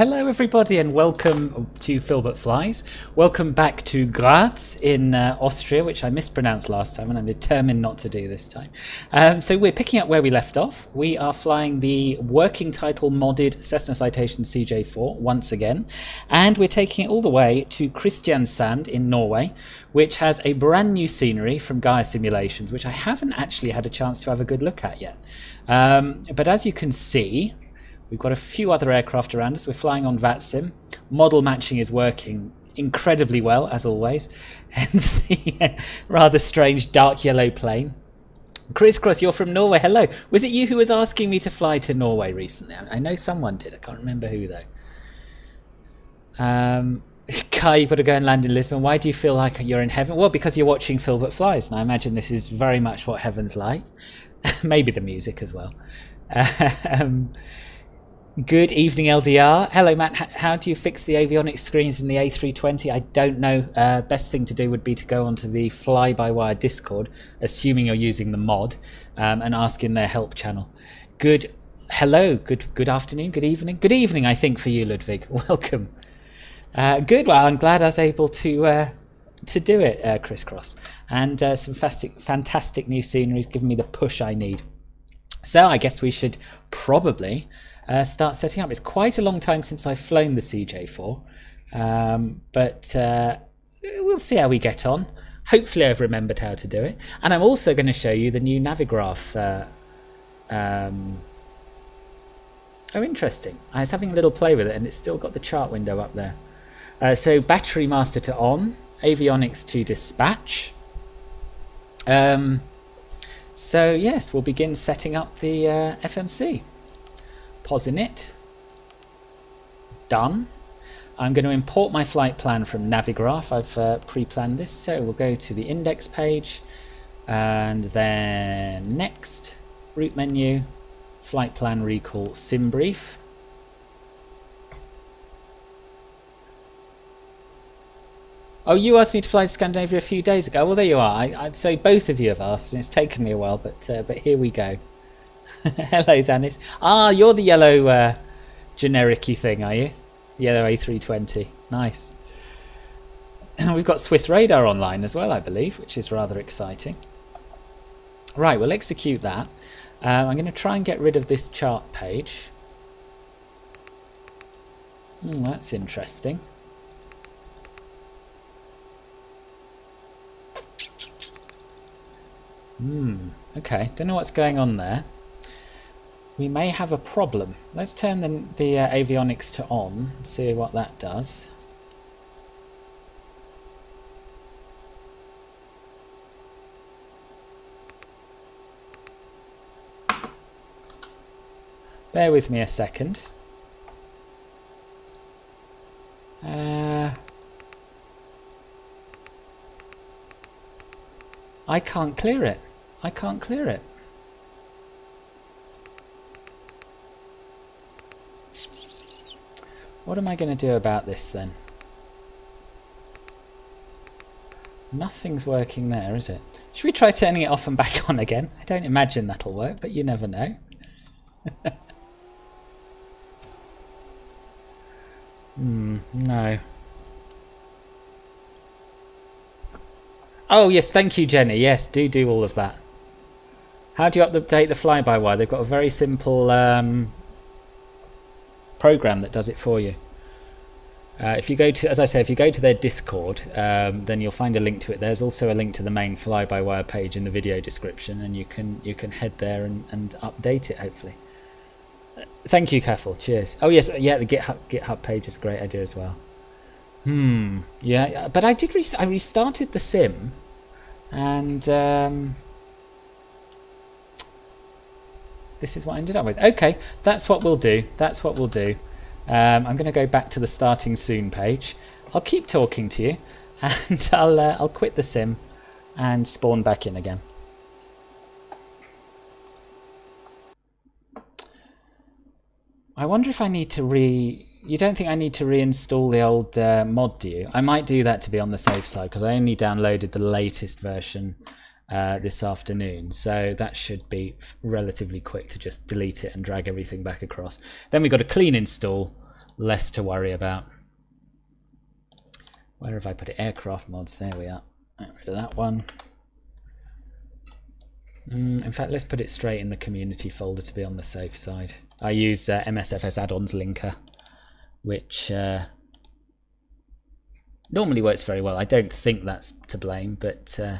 hello everybody, and welcome to Filbert Flies. Welcome back to Graz in uh, Austria, which I mispronounced last time, and I'm determined not to do this time. Um, so we're picking up where we left off. We are flying the working title modded Cessna Citation CJ4 once again, and we're taking it all the way to Kristiansand in Norway, which has a brand new scenery from Gaya Simulations, which I haven't actually had a chance to have a good look at yet. Um, but as you can see, We've got a few other aircraft around us. We're flying on VATSIM. Model matching is working incredibly well, as always, hence the rather strange dark yellow plane. Chris Cross, you're from Norway. Hello. Was it you who was asking me to fly to Norway recently? I know someone did. I can't remember who, though. Um, Kai, you've got to go and land in Lisbon. Why do you feel like you're in heaven? Well, because you're watching Filbert Flies, and I imagine this is very much what heaven's like. Maybe the music as well. Um, Good evening, LDR. Hello, Matt. How do you fix the avionics screens in the A320? I don't know. Uh, best thing to do would be to go onto the fly-by-wire Discord, assuming you're using the mod, um, and ask in their help channel. Good. Hello. Good. Good afternoon. Good evening. Good evening. I think for you, Ludwig. Welcome. Uh, good. Well, I'm glad I was able to uh, to do it, uh, crisscross, and uh, some fantastic, fantastic new scenery has given me the push I need. So I guess we should probably uh, start setting up. It's quite a long time since I've flown the CJ4, um, but uh, we'll see how we get on. Hopefully, I've remembered how to do it. And I'm also going to show you the new Navigraph. Uh, um... oh, interesting. I was having a little play with it, and it's still got the chart window up there. Uh, so, battery master to on, avionics to dispatch. Um, so, yes, we'll begin setting up the uh, FMC. POSINIT. Done. I'm going to import my flight plan from Navigraph. I've uh, pre-planned this, so we'll go to the index page and then next, route menu, flight plan recall SimBrief. Oh, you asked me to fly to Scandinavia a few days ago. Well, there you are. I, would say both of you have asked, and it's taken me a while, but uh, but here we go. Hello, Zanis. Ah, you're the yellow uh, generic-y thing, are you? Yellow A320. Nice. We've got Swiss Radar online as well, I believe, which is rather exciting. Right, we'll execute that. Um, I'm going to try and get rid of this chart page. Hmm, that's interesting. Hmm, okay. Don't know what's going on there we may have a problem. Let's turn the, the uh, avionics to on, see what that does. Bear with me a second. Uh, I can't clear it. I can't clear it. What am I going to do about this then? Nothing's working there, is it? Should we try turning it off and back on again? I don't imagine that'll work, but you never know. hmm, no. Oh, yes, thank you, Jenny. Yes, do do all of that. How do you update the fly-by-wire? They've got a very simple um, program that does it for you. Uh, if you go to, as I say, if you go to their Discord, um, then you'll find a link to it. There's also a link to the main fly-by-wire page in the video description, and you can you can head there and, and update it. Hopefully. Uh, thank you, Careful. Cheers. Oh yes, yeah, the GitHub GitHub page is a great idea as well. Hmm. Yeah, but I did. Re I restarted the sim, and um, this is what I ended up with. Okay, that's what we'll do. That's what we'll do. Um, I'm going to go back to the starting soon page. I'll keep talking to you, and I'll uh, I'll quit the sim and spawn back in again. I wonder if I need to re... You don't think I need to reinstall the old uh, mod, do you? I might do that to be on the safe side, because I only downloaded the latest version uh, this afternoon. So that should be relatively quick to just delete it and drag everything back across. Then we've got a clean install, less to worry about. Where have I put it? Aircraft mods. There we are. Get rid of that one. Mm, in fact, let's put it straight in the community folder to be on the safe side. I use uh, MSFS add-ons linker, which uh, normally works very well. I don't think that's to blame, but uh,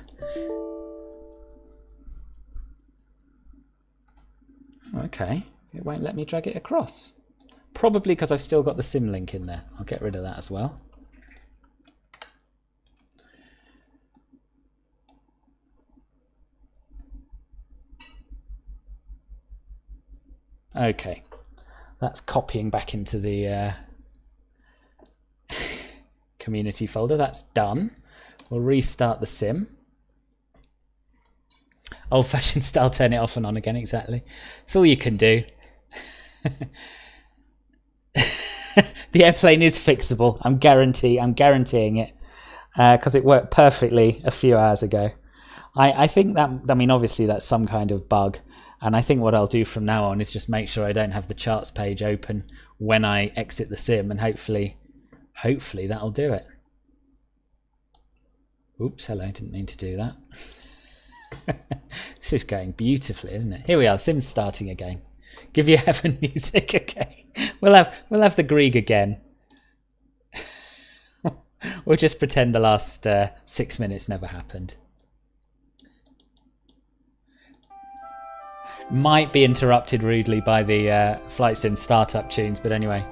okay, it won't let me drag it across. Probably because I've still got the sim link in there. I'll get rid of that as well. Okay, that's copying back into the uh, community folder. That's done. We'll restart the sim. Old fashioned style, turn it off and on again, exactly. It's all you can do. the airplane is fixable. I'm guarantee. I'm guaranteeing it because uh, it worked perfectly a few hours ago. I, I think that I mean obviously that's some kind of bug, and I think what I'll do from now on is just make sure I don't have the charts page open when I exit the sim, and hopefully, hopefully that'll do it. Oops, hello, didn't mean to do that. this is going beautifully, isn't it? Here we are, sim's starting again. Give you heaven music again. We'll have we'll have the Grieg again. we'll just pretend the last uh, six minutes never happened. Might be interrupted rudely by the uh, Flight Sim startup tunes, but anyway.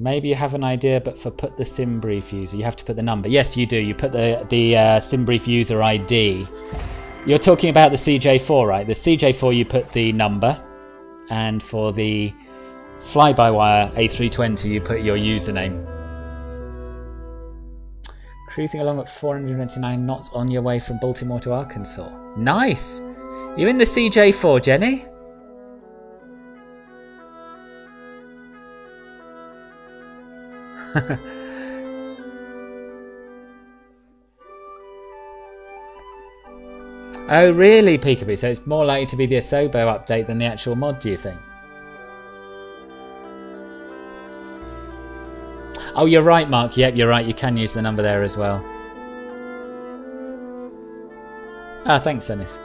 Maybe you have an idea, but for put the SimBrief user, you have to put the number. Yes, you do. You put the the uh, SimBrief user ID. You're talking about the CJ4, right? The CJ4, you put the number, and for the fly-by-wire A320, you put your username. Cruising along at 429 knots on your way from Baltimore to Arkansas. Nice! You in the CJ4, Jenny? oh, really, Peekaboo? So it's more likely to be the Asobo update than the actual mod, do you think? Oh, you're right, Mark. Yep, you're right. You can use the number there as well. Ah, thanks, Dennis.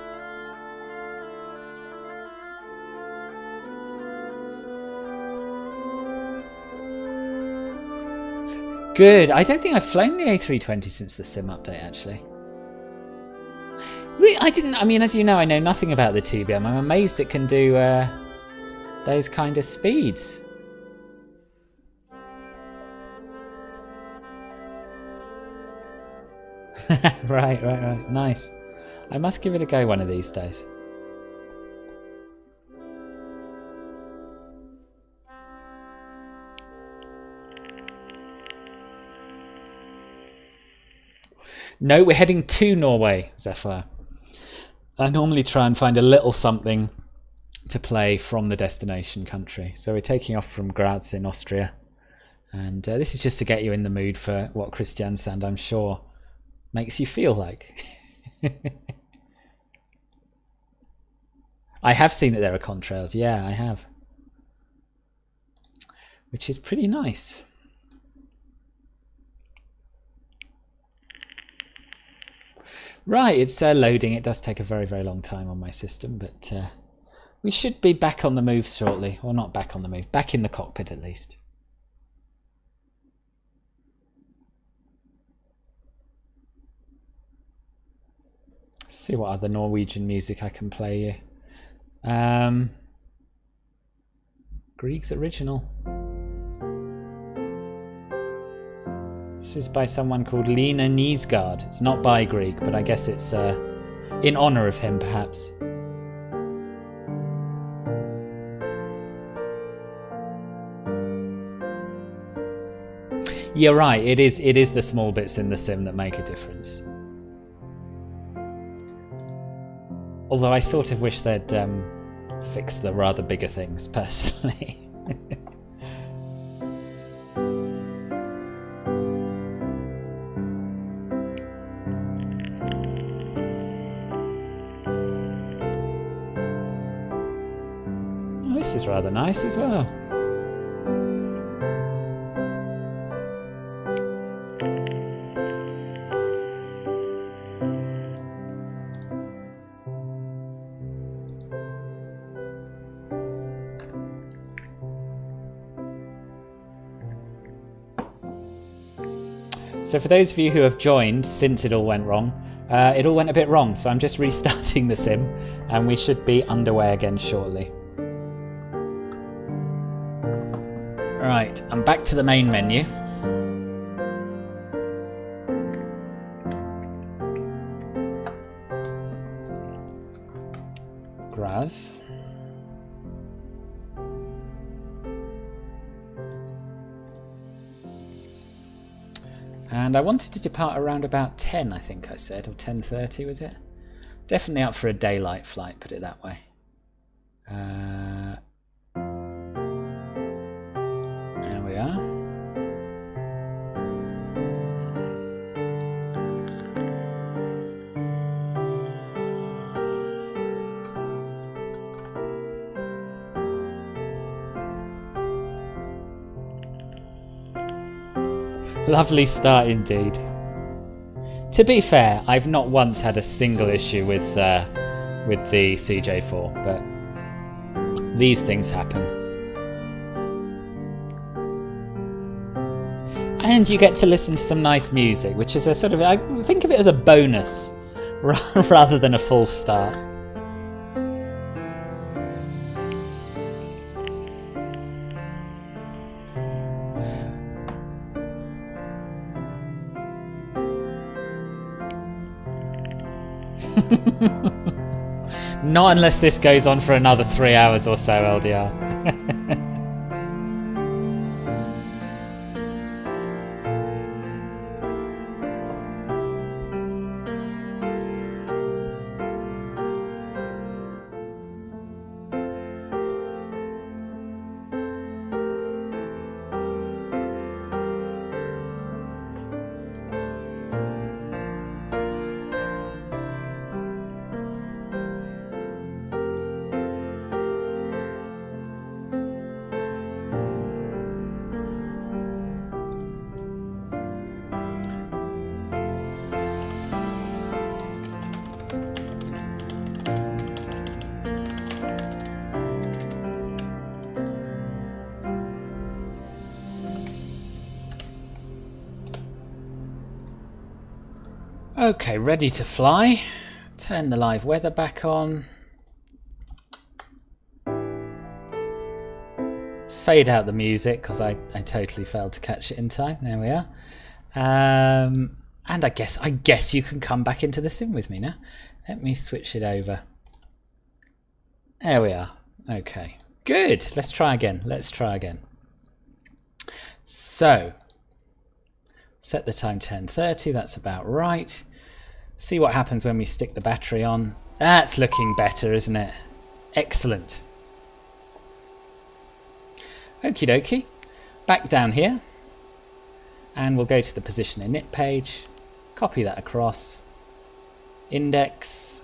Good. I don't think I've flown the A320 since the sim update, actually. Really? I didn't. I mean, as you know, I know nothing about the TBM. I'm amazed it can do uh, those kind of speeds. right, right, right. Nice. I must give it a go one of these days. No, we're heading to Norway, Zephyr. I normally try and find a little something to play from the destination country. So we're taking off from Graz in Austria. And uh, this is just to get you in the mood for what Kristiansand, I'm sure, makes you feel like. I have seen that there are contrails. Yeah, I have. Which is pretty nice. Right, it's uh, loading. It does take a very, very long time on my system, but uh, we should be back on the move shortly. Or not back on the move, back in the cockpit at least. see what other Norwegian music I can play you. Um, Grieg's original. This is by someone called Lena Niesgaard. It's not by Grieg, but I guess it's uh, in honor of him, perhaps. You're right. It is. It is the small bits in the sim that make a difference. Although I sort of wish they'd um, fix the rather bigger things, personally. Rather nice as well. So for those of you who have joined since it all went wrong, uh, it all went a bit wrong, so I'm just restarting the sim, and we should be underway again shortly. Right, I'm back to the main menu. Graz. And I wanted to depart around about 10, I think I said, or 10.30 was it? Definitely up for a daylight flight, put it that way. Uh, Lovely start indeed. To be fair, I've not once had a single issue with uh, with the CJ4, but these things happen. And you get to listen to some nice music, which is a sort of I think of it as a bonus rather than a full start. Not unless this goes on for another three hours or so, LDR. Ready to fly. Turn the live weather back on. Fade out the music because I, I totally failed to catch it in time. There we are. Um, and I guess I guess you can come back into the sim with me now. Let me switch it over. There we are. Okay, good. Let's try again. Let's try again. So, set the time 10.30, that's about right. See what happens when we stick the battery on. That's looking better, isn't it? Excellent. Okie dokie. Back down here. And we'll go to the position init page. Copy that across. Index.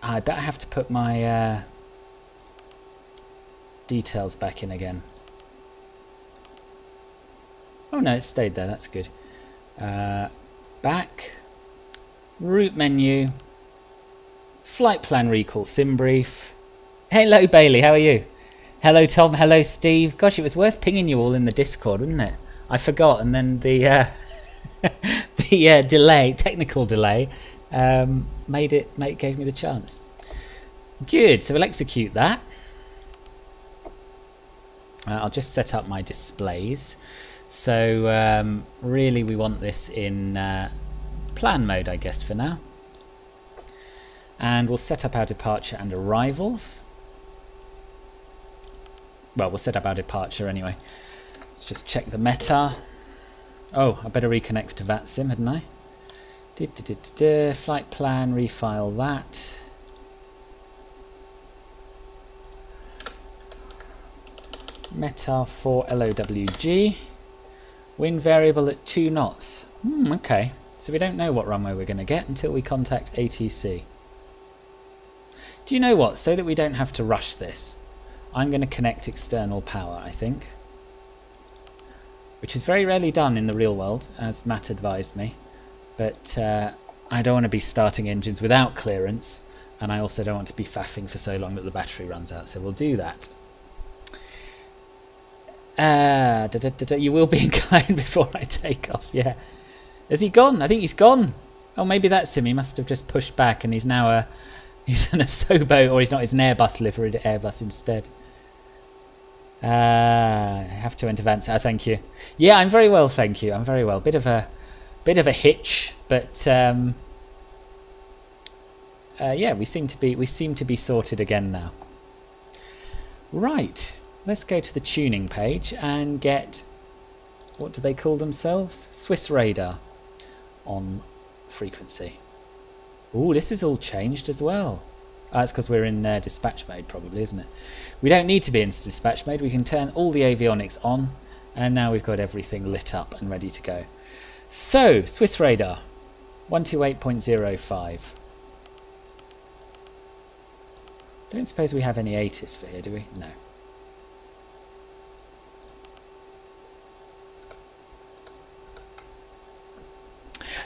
I bet I have to put my uh, details back in again. Oh no, it stayed there. That's good. Uh, back route menu, flight plan recall SimBrief. Hello Bailey, how are you? Hello Tom, hello Steve. Gosh, it was worth pinging you all in the Discord, wasn't it? I forgot, and then the uh, the uh, delay, technical delay, um, made it, made, gave me the chance. Good, so we'll execute that. Uh, I'll just set up my displays. So um, really, we want this in uh, plan mode, I guess, for now. And we'll set up our departure and arrivals. Well, we'll set up our departure anyway. Let's just check the METAR. Oh, I better reconnect to VATSIM, hadn't I? Flight plan, refile that. METAR for LOWG. Wind variable at 2 knots. Hmm, okay. So we don't know what runway we're going to get until we contact ATC. Do you know what? So that we don't have to rush this, I'm going to connect external power, I think. Which is very rarely done in the real world, as Matt advised me. But uh, I don't want to be starting engines without clearance, and I also don't want to be faffing for so long that the battery runs out, so we'll do that. Uh, da, da, da, you will be inclined before I take off, yeah. Is he gone? I think he's gone. Oh, maybe that's him. He must have just pushed back and he's now a... He's in Asobo, or he's not. He's an Airbus liveried Airbus instead. Uh, I have to enter. Oh, thank you. Yeah, I'm very well, thank you. I'm very well. Bit of a, bit of a hitch, but um, uh, yeah, we seem to be we seem to be sorted again now. Right, let's go to the tuning page and get what do they call themselves? Swiss radar on frequency. Oh, this is all changed as well. Uh, that's because we're in uh, dispatch mode, probably, isn't it? We don't need to be in dispatch mode. We can turn all the avionics on, and now we've got everything lit up and ready to go. So, Swiss radar, 128.05. Don't suppose we have any ATIS for here, do we? No.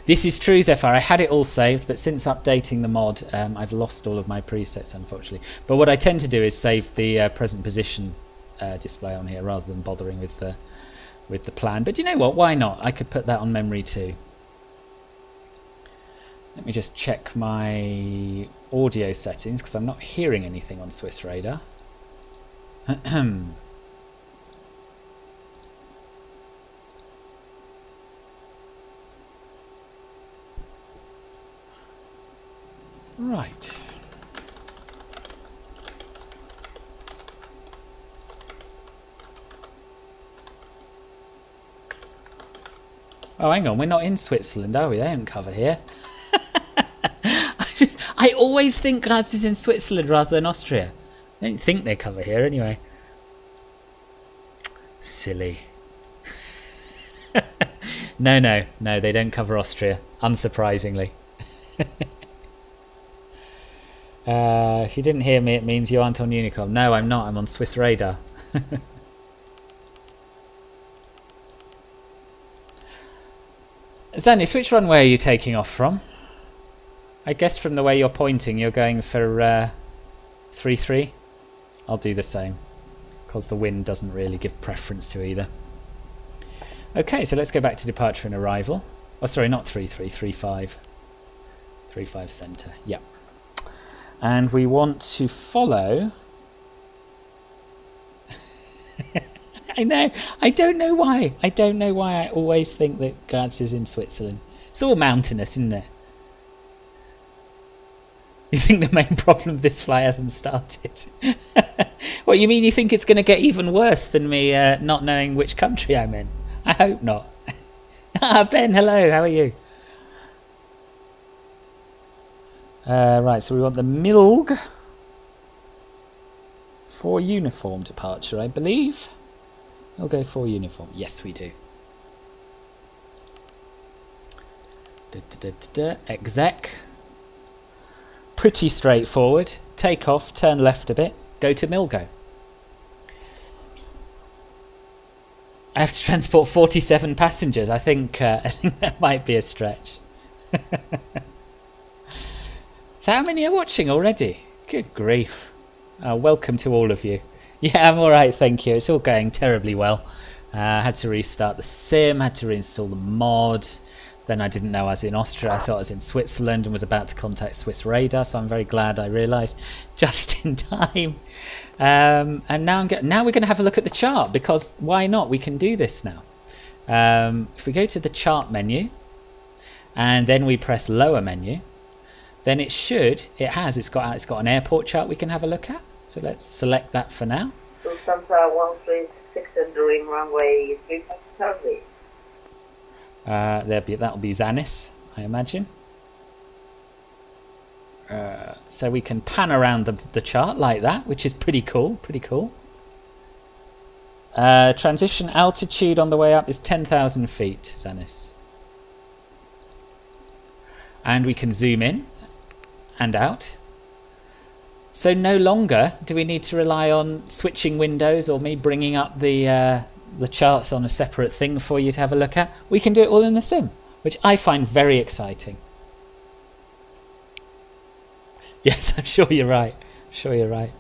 This is true, Zephyr. I had it all saved, but since updating the mod, um, I've lost all of my presets, unfortunately. But what I tend to do is save the uh, present position uh, display on here rather than bothering with the with the plan. But you know what? Why not? I could put that on memory too. Let me just check my audio settings because I'm not hearing anything on Swiss Radar. Right. Oh, hang on, we're not in Switzerland, are we? They don't cover here. I always think Graz is in Switzerland rather than Austria. I don't think they cover here anyway. Silly. no, no, no, they don't cover Austria, unsurprisingly. Uh, if you didn't hear me, it means you aren't on Unicom. No, I'm not. I'm on Swiss Radar. Zanis, which runway are you taking off from? I guess from the way you're pointing, you're going for 3-3. Uh, I'll do the same, because the wind doesn't really give preference to either. Okay, so let's go back to departure and arrival. Oh, sorry, not 3-3, 3-5. 3-5 centre, yep and we want to follow I know. I don't know why. I don't know why I always think that Graz is in Switzerland. It's all mountainous, isn't it? You think the main problem this fly hasn't started? what, you mean you think it's going to get even worse than me uh, not knowing which country I'm in? I hope not. ah, Ben, hello, how are you? Uh, right, so we want the MILG for uniform departure, I believe. We'll go for uniform. Yes, we do. Da, da, da, exec. Pretty straightforward. Take off, turn left a bit, go to Milgo. I have to transport 47 passengers. I think, uh, I think that might be a stretch. So how many are watching already? Good grief. Uh, welcome to all of you. Yeah, I'm alright, thank you. It's all going terribly well. Uh, I had to restart the sim, had to reinstall the mod. Then I didn't know I was in Austria. I thought I was in Switzerland and was about to contact Swiss Radar, so I'm very glad I realised just in time. Um, and now I'm now we're going to have a look at the chart because why not? We can do this now. Um, if we go to the chart menu and then we press lower menu, then it should, it has, it's got it's got an airport chart we can have a look at. So let's select that for now. Lufthansa 136 entering runway 350. Uh, there be that'll be Zanis, I imagine. Uh, so we can pan around the, the chart like that, which is pretty cool, pretty cool. Uh, transition altitude on the way up is 10,000 feet, Zanis. And we can zoom in and out. So no longer do we need to rely on switching windows or me bringing up the uh, the charts on a separate thing for you to have a look at. We can do it all in the sim, which I find very exciting. Yes, I'm sure you're right. I'm sure you're right.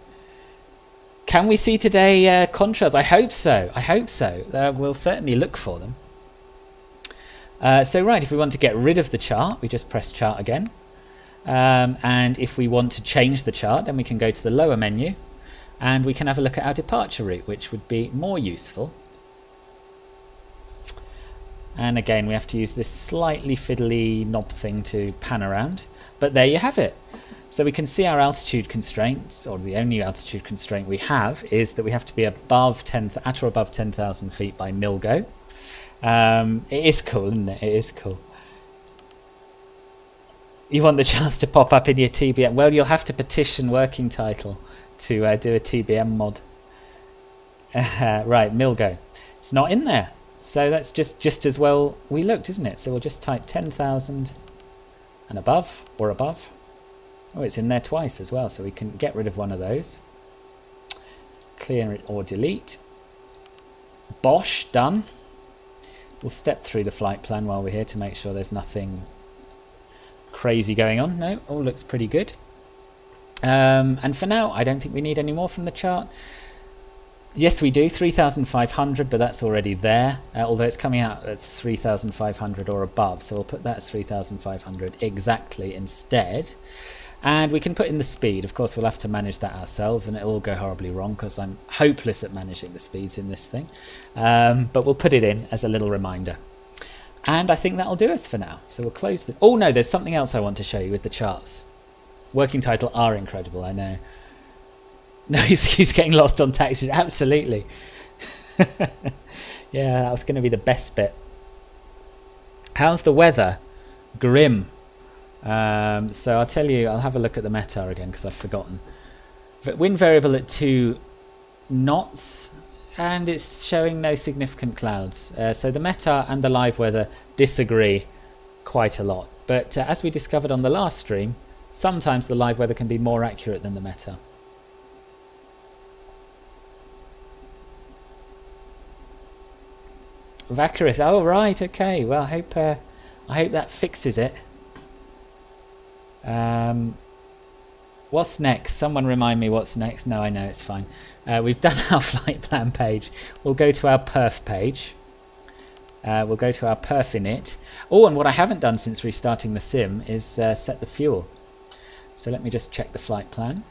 Can we see today uh, contrails? I hope so. I hope so. Uh, we'll certainly look for them. Uh, so right, if we want to get rid of the chart, we just press chart again. Um, and if we want to change the chart, then we can go to the lower menu and we can have a look at our departure route, which would be more useful. And again, we have to use this slightly fiddly knob thing to pan around. But there you have it. So we can see our altitude constraints, or the only altitude constraint we have is that we have to be above 10, at or above 10,000 feet by Milgo. Um, it is cool, isn't it? It is cool. You want the chance to pop up in your TBM? Well, you'll have to petition working title to uh, do a TBM mod. right, Milgo. It's not in there. So that's just, just as well we looked, isn't it? So we'll just type 10,000 and above, or above. Oh, it's in there twice as well, so we can get rid of one of those. Clear it or delete. Bosch, done. We'll step through the flight plan while we're here to make sure there's nothing crazy going on. No, all looks pretty good. Um, and for now, I don't think we need any more from the chart. Yes, we do, 3,500, but that's already there, uh, although it's coming out at 3,500 or above, so we'll put that as 3,500 exactly instead. And we can put in the speed. Of course, we'll have to manage that ourselves, and it'll all go horribly wrong because I'm hopeless at managing the speeds in this thing. Um, but we'll put it in as a little reminder. And I think that'll do us for now. So we'll close the... Oh, no, there's something else I want to show you with the charts. Working title are incredible, I know. No, he's, he's getting lost on taxes. Absolutely. yeah, that's going to be the best bit. How's the weather? Grim. Um, so I'll tell you, I'll have a look at the METAR again because I've forgotten. Wind variable at 2 knots and it's showing no significant clouds. Uh, so the METAR and the live weather disagree quite a lot. But uh, as we discovered on the last stream, sometimes the live weather can be more accurate than the METAR. Vacarus, oh right, okay. Well, I hope uh, I hope that fixes it. Um, what's next? Someone remind me what's next. No, I know, it's fine. Uh, we've done our flight plan page. We'll go to our perf page. Uh, we'll go to our perf init. Oh, and what I haven't done since restarting the sim is uh, set the fuel. So let me just check the flight plan.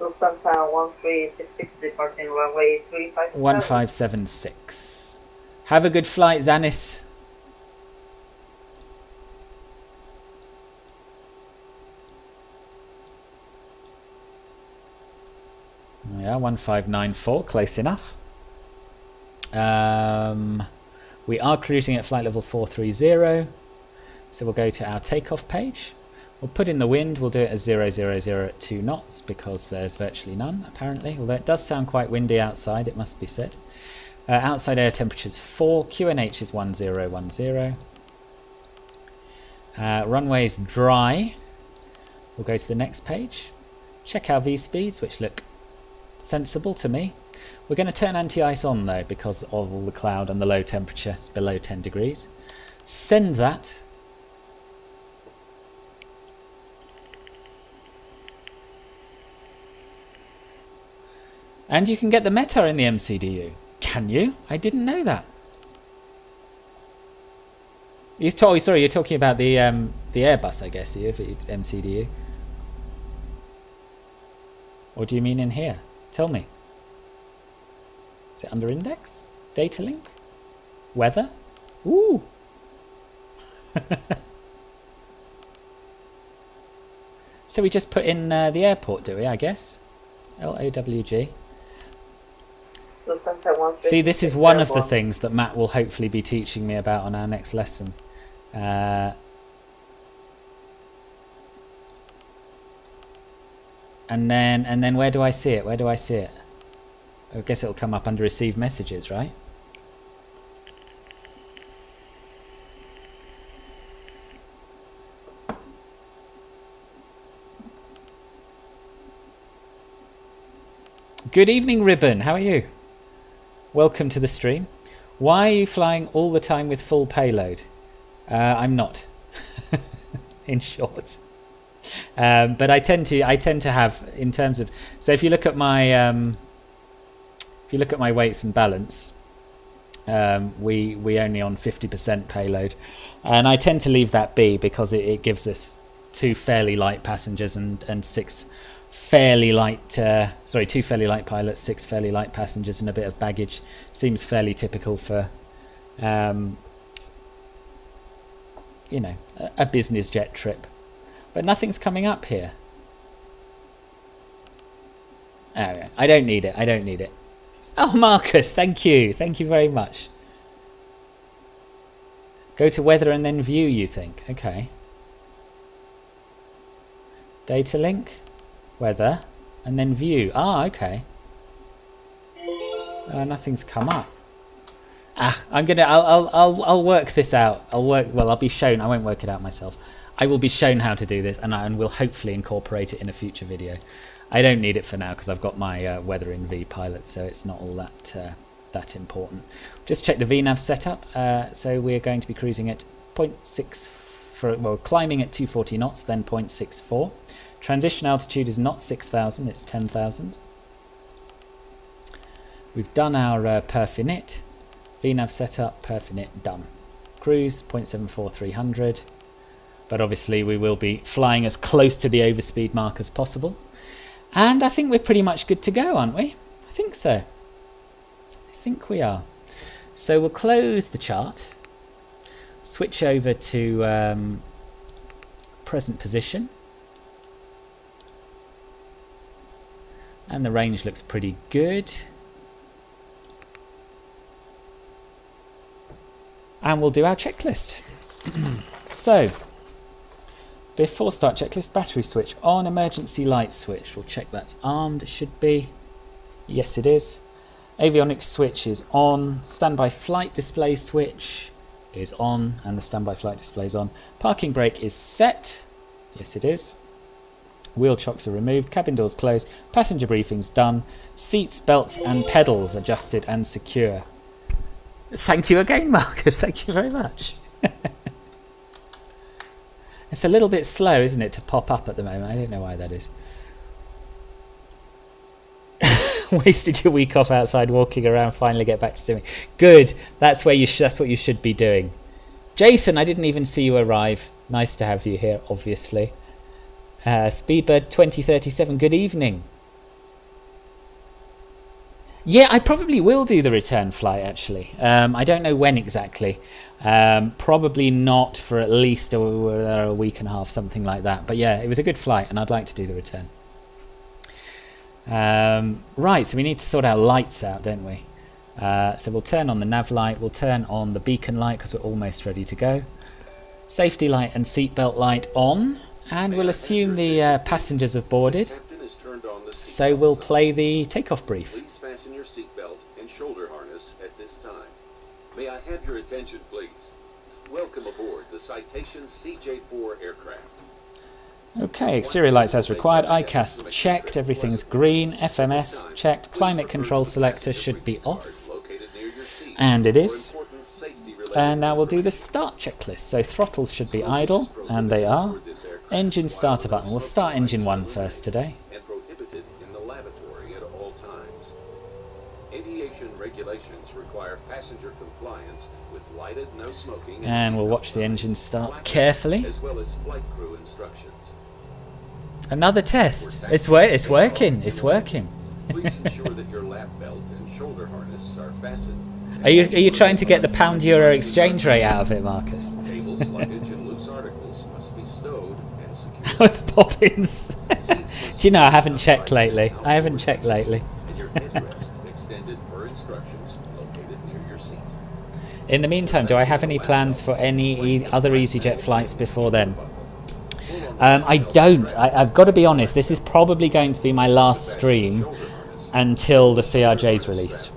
Lufthansa 1366 departing runway 357. 1576. Have a good flight, Zanis. Yeah, 1594, close enough. Um, we are cruising at flight level 430, so we'll go to our takeoff page. We'll put in the wind, we'll do it as 000 at 2 knots because there's virtually none apparently, although it does sound quite windy outside, it must be said. Uh, outside air temperature is 4, QNH is 1010. Uh, runway's dry. We'll go to the next page. Check our V-speeds, which look sensible to me. We're going to turn anti-ice on though because of all the cloud and the low temperature. It's below 10 degrees. Send that. And you can get the METAR in the MCDU. Can you? I didn't know that. You oh, sorry, you're talking about the um, the Airbus, I guess, you, for MCDU. Or do you mean in here? Tell me. Is it under index? Data link? Weather? Ooh! so we just put in uh, the airport, do we, I guess? L-O-W-G. See, this is one of the things that Matt will hopefully be teaching me about on our next lesson. Uh, and then, and then where do I see it? Where do I see it? I guess it'll come up under receive messages, right? Good evening, Ribbon. How are you? Welcome to the stream. Why are you flying all the time with full payload? Uh, I'm not. in short. Um, but I tend to I tend to have in terms of so if you look at my um, if you look at my weights and balance, um, we we only on fifty percent payload, and I tend to leave that be because it, it gives us two fairly light passengers and and six fairly light uh, sorry two fairly light pilots, six fairly light passengers, and a bit of baggage seems fairly typical for. Um, you know, a, a business jet trip. But nothing's coming up here. Oh, I don't need it. I don't need it. Oh, Marcus, thank you. Thank you very much. Go to weather and then view, you think. Okay. Data link, weather, and then view. Ah, okay. Uh, nothing's come up. Ah, I'm gonna. I'll, I'll. I'll. I'll work this out. I'll work. Well, I'll be shown. I won't work it out myself. I will be shown how to do this, and I will hopefully incorporate it in a future video. I don't need it for now because I've got my uh, weather in vPilot, so it's not all that uh, that important. Just check the VNAV setup. Uh, so we're going to be cruising at 0.6 for well, climbing at 240 knots, then 0.64. Transition altitude is not 6,000; it's 10,000. We've done our uh, perf init. VNAV setup, perf init, done. Cruise 0.74 300 but obviously we will be flying as close to the overspeed mark as possible. And I think we're pretty much good to go, aren't we? I think so. I think we are. So we'll close the chart, switch over to um, present position. And the range looks pretty good. And we'll do our checklist. so, before start checklist, battery switch on, emergency light switch. We'll check that's armed, it should be. Yes, it is. Avionics switch is on. Standby flight display switch is on, and the standby flight display is on. Parking brake is set. Yes, it is. Wheel chocks are removed, cabin doors closed, passenger briefings done, seats, belts, and pedals adjusted and secure. Thank you again, Marcus. Thank you very much. It's a little bit slow, isn't it, to pop up at the moment? I don't know why that is. Wasted your week off outside walking around. Finally, get back to swimming. Good. That's where you. that's what you should be doing. Jason, I didn't even see you arrive. Nice to have you here, obviously. Uh, Speedbird 2037. Good evening. Yeah, I probably will do the return flight actually. Um, I don't know when exactly. Um, probably not for at least a, a, week and a half, something like that. But yeah, it was a good flight, and I'd like to do the return. Um, right, so we need to sort our lights out, don't we? Uh, so we'll turn on the nav light, we'll turn on the beacon light because we're almost ready to go. Safety light and seatbelt light on, and we'll assume the uh, passengers have boarded. So we'll play the takeoff brief. Please fasten your seatbelt and shoulder harness at this time. May I have your attention, please? Welcome aboard the Citation CJ4 aircraft. Okay, exterior lights as required, ICAS checked, everything's green, FMS checked, climate control selector should be off, and it is. And now we'll do the start checklist. So throttles should be idle, and they are. Engine starter button. We'll start engine 1 first today. Lighted no smoking and, we'll watch the engine start carefully as well as flight crew instructions. Another test. It's wor it's working. It's working. Please ensure that your lap belt and shoulder harness are fastened. Are you are you trying to get the pound euro exchange rate out of it, Marcus? Tables, luggage, and loose articles must be stowed and secured. the bobbins. Do you know I haven't checked lately? I haven't checked lately. In the meantime, do I have any plans for any e other EasyJet flights before then? Um, I don't. I, have got to be honest. This is probably going to be my last stream until the CRJ is released.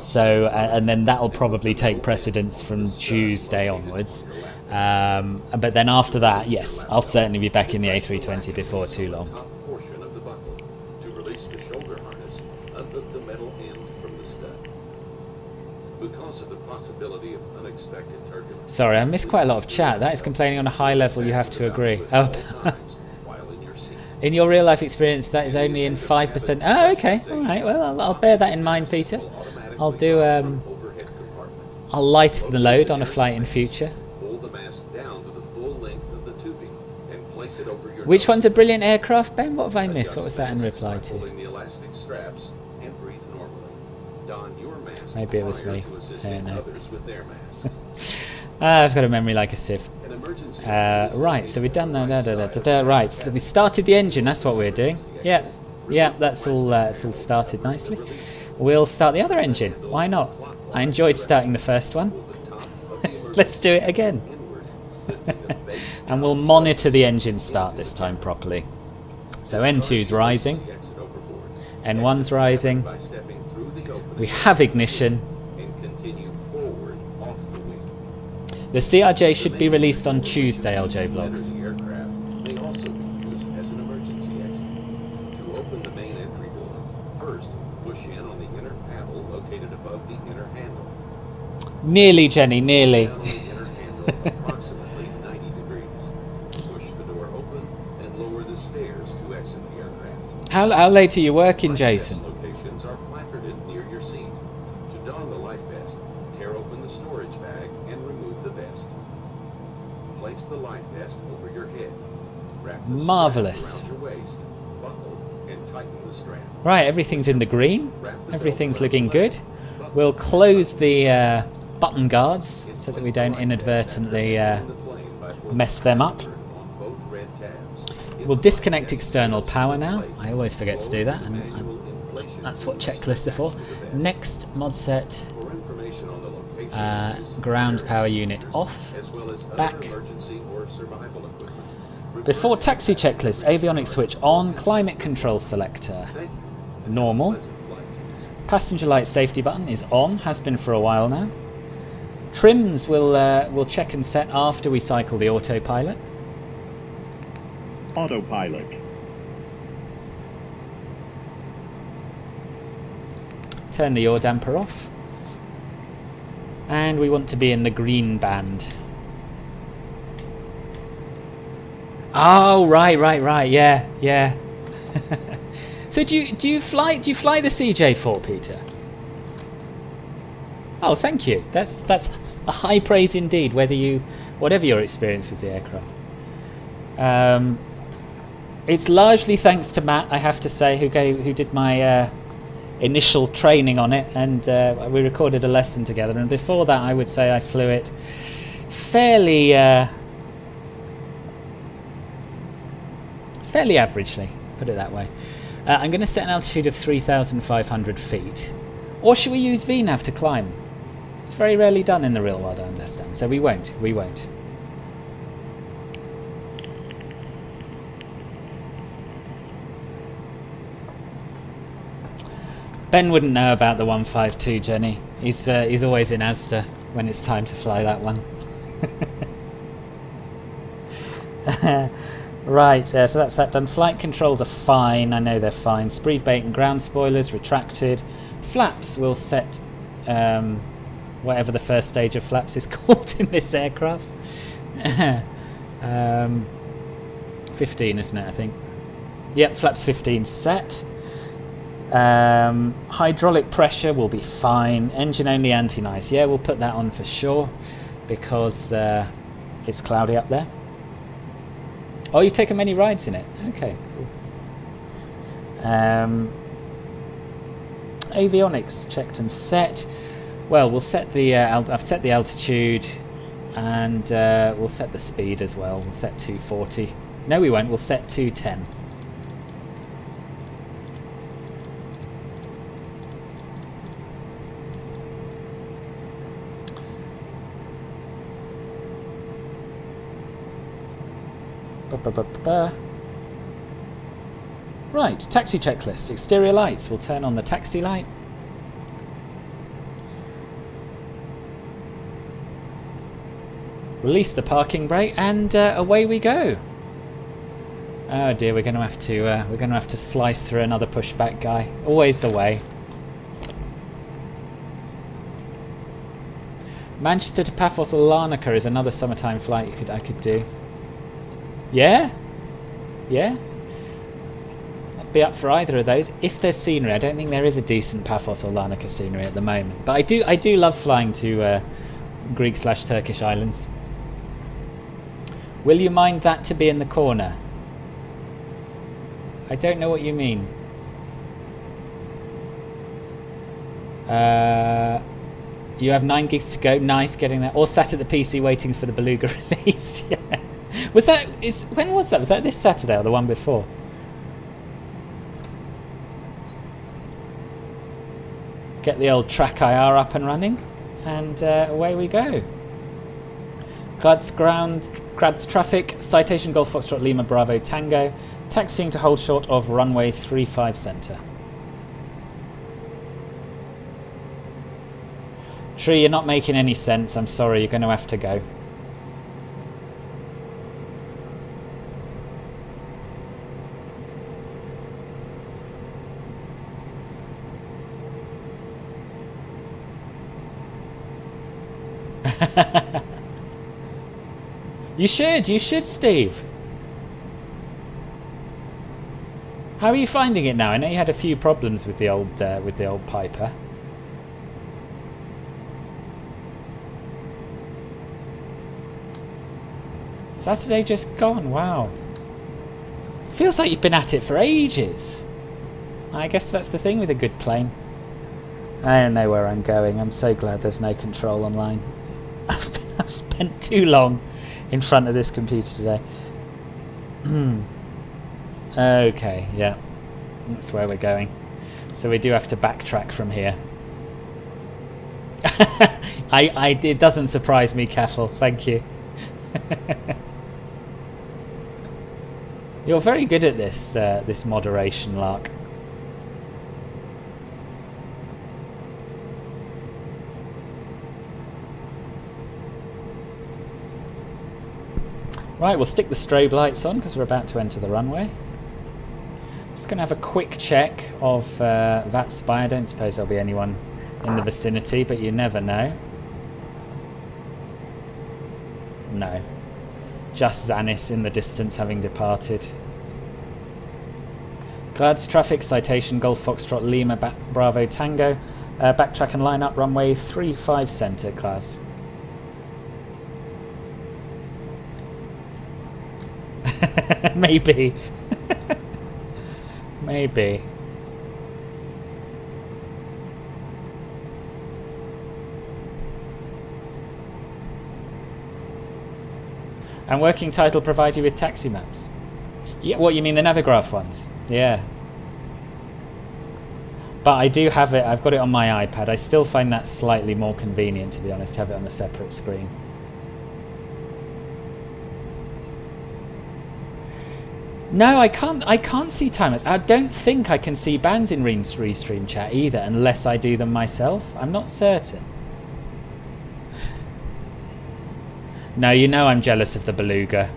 So, uh, and then that will probably take precedence from Tuesday onwards. Um, but then after that, yes, I'll certainly be back in the A320 before too long. Because of the possibility of unexpected turbulence. Sorry, I missed quite a lot of chat. That is complaining on a high level. You have to agree. Oh, in your seat. in your real life experience, that is only in five percent. Oh, okay. All right. Well, I'll, I'll bear that in mind, Peter. I'll do. Um, I'll lighten the load on a flight in future. Hold the mask down to the full length of the tubing and place it over your Which one's a brilliant aircraft, Ben? What have I missed? What was that in reply to? Pulling the elastic straps and breathe normally. Don your mask Maybe it was me. I don't know. Others with their masks. Ah, I've got a memory like a sieve. Uh, right, so we've done that. Da, da, right da, da, right, so we started the engine. That's what we're doing. Yeah, yeah, that's all. Uh, it's all started nicely. We'll start the other engine. Why not? I enjoyed starting the first one. Pull the top of the Let's do it again. exit inward, lifting the base And we'll monitor the engine start this time properly. So N2's rising, Emergency exit overboard. N1's Exit rising. by stepping through the opening We have ignition. and continue forward off the wing. The CRJ should be released on Tuesday, LJ Vlogs. The aircraft. May also be used as an emergency exit. strap. Right, everything's in the green. Everything's looking good. We'll close the uh, button guards so that we don't Inflate the life vest inadvertently uh, exiting the plane by pulling mess them up. trigger on both red tabs. If We'll disconnect external power now. I always forget to do that, and I'm, that's what checklists are for. Next mod set, For information on the location uh, and use of ground power unit off. as well as back. Before taxi checklist, avionics switch on, climate control selector. Thank you. and Normal. have a pleasant flight. Passenger light safety button is on, has been for a while now. Trims will uh, will check and set after we cycle the autopilot. Autopilot. Turn the yaw damper off. And we want to be in the green band. Oh, right, right, right. Yeah, yeah. so do you do you fly do you fly the CJ4, Peter? Oh, thank you. That's that's a high praise indeed. Whether you whatever your experience with the aircraft. Um, it's largely thanks to Matt, I have to say, who gave who did my uh, initial training on it, and uh, we recorded a lesson together. And before that, I would say I flew it fairly, uh, fairly averagely. Put it that way. Uh, I'm going to set an altitude of 3,500 feet, or should we use VNAV to climb? It's very rarely done in the real world, I understand. So we won't. We won't. Ben wouldn't know about the 152, Jenny. He's uh, he's always in Asda when it's time to fly that one. right, uh, so that's that done. Flight controls are fine. I know they're fine. Speed bait and ground spoilers retracted. Flaps will set um, whatever the first stage of flaps is called in this aircraft. um, 15, isn't it? I think. Yep, flaps 15 set. Um, hydraulic pressure will be fine. Engine only anti-nice. Yeah, we'll put that on for sure because uh, it's cloudy up there. Oh, you've taken many rides in it. Okay, cool. Um, avionics checked and set. Well, we'll set the. Uh, I've set the altitude, and uh, we'll set the speed as well. We'll set 240. No, we won't. We'll set 210. Ba, ba, ba. Right, taxi checklist. Exterior lights. We'll turn on the taxi light. Release the parking brake, and uh, away we go. Oh dear, we're going to have to uh, we're going to have to slice through another pushback guy. Always the way. Manchester to Paphos Larnaca is another summertime flight you could I could do. Yeah? Yeah? I'd be up for either of those. If there's scenery, I don't think there is a decent Paphos or Larnaca scenery at the moment. But I do I do love flying to uh, Greek slash Turkish islands. Will you mind that to be in the corner? I don't know what you mean. Uh, you have nine gigs to go. Nice, getting that. All sat at the PC waiting for the Beluga release. yeah. Was that? Is when was that? Was that this Saturday or the one before? Get the old TrackIR up and running, and uh, away we go. Graz ground, Graz traffic, citation Golf Foxtrot Lima Bravo Tango, taxiing to hold short of runway 35 centre. Tree, you're not making any sense. I'm sorry, you're going to have to go. you should, you should, Steve. How are you finding it now? I know you had a few problems with the old uh, with the old Piper. Saturday just gone, wow. Feels like you've been at it for ages. I guess that's the thing with a good plane. I don't know where I'm going. I'm so glad there's no control online. I've spent too long in front of this computer today. okay, yeah. That's where we're going. So we do have to backtrack from here. I, I, it doesn't surprise me, Kettle. Thank you. You're very good at this, uh, this moderation, Lark. Right, we'll stick the strobe lights on because we're about to enter the runway. Just going to have a quick check of uh, VATSpy. I don't suppose there'll be anyone in the vicinity, but you never know. No, just Zanis in the distance having departed. Graz traffic citation Golf Foxtrot Lima Bravo Tango. Uh, backtrack and line up runway 35 centre class. Maybe. Maybe. And working title provide you with taxi maps. Yeah, what you mean the Navigraph ones? Yeah. But I do have it, I've got it on my iPad. I still find that slightly more convenient, to be honest, to have it on a separate screen. No, I can't. I can't see timers. I don't think I can see bans in Restream chat either, unless I do them myself. I'm not certain. No, you know I'm jealous of the beluga.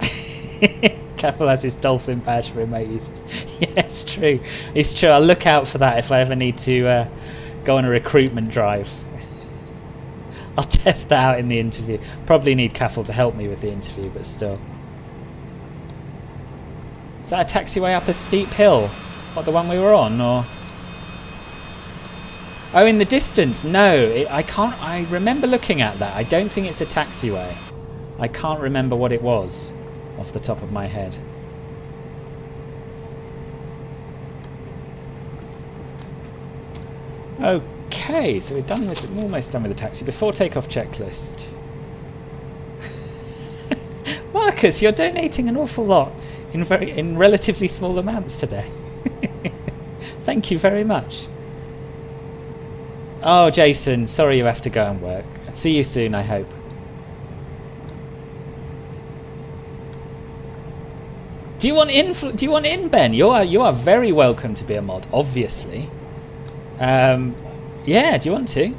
Careful has his dolphin badge for emojis. yeah, it's true. It's true. I'll look out for that if I ever need to uh, go on a recruitment drive. I'll test that out in the interview. Probably need Caffel to help me with the interview, but still. Is that a taxiway up a steep hill? What, the one we were on, or...? Oh, in the distance. No, it, I can't. I remember looking at that. I don't think it's a taxiway. I can't remember what it was off the top of my head. Okay, so we're done with almost done with the taxi. Before takeoff checklist. Marcus, you're donating an awful lot in very in relatively small amounts today. Thank you very much. Oh, Jason, sorry you have to go and work. See you soon, I hope. Do you want in? Do you want in, Ben? You are you are very welcome to be a mod, obviously. Um, yeah. Do you want to?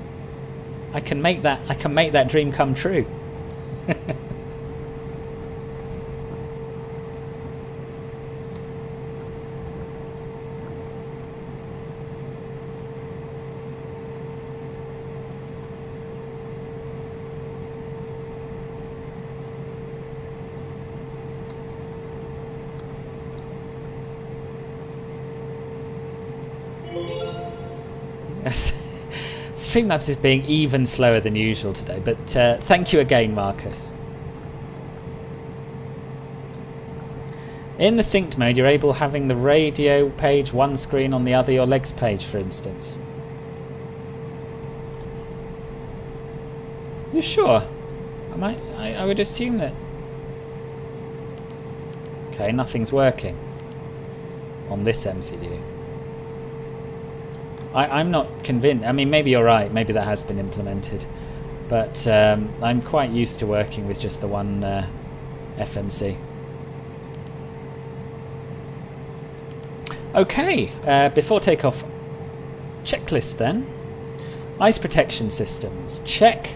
I can make that. I can make that dream come true. Streamlabs is being even slower than usual today, but uh, thank you again, Marcus. In the synced mode, you're able having the radio page one screen on the other, your legs page, for instance. You sure? I might. I, I would assume that. Okay, nothing's working on this MCU. I, am not convinced. I mean, maybe you're right. Maybe that has been implemented, but um, I'm quite used to working with just the one uh, FMC. Okay, uh, before takeoff, checklist then. Ice protection systems, check.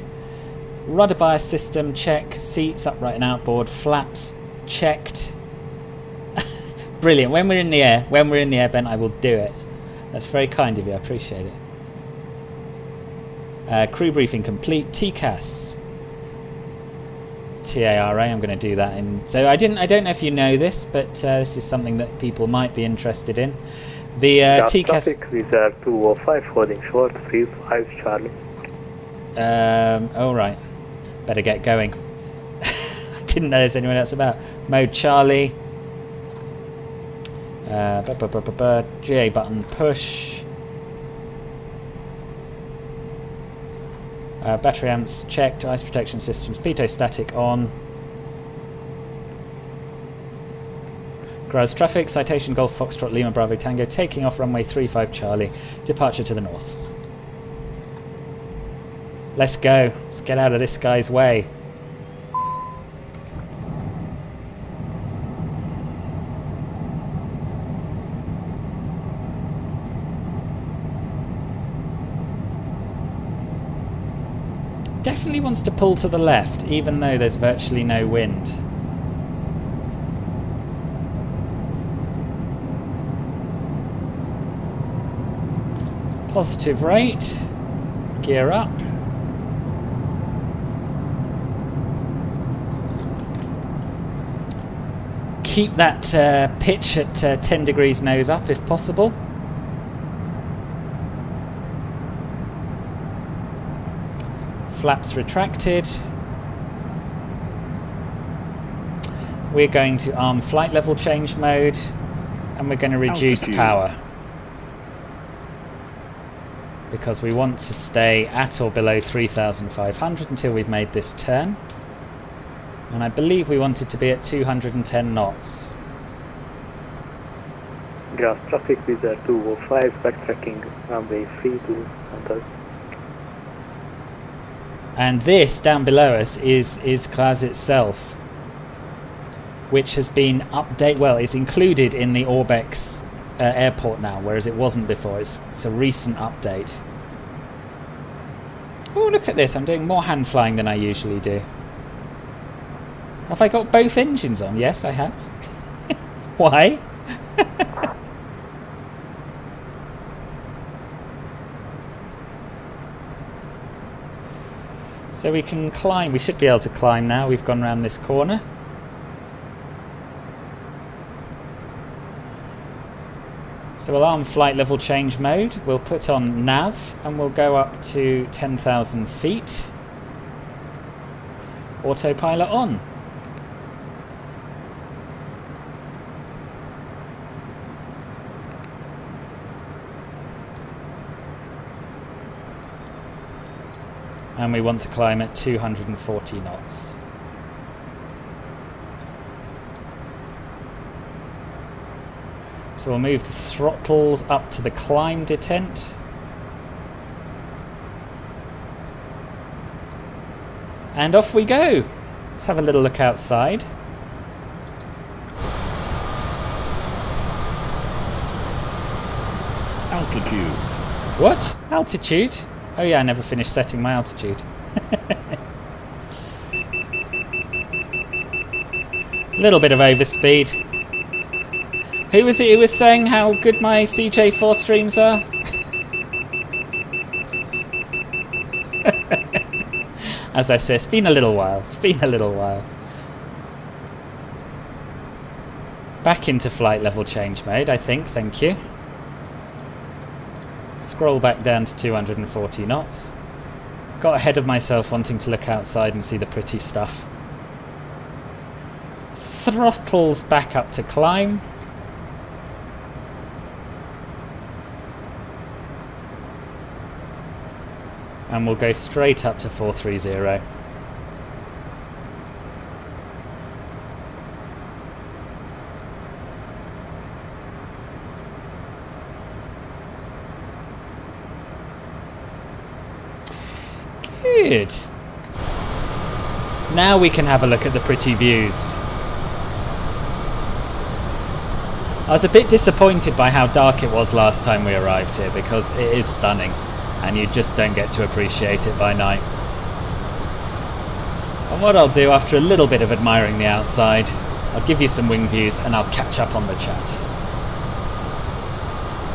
Rudder bias system, check. Seats, upright and outboard, flaps, checked. Brilliant. When we're in the air, when we're in the air, Ben, I will do it. That's very kind of you. I appreciate it. Uh, crew briefing complete. TCAS. TARA. I'm going to do that. In, so I didn't. I don't know if you know this, but uh, this is something that people might be interested in. The uh, TCAS. Traffic reserve 205 holding short 35 Charlie. Um. All oh. Better get going. I didn't know there's anyone else about. Mode Charlie. Uh, bu -bu -bu GA button push. Uh, battery amps checked, ice protection systems, pitot static on. Graz traffic, citation Golf Foxtrot Lima Bravo Tango, taking off runway 35 Charlie, departure to the north. Let's go, let's get out of this guy's way. definitely wants to pull to the left, even though there's virtually no wind. Positive rate. Gear up. Keep that uh, pitch at uh, 10 degrees nose up if possible. Flaps retracted. We're going to arm flight level change mode and we're going to reduce power. Because we want to stay at or below 3,500 until we've made this turn. And I believe we wanted to be at 210 knots. Gas traffic with 205 backtracking runway 3 to Antal. And this down below us is is Graz itself, which has been update. Well, it's included in the Orbx uh, airport now, whereas it wasn't before. It's, it's a recent update. Oh, look at this! I'm doing more hand flying than I usually do. Have I got both engines on? Yes, I have. Why? So we can climb, we should be able to climb now, we've gone around this corner. So we'll arm flight level change mode, we'll put on nav and we'll go up to 10,000 feet. Autopilot on. And we want to climb at 240 knots. So we'll move the throttles up to the climb detent. And off we go. Let's have a little look outside. Altitude. What? Altitude? Oh yeah, I never finished setting my altitude. Little bit of overspeed. Who was it who was saying how good my CJ4 streams are? As I say, it's been a little while. It's been a little while. Back into flight level change mode, I think. Thank you. Scroll back down to 240 knots. Got ahead of myself wanting to look outside and see the pretty stuff. Throttles back up to climb. And we'll go straight up to 430. Good. Now we can have a look at the pretty views. I was a bit disappointed by how dark it was last time we arrived here because it is stunning and you just don't get to appreciate it by night. And what I'll do after a little bit of admiring the outside, I'll give you some wing views and I'll catch up on the chat.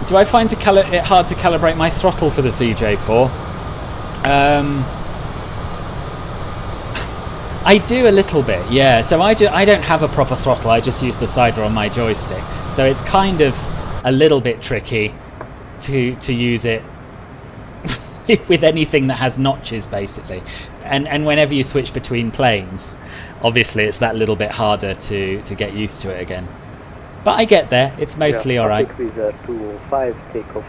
Do I find it hard to calibrate my throttle for the CJ4? Um, I do a little bit, yeah. So I, do, I don't have a proper throttle, I just use the sider on my joystick. So it's kind of a little bit tricky to, to use it with anything that has notches, basically. And, and whenever you switch between planes, obviously it's that little bit harder to, to get used to it again. But I get there, it's mostly yeah,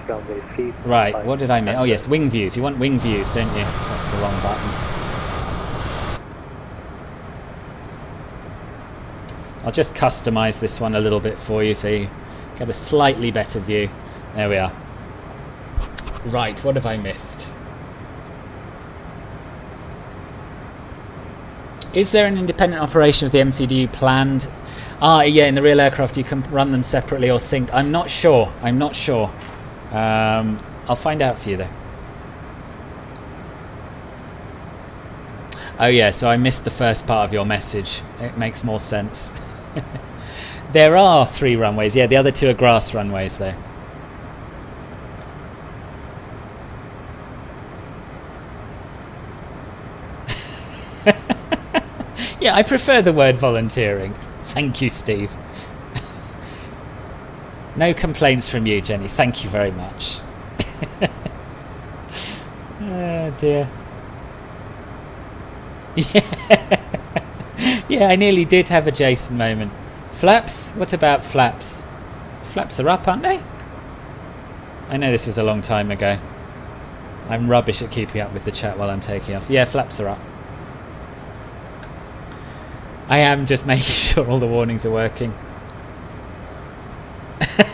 runway feet. Right, what did I mean? Oh yes, wing views. You want wing views, don't you? That's the wrong button. I'll just customize this one a little bit for you so you get a slightly better view. There we are. Right, what have I missed? Is there an independent operation of the MCDU planned? Ah, yeah, in the real aircraft you can run them separately or synced. I'm not sure. I'm not sure. Um, I'll find out for you though. Oh yeah, so I missed the first part of your message. It makes more sense. there are three runways. Yeah, the other two are grass runways, though. yeah, I prefer the word volunteering. Thank you, Steve. no complaints from you, Jenny. Thank you very much. oh, dear. Yeah. yeah, I nearly did have a Jason moment. Flaps? What about flaps? Flaps are up, aren't they? I know this was a long time ago. I'm rubbish at keeping up with the chat while I'm taking off. Yeah, flaps are up. I am just making sure all the warnings are working.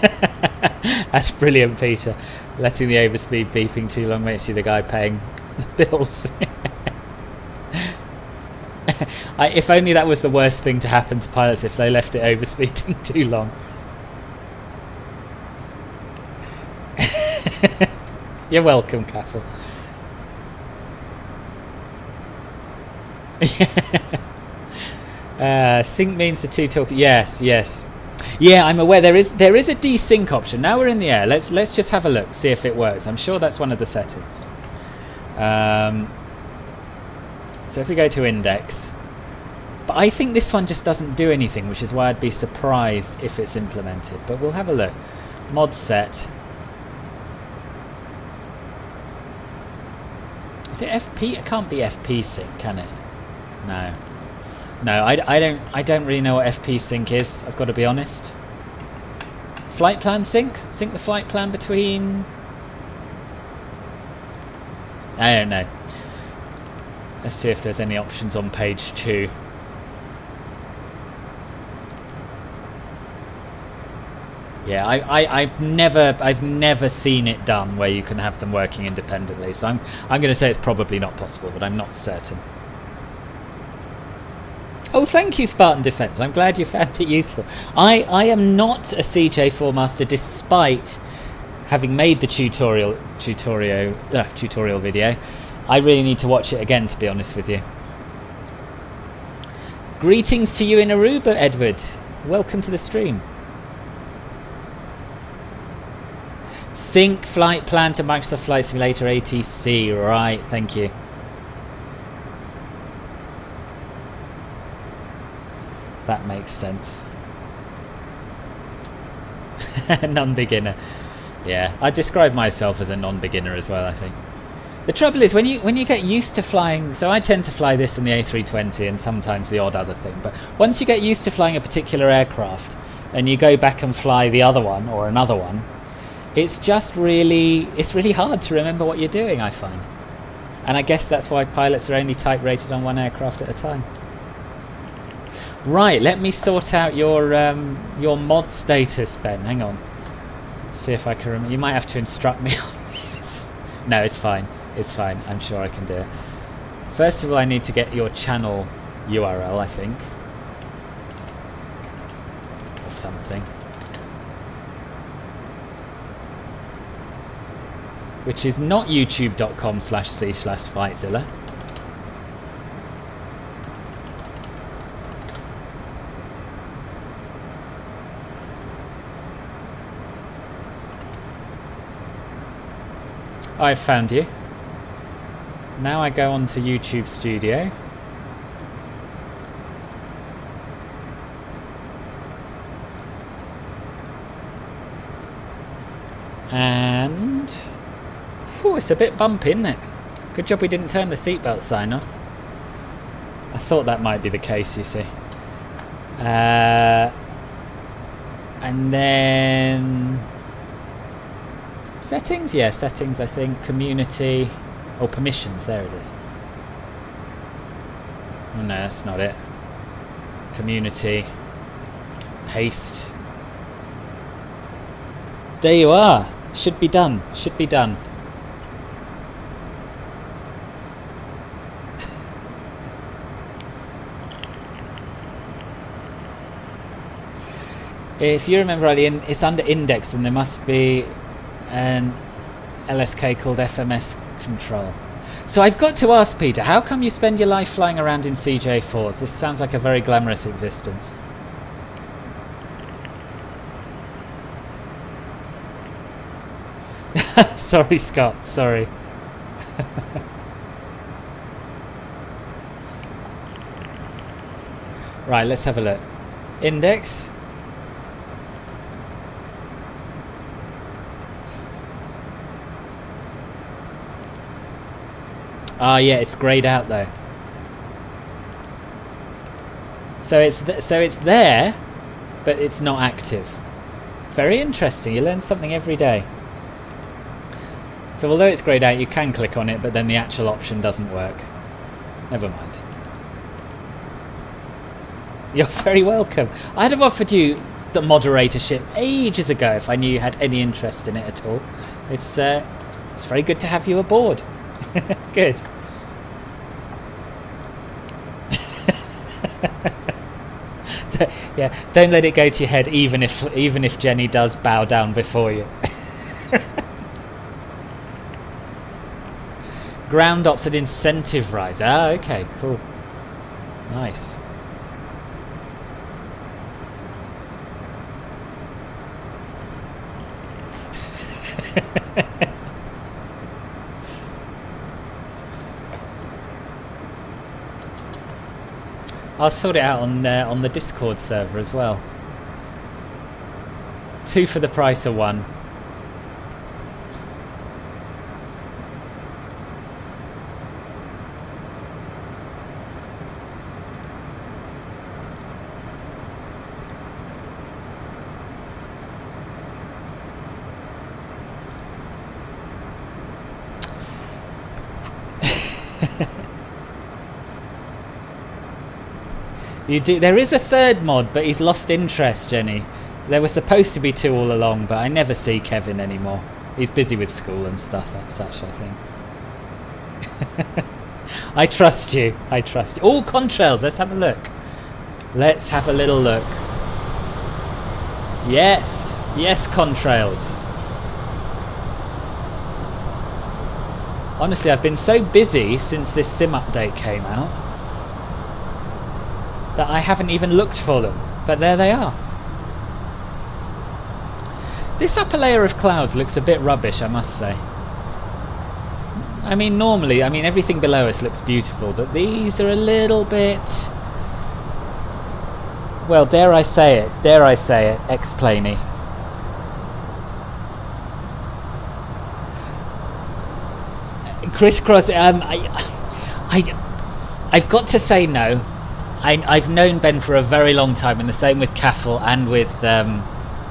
That's brilliant, Peter. Letting the overspeed beeping too long makes you the guy paying the bills. I, if only that was the worst thing to happen to pilots if they left it overspeeding too long. You're welcome, Castle. uh, sync means the two talk. Yes, yes. Yeah, I'm aware there is there is a desync option. Now we're in the air. Let's let's just have a look, see if it works. I'm sure that's one of the settings. Um, so if we go to index, but I think this one just doesn't do anything, which is why I'd be surprised if it's implemented. But we'll have a look. Mod set. Is it FP? It can't be FP sync, can it? No. No, I, I don't I don't really know what FP sync is, I've got to be honest. Flight plan sync? Sync the flight plan between... I don't know. Let's see if there's any options on page 2. Yeah, I, I, I've never I've never seen it done where you can have them working independently. So I'm I'm going to say it's probably not possible, but I'm not certain. Oh, thank you, Spartan Defense. I'm glad you found it useful. I, I am not a CJ4 master, despite having made the tutorial tutorial uh, tutorial video. I really need to watch it again, to be honest with you. Greetings to you in Aruba, Edward. Welcome to the stream. Sync flight plan to Microsoft Flight Simulator ATC. Right, thank you. That makes sense. Non-beginner. Yeah, I describe myself as a non-beginner as well. I think. The trouble is when you when you get used to flying. So I tend to fly this and the A320 and sometimes the odd other thing. But once you get used to flying a particular aircraft and you go back and fly the other one or another one, it's just really it's really hard to remember what you're doing. I find, and I guess that's why pilots are only type rated on one aircraft at a time. Right, let me sort out your um, your mod status, Ben. Hang on. See if I can remember. You might have to instruct me on this. No, it's fine. It's fine. I'm sure I can do it. First of all, I need to get your channel URL, I think. Or something. Which is not youtube.com slash c slash fightzilla. I've found you. Now I go on to YouTube Studio. And... Whew, it's a bit bumpy, isn't it? Good job we didn't turn the seatbelt sign off. I thought that might be the case, you see. Uh, and then... Settings? Yeah, settings, I think. Community. Oh, permissions. There it is. Oh, no, that's not it. Community. Paste. There you are. Should be done. Should be done. if you remember rightly, it's under index and there must be an LSK called FMS control. So I've got to ask Peter, how come you spend your life flying around in CJ4s? This sounds like a very glamorous existence. sorry, Scott. Sorry. right, let's have a look. Index. Ah, yeah, it's greyed out though. So it's so it's there, but it's not active. Very interesting. You learn something every day. So although it's greyed out, you can click on it, but then the actual option doesn't work. Never mind. You're very welcome. I'd have offered you the moderatorship ages ago if I knew you had any interest in it at all. It's uh, it's very good to have you aboard. Good. yeah, don't let it go to your head, even if even if Jenny does bow down before you. Ground ops and incentive rides. Ah, okay, cool, nice. I'll sort it out on uh, on the Discord server as well. Two for the price of one. You do. There is a third mod, but he's lost interest, Jenny. There were supposed to be two all along, but I never see Kevin anymore. He's busy with school and stuff like such, I think. I trust you. I trust you. All contrails. Let's have a look. Let's have a little look. Yes. Yes, contrails. Honestly, I've been so busy since this sim update came out that I haven't even looked for them, but there they are. This upper layer of clouds looks a bit rubbish, I must say. I mean, normally, I mean, everything below us looks beautiful, but these are a little bit... Well, dare I say it, dare I say it, explainy. Crisscross, um, I, I, I've got to say no, I, I've known Ben for a very long time, and the same with Caffel and with um,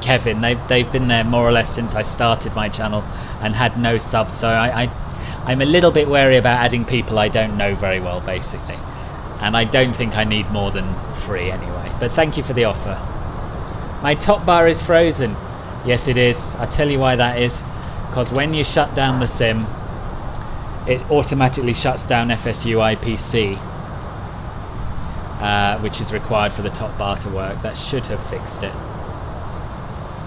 Kevin. They've they've been there more or less since I started my channel and had no subs. So I, I I'm a little bit wary about adding people I don't know very well, basically. And I don't think I need more than three anyway. But thank you for the offer. My top bar is frozen. Yes, it is. I'll tell you why that is. Because when you shut down the sim, it automatically shuts down FSUIPC, uh, which is required for the top bar to work. That should have fixed it.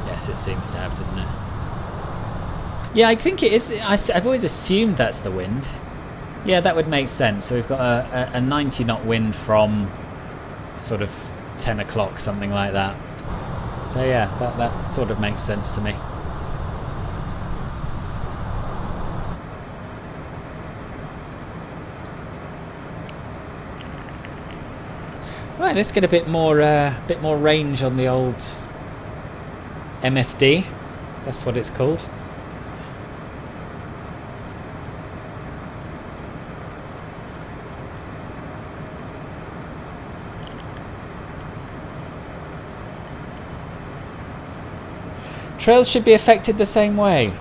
Yes, it seems to have, doesn't it? Yeah, I think it is. I, have always assumed that's the wind. Yeah, that would make sense. So we've got a, a, a 90 knot wind from sort of 10 o'clock, something like that. So yeah, that, that sort of makes sense to me. Let's get a bit more, uh, bit more range on the old MFD. That's what it's called. Trails should be affected the same way.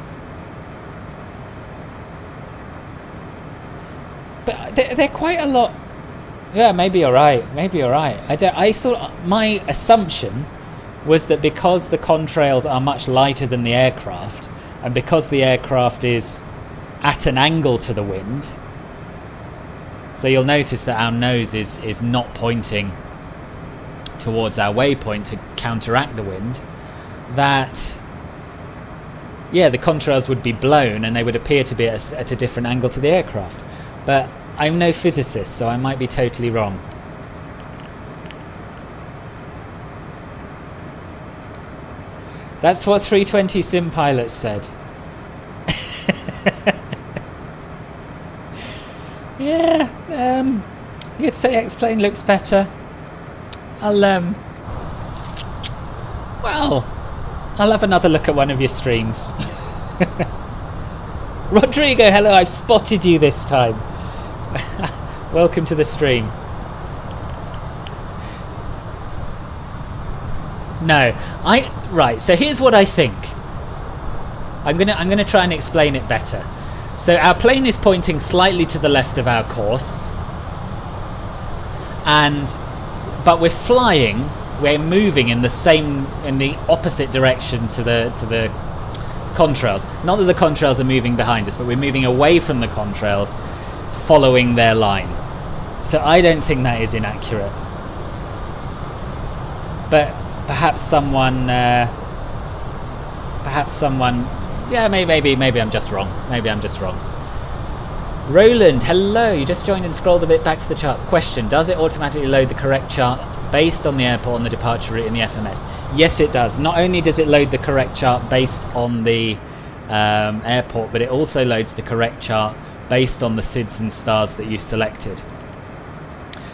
But they're, they're quite a lot. Yeah, maybe you're right. Maybe you're right. I don't. I thought my assumption was that because the contrails are much lighter than the aircraft, and because the aircraft is at an angle to the wind, so you'll notice that our nose is is not pointing towards our waypoint to counteract the wind. That yeah, the contrails would be blown and they would appear to be at a, at a different angle to the aircraft. But I'm no physicist, so I might be totally wrong. That's what 320 sim pilots said. yeah, um, you'd say X-Plane looks better. I'll, um, well, I'll have another look at one of your streams. Rodrigo, hello, I've spotted you this time. Welcome to the stream. No, I right. So here's what I think. I'm gonna I'm gonna try and explain it better. So our plane is pointing slightly to the left of our course, and but we're flying we're moving in the same in the opposite direction to the to the contrails. Not that the contrails are moving behind us, but we're moving away from the contrails, following their line. So I don't think that is inaccurate. But perhaps someone, uh, perhaps someone, yeah, maybe, maybe, maybe I'm just wrong. Maybe I'm just wrong. Roland, hello. You just joined and scrolled a bit back to the charts. Question: Does it automatically load the correct chart based on the airport and the departure route in the FMS? Yes, it does. Not only does it load the correct chart based on the um, airport, but it also loads the correct chart based on the SIDs and STARs that you selected.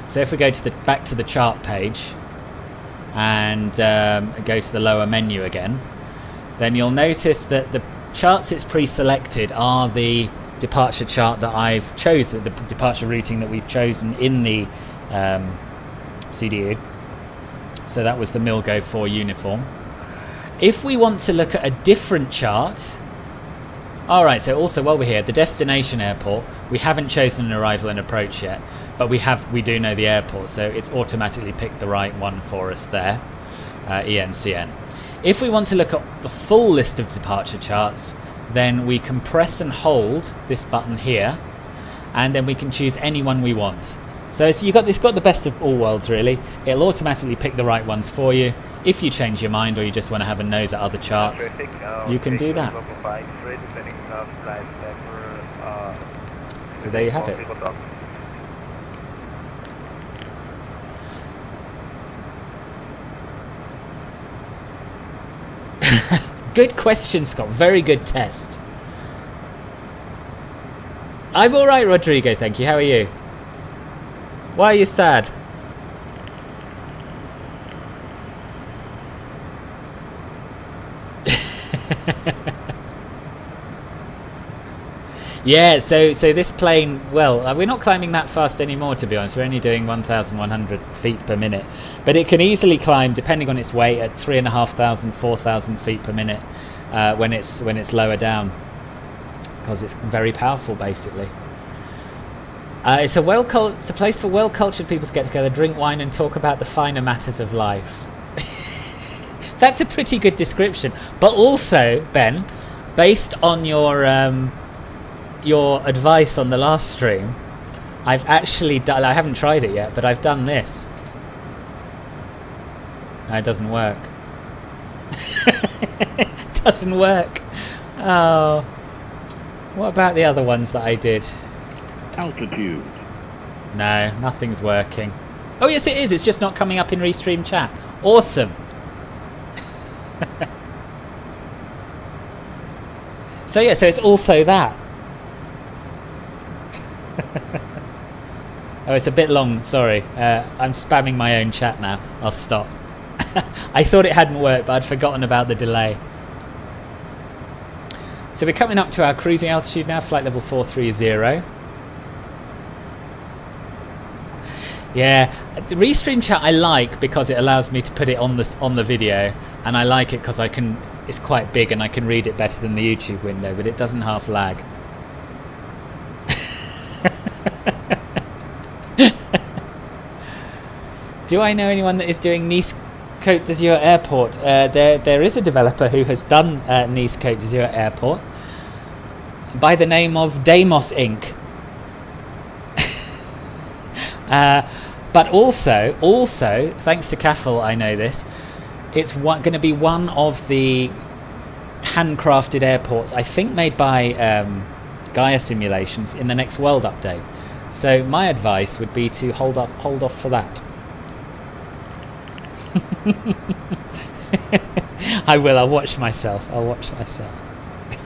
So if we go to the back to the chart page and um, go to the lower menu again, then you'll notice that the charts it's pre-selected are the departure chart that I've chosen, the departure routing that we've chosen in the um, CDU. So that was the Milgo 4 uniform. If we want to look at a different chart, alright, so also while we're here, the destination airport, we haven't chosen an arrival and approach yet, but we have we do know the airport, so it's automatically picked the right one for us there, uh, ENCN. If we want to look at the full list of departure charts, then we can press and hold this button here, and then we can choose any one we want. So, so you got this got the best of all worlds really. It'll automatically pick the right ones for you. If you change your mind or you just want to have a nose at other charts, you can do that. So there you have it. good question, Scott. Very good test. I'm alright, Rodrigo, thank you. How are you? Why are you sad? Yeah, so so this plane, well, uh, we're not climbing that fast anymore, to be honest. We're only doing 1,100 feet per minute, but it can easily climb, depending on its weight, at three and a half thousand, four thousand feet per minute uh, when it's when it's lower down, because it's very powerful, basically. Uh, it's a well it's a place for well cultured people to get together, drink wine, and talk about the finer matters of life. That's a pretty good description, but also Ben, based on your um, your advice on the last stream, I've actually done. I haven't tried it yet, but I've done this. No, it doesn't work. it doesn't work. Oh. What about the other ones that I did? Altitude. No, nothing's working. Oh yes, it is. It's just not coming up in restream chat. Awesome. so yeah, so it's also that. Oh, it's a bit long. Sorry, uh, I'm spamming my own chat now. I'll stop. I thought it hadn't worked, but I'd forgotten about the delay. So we're coming up to our cruising altitude now, flight level 430. Yeah, the restream chat I like because it allows me to put it on the on the video, and I like it because I can. It's quite big and I can read it better than the YouTube window, but it doesn't half lag. Do I know anyone that is doing Nice Côte d'Azur Airport? Uh, there, there is a developer who has done uh, Nice Côte d'Azur Airport by the name of Deimos Inc. uh, but also, also, thanks to Caffel, I know this. It's going to be one of the handcrafted airports, I think, made by um, Gaya Simulation in the next World update. So my advice would be to hold up, hold off for that. I will. I'll watch myself. I'll watch myself.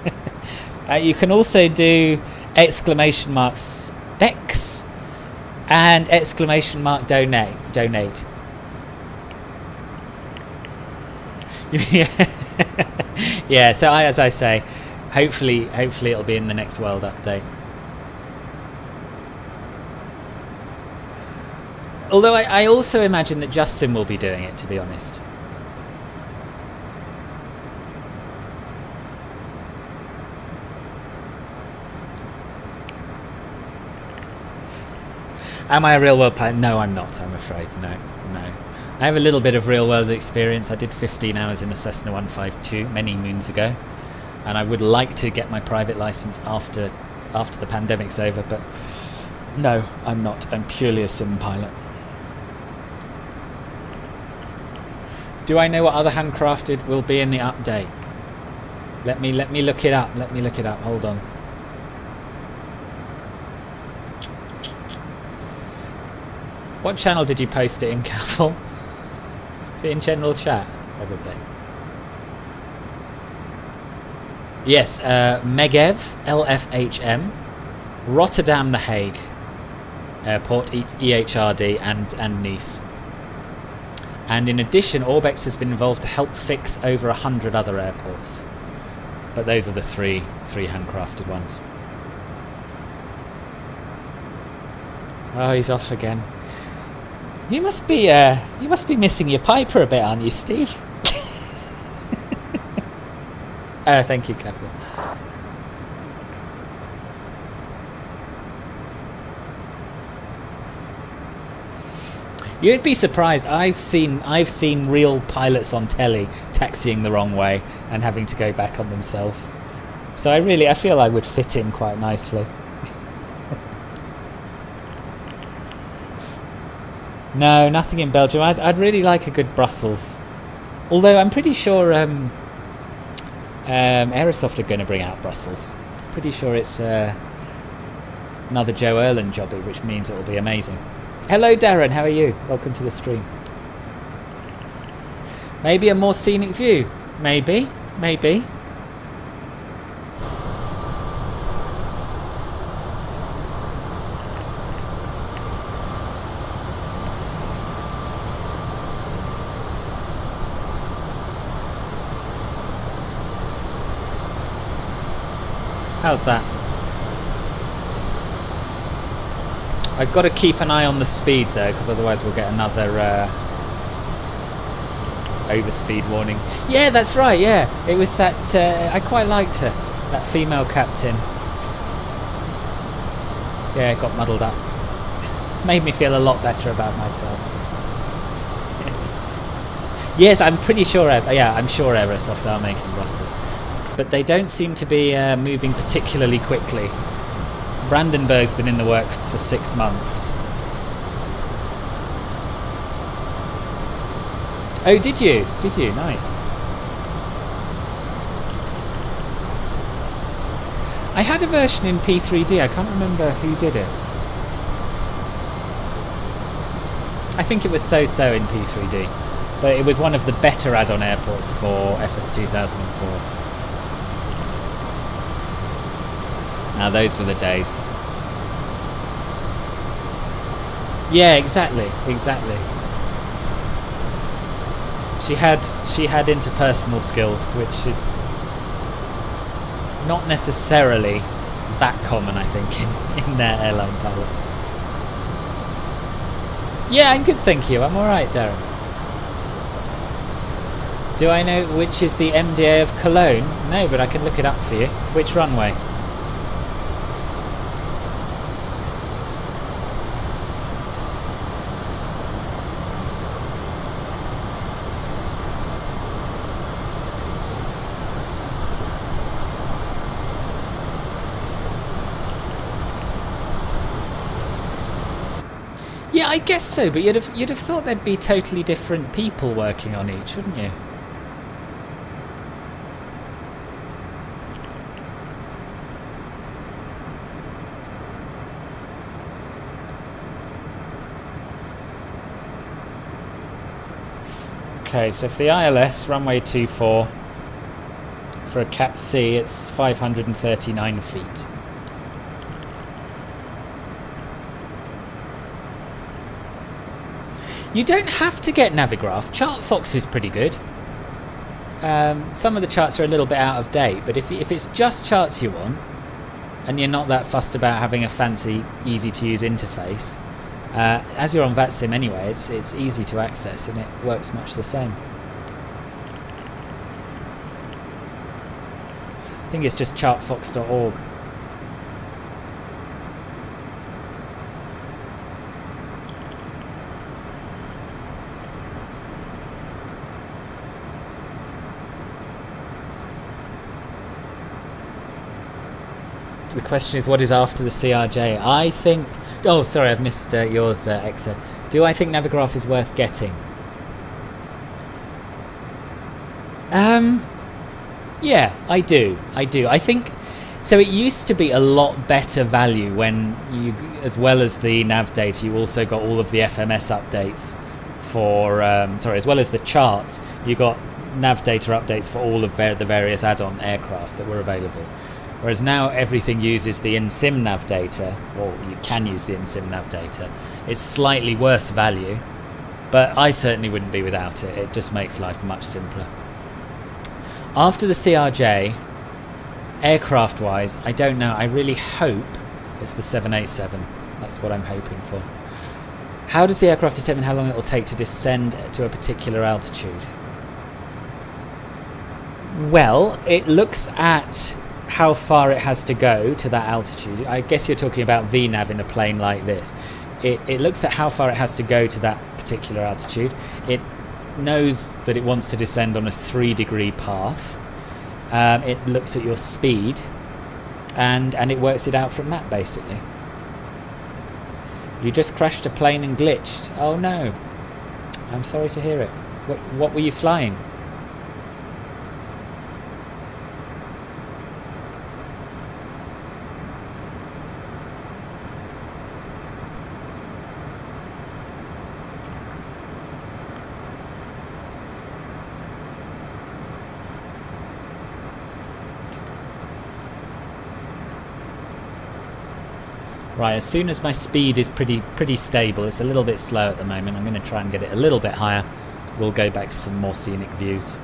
uh, you can also do exclamation mark specs and exclamation mark donate. Donate. yeah. So I, as I say, hopefully, hopefully it'll be in the next world update. Although I, I also imagine that Justin will be doing it, to be honest. Am I a real world pilot? No, I'm not, I'm afraid. No, no. I have a little bit of real world experience. I did 15 hours in a Cessna 152 many moons ago. And I would like to get my private license after after the pandemic's over, but no, I'm not. I'm purely a sim pilot. Do I know what other handcrafted will be in the update? Let me let me look it up. Let me look it up. Hold on. What channel did you post it in, Caffel? Is it in general chat? Probably. Yes, uh, Megève, LFHM, Rotterdam The Hague Airport, e EHRD, and, and Nice. And in addition, Orbx has been involved to help fix over a hundred other airports. But those are the three three handcrafted ones. Oh, he's off again. You must be uh, you must be missing your Piper a bit, aren't you, Steve? uh, thank you, Captain. You'd be surprised. I've seen I've seen real pilots on telly taxiing the wrong way and having to go back on themselves. So I really I feel I would fit in quite nicely. no, nothing in Belgium. I'd, I'd really like a good Brussels. Although I'm pretty sure um, um, Aerosoft are going to bring out Brussels. Pretty sure it's uh, another Jo Erlend jobby, which means it will be amazing. Hello Darren, how are you? Welcome to the stream. Maybe a more scenic view. Maybe. Maybe. How's that? I've got to keep an eye on the speed though, because otherwise we'll get another uh, overspeed warning. Yeah, that's right. Yeah, it was that. Uh, I quite liked her, that female captain. Yeah, got muddled up. Made me feel a lot better about myself. yes, I'm pretty sure. Yeah, I'm sure Aerosoft are making buses, but they don't seem to be uh, moving particularly quickly. Brandenburg's been in the works for six months. Oh, did you? Did you? Nice. I had a version in P3D. I can't remember who did it. I think it was so-so in P3D, but it was one of the better add-on airports for FS 2004. Now those were the days. Yeah, exactly, exactly. She had she had interpersonal skills, which is not necessarily that common, I think, in, in their airline pilots. Yeah, I'm good, thank you. I'm alright, Darren. Do I know which is the MDA of Cologne? No, but I can look it up for you. Which runway? I guess so, but you'd have you'd have thought there'd be totally different people working on each, wouldn't you? Okay, so for the ILS, runway 24, for a Cat C, it's 539 feet. You don't have to get Navigraph. ChartFox is pretty good. Um, some of the charts are a little bit out of date, but if, if it's just charts you want, and you're not that fussed about having a fancy, easy-to-use interface, uh, as you're on VATSIM anyway, it's, it's easy to access and it works much the same. I think it's just chartfox.org. the question is what is after the CRJ? I think. Oh, sorry, I've missed uh, yours, uh, Exa. Do I think Navigraph is worth getting? Um, yeah, I do. I do. I think. So it used to be a lot better value when you, as well as the nav data, you also got all of the FMS updates for. Um, sorry, as well as the charts, you got nav data updates for all of the various add-on aircraft that were available. Whereas now everything uses the in-sim nav data, or you can use the in-sim nav data. It's slightly worse value, but I certainly wouldn't be without it. It just makes life much simpler. After the CRJ, aircraft-wise, I don't know. I really hope it's the 787. That's what I'm hoping for. How does the aircraft determine how long it will take to descend to a particular altitude? Well, it looks at how far it has to go to that altitude. I guess you're talking about VNAV in a plane like this. It, it looks at how far it has to go to that particular altitude. It knows that it wants to descend on a three degree path. Um, it looks at your speed and, and it works it out from that basically. You just crashed a plane and glitched. Oh no. I'm sorry to hear it. What, what were you flying? As soon as my speed is pretty pretty stable, it's a little bit slow at the moment, I'm going to try and get it a little bit higher. We'll go back to some more scenic views.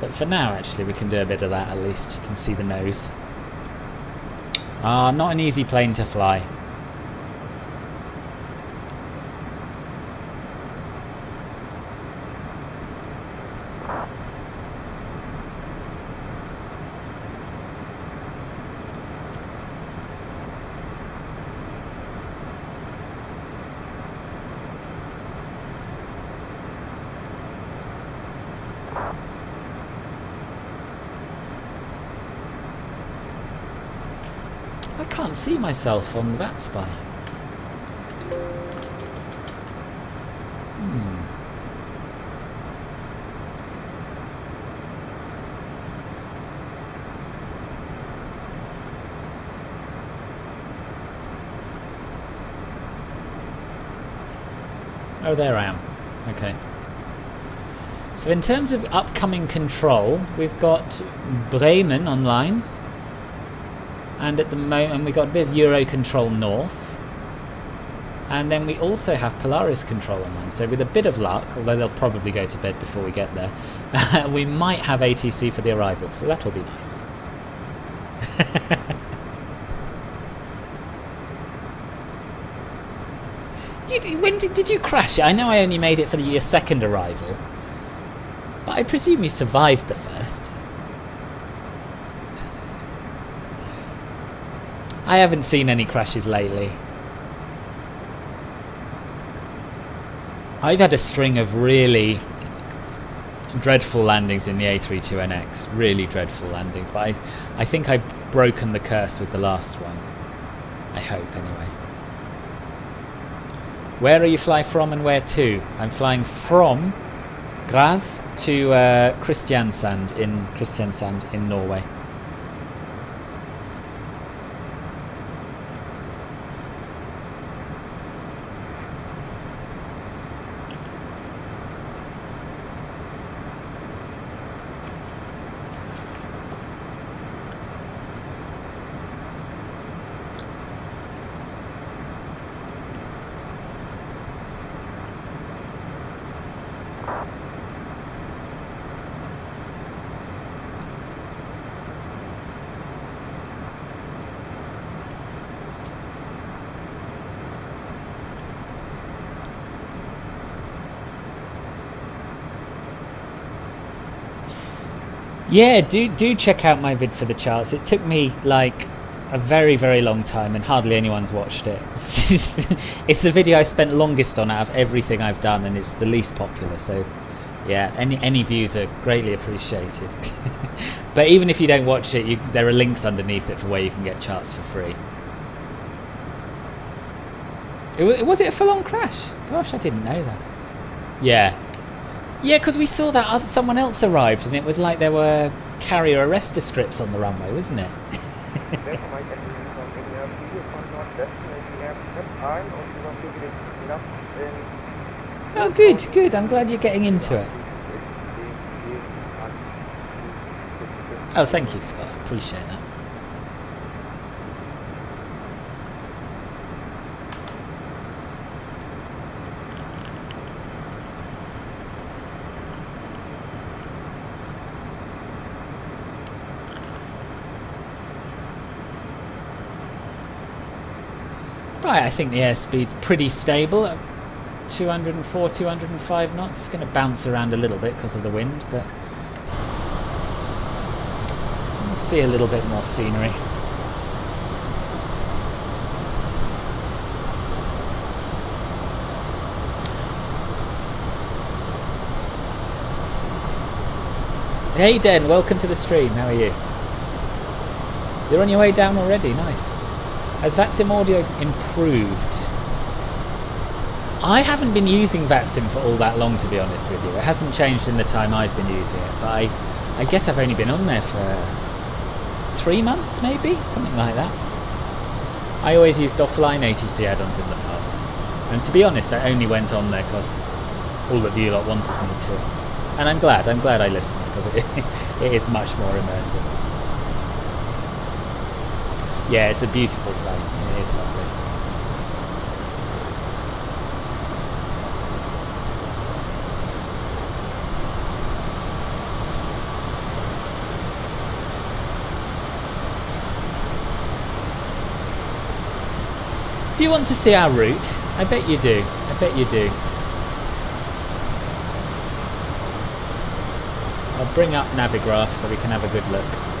But for now, actually, we can do a bit of that at least. You can see the nose. Ah, not an easy plane to fly. I can't see myself on that spy. Hmm. Oh, there I am. Okay. So in terms of upcoming control, we've got Bremen online, and at the moment we've got a bit of Eurocontrol North, and then we also have Polaris Control online. So with a bit of luck, although they'll probably go to bed before we get there, we might have ATC for the arrival. So that'll be nice. You, when did, did you crash it? I know I only made it for your second arrival, but I presume you survived the first. I haven't seen any crashes lately. I've had a string of really dreadful landings in the A32NX. Really dreadful landings, but I, I think I've broken the curse with the last one. I hope, anyway. Where are you flying from and where to? I'm flying from Graz to uh, Kristiansand in Kristiansand in Norway. Yeah, do do check out my vid for the charts. It took me like a very very long time, and hardly anyone's watched it. it's the video I spent longest on out of everything I've done, and it's the least popular. So, yeah, any any views are greatly appreciated. but even if you don't watch it, you, there are links underneath it for where you can get charts for free. It, was it a full-on crash? Gosh, I didn't know that. Yeah, yeah, because we saw that other, someone else arrived, and it was like there were carrier arrestor strips on the runway, wasn't it? oh, good, good. I'm glad you're getting into it. Oh, thank you, Scott. I appreciate that. Right, I think the airspeed's pretty stable at 204, 205 knots. It's going to bounce around a little bit because of the wind, but we'll see a little bit more scenery. Hey Den, welcome to the stream. How are you? You're on your way down already. Nice. Has VATSIM audio improved? I haven't been using VATSIM for all that long, to be honest with you. It hasn't changed in the time I've been using it, but I, I guess I've only been on there for three months, maybe something like that. I always used offline ATC add-ons in the past, and to be honest, I only went on there because all of you lot wanted me to, and I'm glad. I'm glad I listened because it, it is much more immersive. Yeah, it's a beautiful plane. It is lovely. Do you want to see our route? I bet you do. I bet you do. I'll bring up Navigraph so we can have a good look.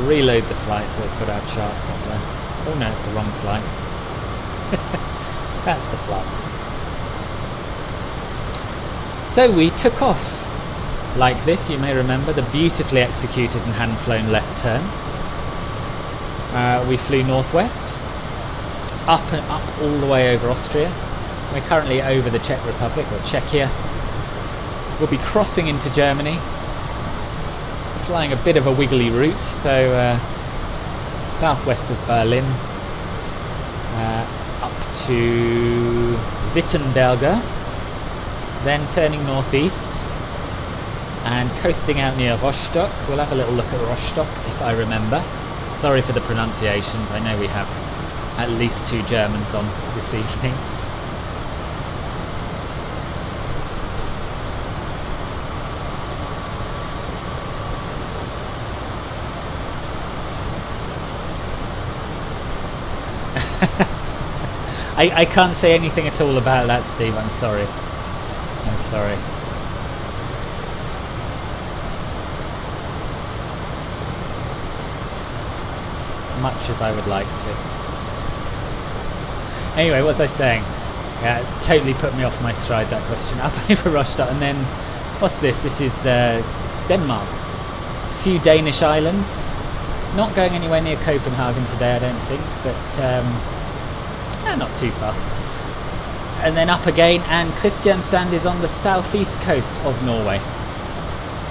I'll reload the flight so it's got our charts up there. Oh no, it's the wrong flight. That's the flight. So we took off like this, you may remember, the beautifully executed and hand-flown left turn. Uh, we flew northwest, up and up all the way over Austria. We're currently over the Czech Republic, or Czechia. We'll be crossing into Germany, flying a bit of a wiggly route, so uh, southwest of Berlin, uh, up to Wittenberge, then turning northeast and coasting out near Rostock. We'll have a little look at Rostock if I remember. Sorry for the pronunciations, I know we have at least two Germans on this evening. I, I can't say anything at all about that, Steve. I'm sorry. I'm sorry. Much as I would like to. Anyway, what was I saying? Yeah, it totally put me off my stride that question. Up over Rostock, and then what's this? This is uh, Denmark. A few Danish islands. Not going anywhere near Copenhagen today, I don't think, but um, not too far. And then up again, and Kristiansand is on the southeast coast of Norway.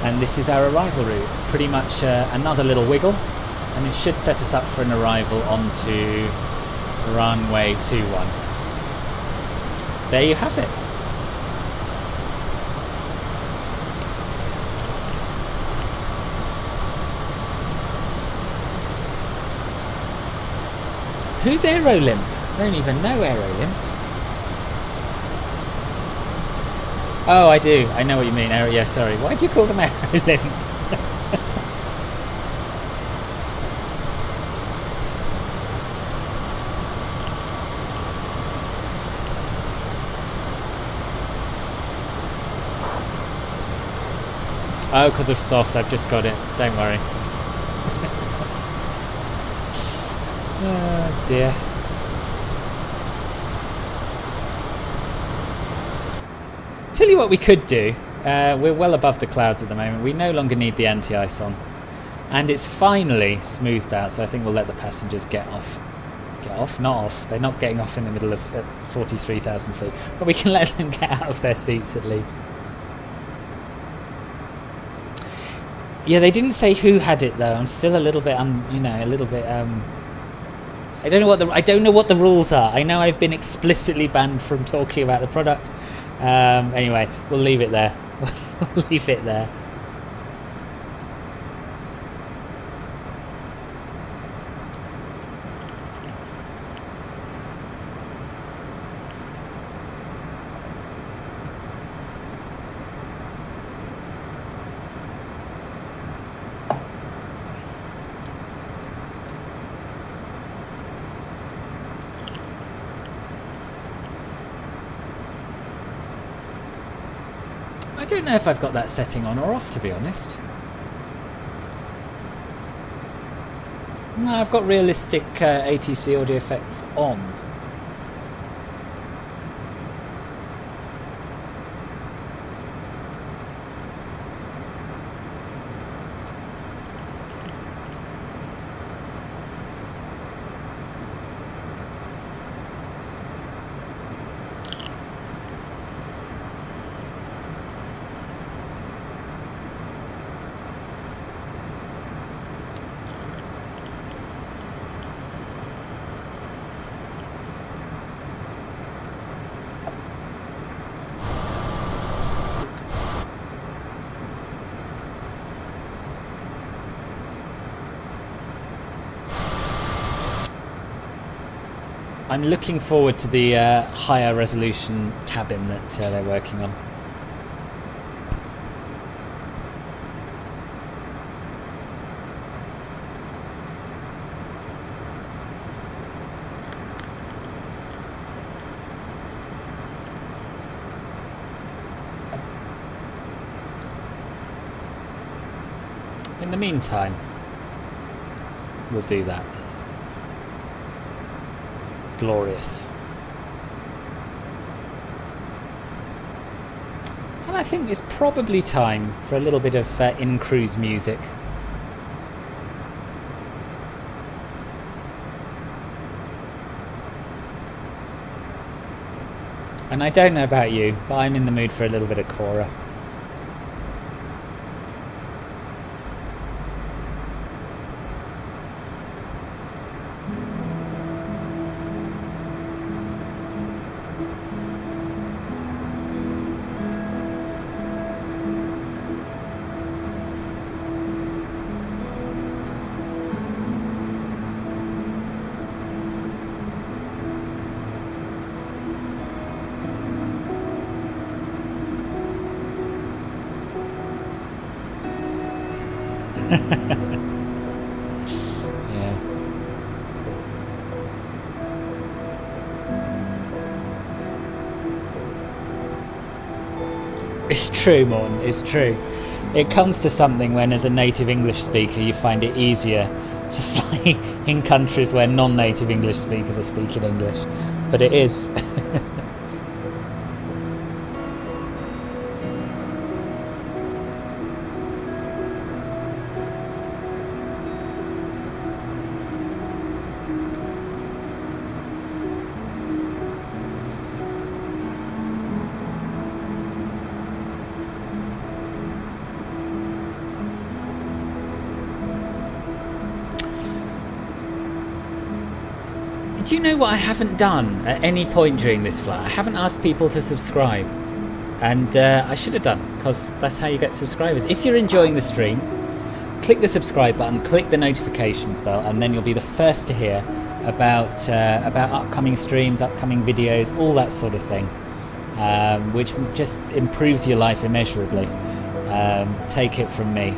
And this is our arrival route. It's pretty much uh, another little wiggle, and it should set us up for an arrival onto runway 21. There you have it. Who's Aerolimp? I don't even know Aerolimp. Oh, I do. I know what you mean. Aero, yeah, sorry. Why do you call them Aerolimp? oh, because of soft. I've just got it. Don't worry. oh dear. Tell you what we could do. Uh, we're well above the clouds at the moment. We no longer need the anti-ice on. And it's finally smoothed out, so I think we'll let the passengers get off. Get off? Not off. They're not getting off in the middle of uh, 43,000 feet. But we can let them get out of their seats at least. Yeah, they didn't say who had it though. I'm still a little bit, um, you know, a little bit. Um, I don't know what the I don't know what the rules are. I know I've been explicitly banned from talking about the product. Um, anyway, we'll leave it there. leave it there. I don't know if I've got that setting on or off, to be honest. No, I've got realistic uh, ATC audio effects on. I'm looking forward to the uh, higher resolution cabin that uh, they're working on. In the meantime, we'll do that. Glorious. And I think it's probably time for a little bit of uh, in-cruise music. And I don't know about you, but I'm in the mood for a little bit of Cora. True, Morton, it's true. It comes to something when, as a native English speaker, you find it easier to fly in countries where non native English speakers are speaking English. But it is. haven't done at any point during this flight? I haven't asked people to subscribe. And uh, I should have done, because that's how you get subscribers. If you're enjoying the stream, click the subscribe button, click the notifications bell, and then you'll be the first to hear about, uh, about upcoming streams, upcoming videos, all that sort of thing. Um, which just improves your life immeasurably. Um, take it from me.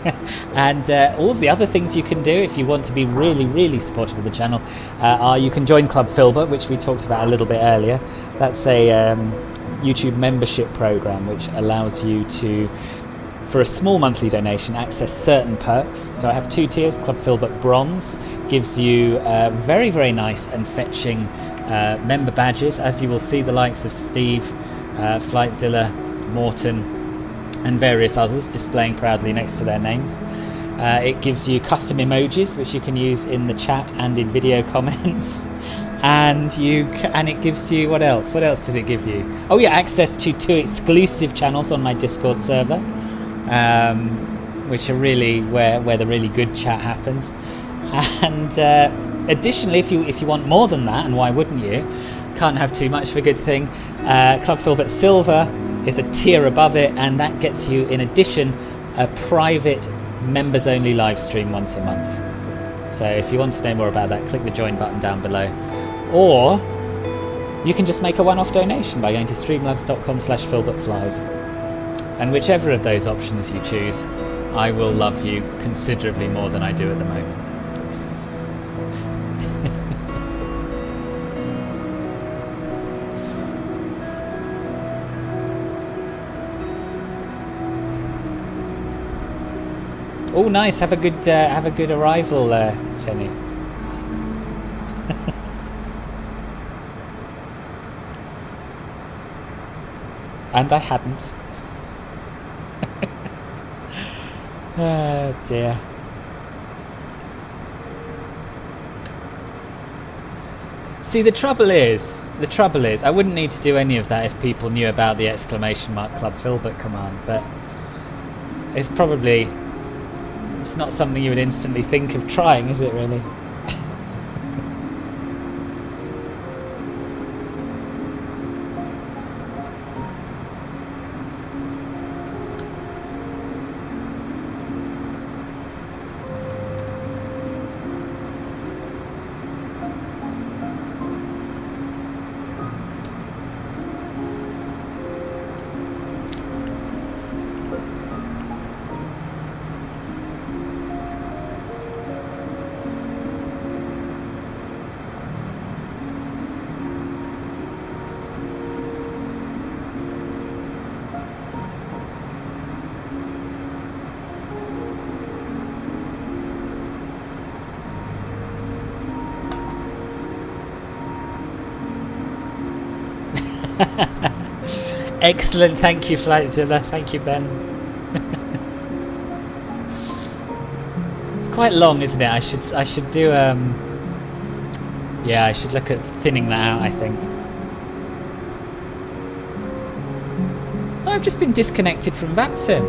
and uh, all the other things you can do if you want to be really, really supportive of the channel are you can join Club Filbert, which we talked about a little bit earlier. That's a um, YouTube membership program which allows you to, for a small monthly donation, access certain perks. So I have two tiers. Club Filbert Bronze gives you uh, very, very nice and fetching uh, member badges, as you will see the likes of Steve, uh, Flightzilla, Morton, and various others displaying proudly next to their names. Uh, it gives you custom emojis which you can use in the chat and in video comments. and you and it gives you what else? What else does it give you? Oh yeah, access to two exclusive channels on my Discord server, um, which are really where where the really good chat happens. And uh, additionally, if you if you want more than that, and why wouldn't you? Can't have too much of a good thing. Uh, Club Filbert Silver is a tier above it, and that gets you, in addition, a private members only live stream once a month. So if you want to know more about that, click the join button down below. Or you can just make a one off donation by going to streamlabs.com slash filbertflies. And whichever of those options you choose, I will love you considerably more than I do at the moment. Oh, nice. Have a good uh, have a good arrival, uh, Jenny. and I hadn't. oh dear. See, the trouble is, the trouble is, I wouldn't need to do any of that if people knew about the exclamation mark Club Filbert command, but it's probably it's not something you would instantly think of trying, is it really? Excellent, thank you, Flightzilla. Thank you, Ben. it's quite long, isn't it? I should I should do um. Yeah, I should look at thinning that out. I think. Oh, I've just been disconnected from VATSIM.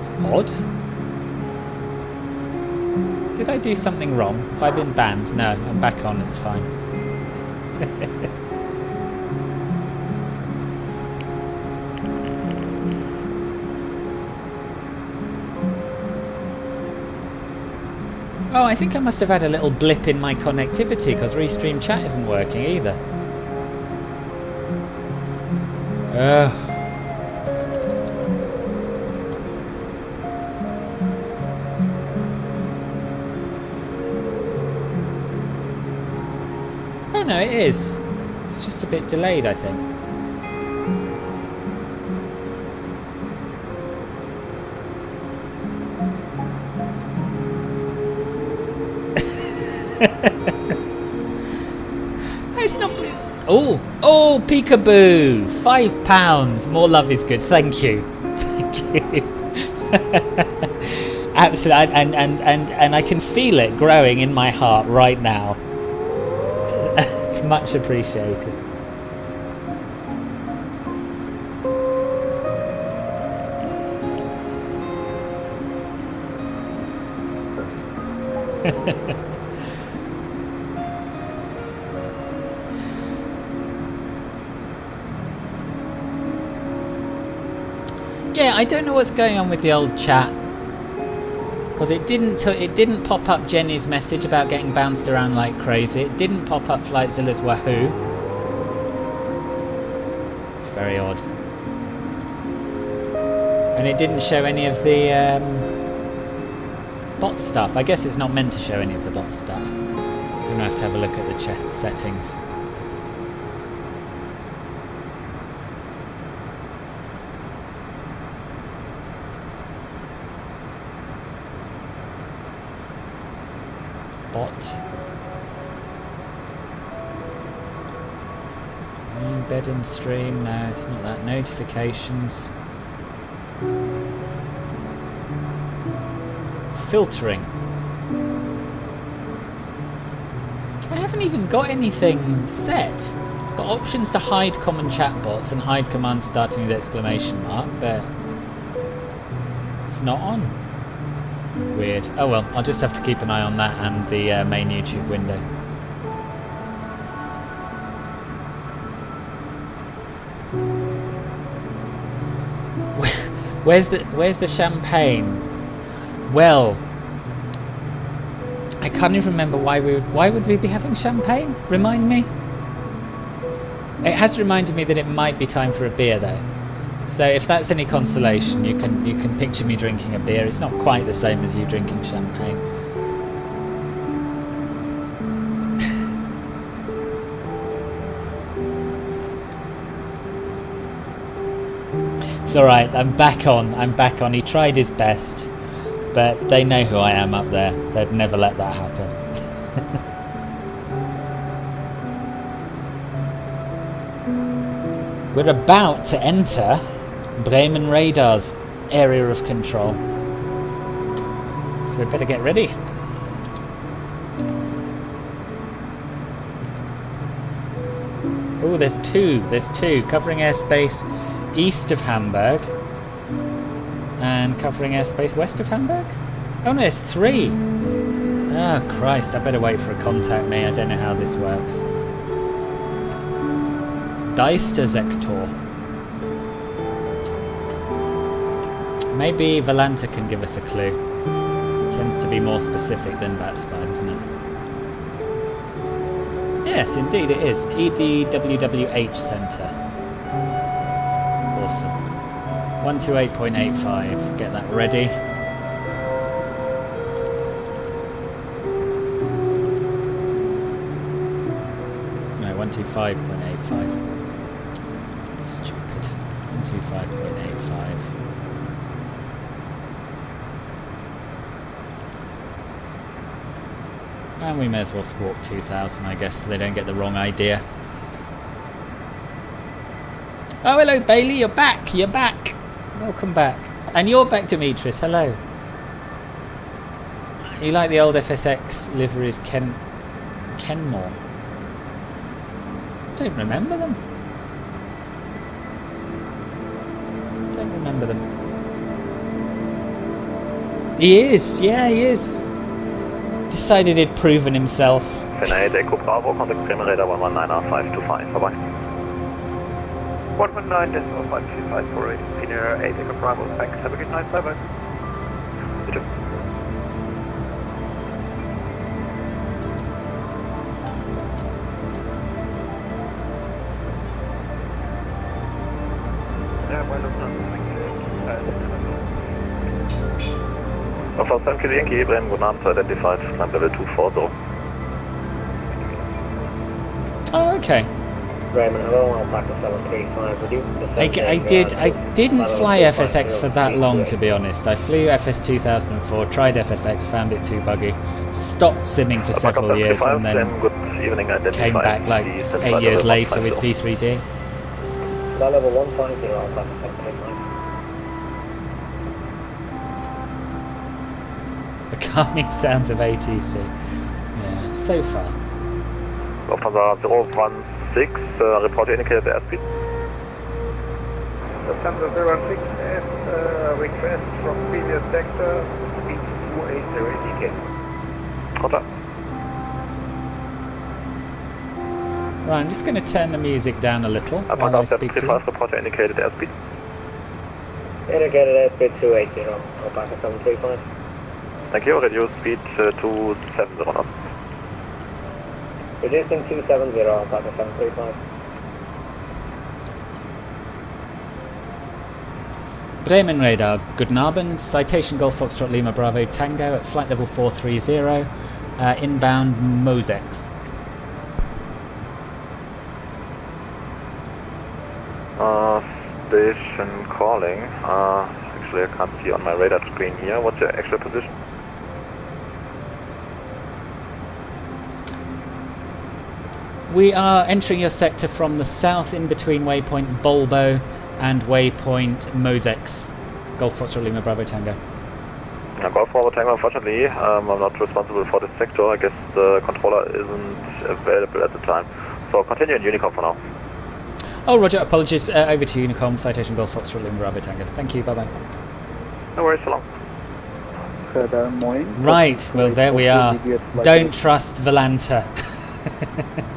It's odd. Did I do something wrong? Have I been banned? No, I'm back on. It's fine. Oh, I think I must have had a little blip in my connectivity because Restream Chat isn't working either. Ugh. Oh no, it is. It's just a bit delayed, I think. Peekaboo! Five pounds. More love is good. Thank you. Thank you. Absolutely, and, and and and I can feel it growing in my heart right now. it's much appreciated. Yeah, I don't know what's going on with the old chat because it didn't it didn't pop up Jenny's message about getting bounced around like crazy. It didn't pop up Flightzilla's Wahoo. It's very odd, and it didn't show any of the um, bot stuff. I guess it's not meant to show any of the bot stuff. I'm gonna have to have a look at the chat settings. bot. And stream, no, it's not that. Notifications. Filtering. I haven't even got anything set. It's got options to hide common chat bots and hide commands starting with exclamation mark, but it's not on. Weird. Oh well, I'll just have to keep an eye on that and the uh, main YouTube window. Where's the Where's the champagne? Well, I can't even remember why we would, why would we be having champagne. Remind me. It has reminded me that it might be time for a beer though. So if that's any consolation, you can you can picture me drinking a beer. It's not quite the same as you drinking champagne. It's all right. I'm back on. I'm back on. He tried his best, but they know who I am up there. They'd never let that happen. We're about to enter Bremen Radar's area of control. So we better get ready. Oh, there's two. There's two covering airspace east of Hamburg and covering airspace west of Hamburg. Oh no, there's three. Oh Christ! I better wait for a contact me. I don't know how this works. Deistersektor. Maybe Volanta can give us a clue. Tends to be more specific than VATSpy, doesn't it? Yes, indeed it is. EDWWH Centre. 128.85. Get that ready. No, 125.85. Stupid. 125.85. And we may as well swap 2000, I guess, so they don't get the wrong idea. Oh, hello, Bailey. You're back. You're back. Welcome back. And you're back, Demetrius. Hello. You like the old FSX liveries, Ken Kenmore? Don't remember them. Don't remember them. He is. Yeah, he is. Decided he'd proven himself. Echo Bravo, contact Bremen radar 119R525, bye bye. 119.525 for Finnair 8 Echo Bravo, thanks, have a good night, bye bye. You too. Yeah, well, that's not Alpha 7 Kilo Yankee, Bremen, guten Abend, identified, climb level 240. Oh, okay. Raymond, hello, Alpaca 735 with you. I, I did. I didn't fly FSX for that long, to be honest. I flew FS 2004, tried FSX, found it too buggy, stopped simming for several years, and then good evening, came back like eight years later with P3D. Flight level 150, The calming sounds of ATC. Yeah, so far. Lufthansa 016, uh, report indicated airspeed. Lufthansa 06 and uh, request from previous sector, speed 280 indicate. Roger. Right, I'm just going to turn the music down a little while I speak to you. 735, report indicated airspeed. Indicated airspeed 280, Alpaca 735. Thank you, reduce speed uh, to 70 knots. Reducing 270, Alpaca 735. Bremen radar, guten Abend, citation Golf Foxtrot Lima Bravo Tango at flight level 430, uh, inbound Mosex. Uh, station calling. Uh, actually, I can't see on my radar screen here. What's your actual position? We are entering your sector from the south in between waypoint Bulbo and waypoint Mosex. Golf Foxtrot Lima Bravo Tango. Now, Golf Bravo Tango, unfortunately, um, I'm not responsible for this sector. I guess the controller isn't available at the time. So continue in Unicom for now. Oh, Roger, apologies. Uh, over to Unicom, citation Golf Foxtrot Lima Bravo Tango. Thank you, bye bye. No worries, so long. Right, well, there we are. Don't trust Volanta.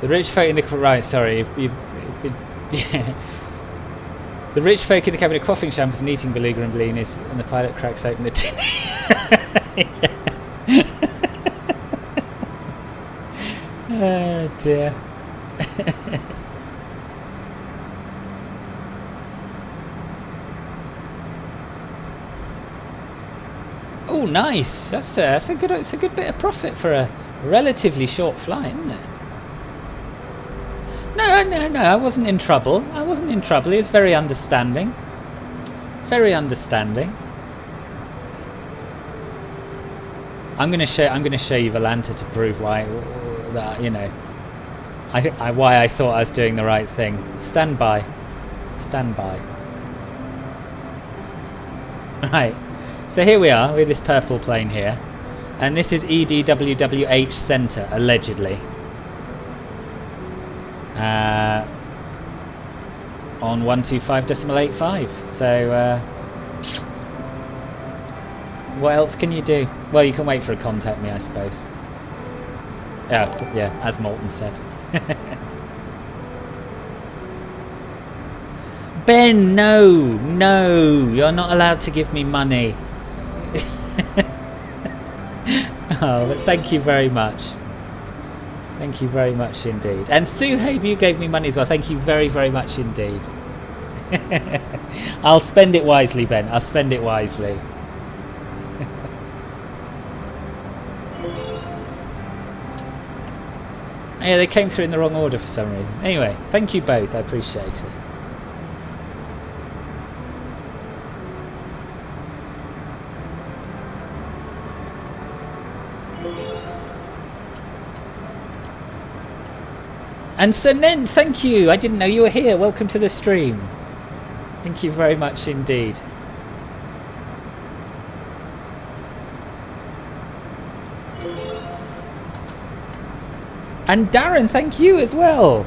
the rich folk in the right. Sorry, you, you, yeah. The rich folk in the cabin are quaffing champers and eating beluga and blinis, and the pilot cracks open the tin. oh dear. Oh, nice. That's a, that's a good. It's a good bit of profit for a relatively short flight, isn't it? No, no, no. I wasn't in trouble. I wasn't in trouble. He's very understanding. Very understanding. I'm gonna show. I'm gonna show you Volanta to prove why that you know. I, I why I thought I was doing the right thing. Stand by. Stand by. Right. So here we are with this purple plane here, and this is EDWWH Center allegedly. Uh, on 125.85. So, uh, what else can you do? Well, you can wait for a contact me, I suppose. Yeah, yeah, as Molten said. Ben, no, no, you're not allowed to give me money. oh, but thank you very much. Thank you very much indeed. And Suhaib, you gave me money as well. Thank you very, very much indeed. I'll spend it wisely, Ben. I'll spend it wisely. yeah, they came through in the wrong order for some reason. Anyway, thank you both. I appreciate it. And Senen, thank you. I didn't know you were here. Welcome to the stream. Thank you very much indeed. And Darren, thank you as well.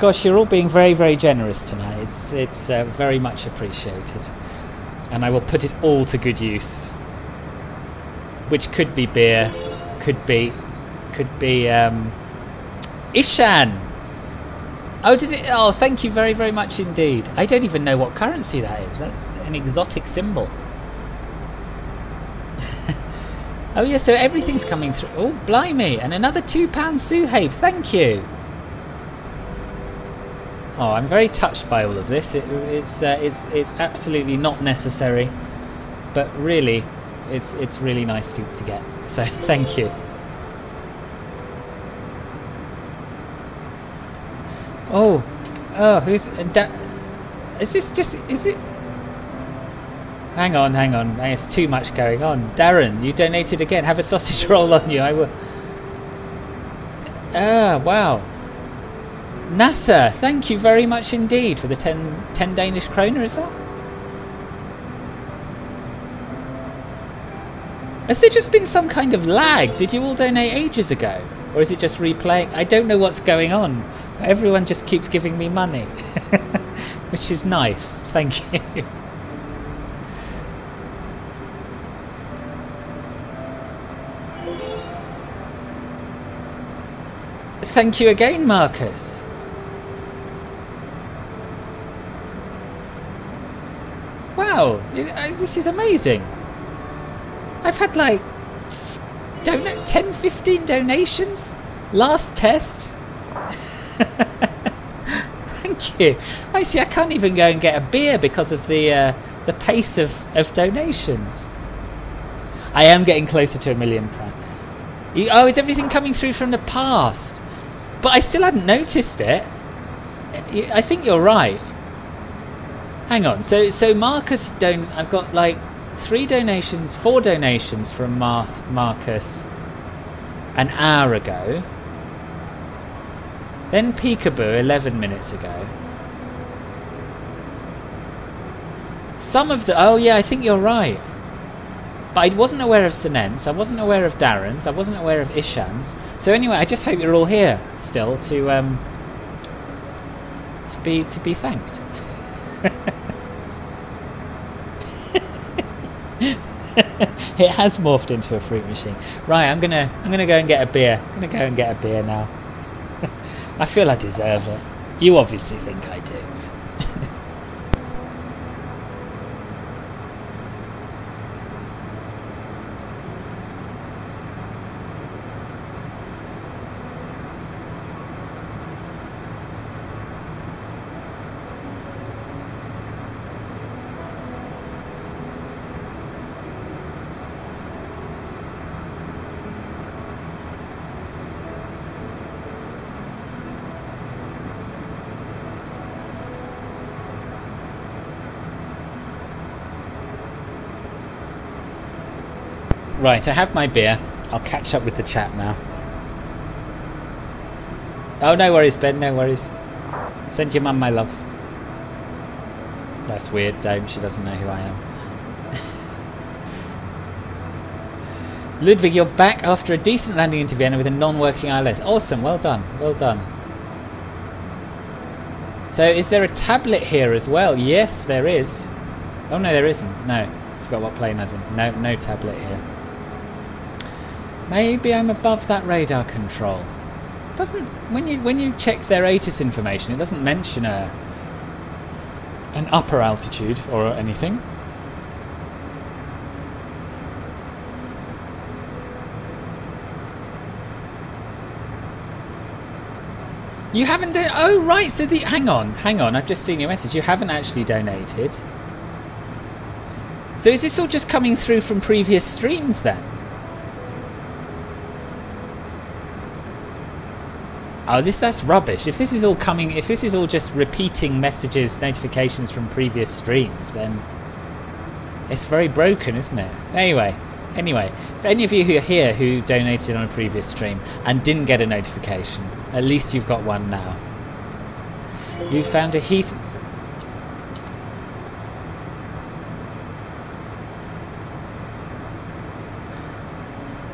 Gosh, you're all being very, very generous tonight. It's it's uh, very much appreciated, and I will put it all to good use. Which could be beer, could be, could be um, Ishan. Oh, did it? Oh, thank you very, very much indeed. I don't even know what currency that is. That's an exotic symbol. oh yeah, so everything's coming through. Oh, blimey! And another two pounds, Suhaib. Thank you. Oh, I'm very touched by all of this. It, it's uh, it's it's absolutely not necessary, but really, it's it's really nice to, to get. So thank you. Oh, oh, who's uh, da- is this? Just is it? Hang on, hang on. There's too much going on. Darren, you donated again. Have a sausage roll on you. I will. Ah, wow. NASA, thank you very much indeed for the 10, 10 Danish kroner, is that? Has there just been some kind of lag? Did you all donate ages ago? Or is it just replaying? I don't know what's going on. Everyone just keeps giving me money. Which is nice. Thank you. Thank you again, Marcus. Wow, uh, this is amazing. I've had like donate 10, 15 donations last test. Thank you. I see. I can't even go and get a beer because of the uh, the pace of, of donations. I am getting closer to a million pound. Oh, is everything coming through from the past? But I still hadn't noticed it. I think you're right. Hang on. So so Marcus don't. I've got like three donations, four donations from Mar- Marcus an hour ago. Then Peekaboo 11 minutes ago. Some of the... Oh yeah, I think you're right. But I wasn't aware of Sinen's, I wasn't aware of Darren's, I wasn't aware of Ishan's. So anyway, I just hope you're all here still to um to be to be thanked. it has morphed into a fruit machine. Right, I'm gonna I'm gonna go and get a beer. I'm gonna go and get a beer now. I feel I deserve it. You obviously think I do. Right, I have my beer. I'll catch up with the chat now. Oh, no worries, Ben, no worries. Send your mum my love. That's weird, don't. She doesn't know who I am. Ludwig, you're back after a decent landing into Vienna with a non-working ILS. Awesome, well done, well done. So is there a tablet here as well? Yes, there is. Oh no, there isn't. No, I forgot what plane I was in. No, no tablet here. Maybe I'm above that radar control. Doesn't when you when you check their ATIS information, it doesn't mention a an upper altitude or anything. You haven't done. Oh right, so the hang on, hang on. I've just seen your message. You haven't actually donated. So is this all just coming through from previous streams then? Oh, this that's rubbish. If this is all coming, if this is all just repeating messages, notifications from previous streams, then it's very broken, isn't it? Anyway, anyway, for any of you who are here who donated on a previous stream and didn't get a notification, At least you've got one now. You found a Heath.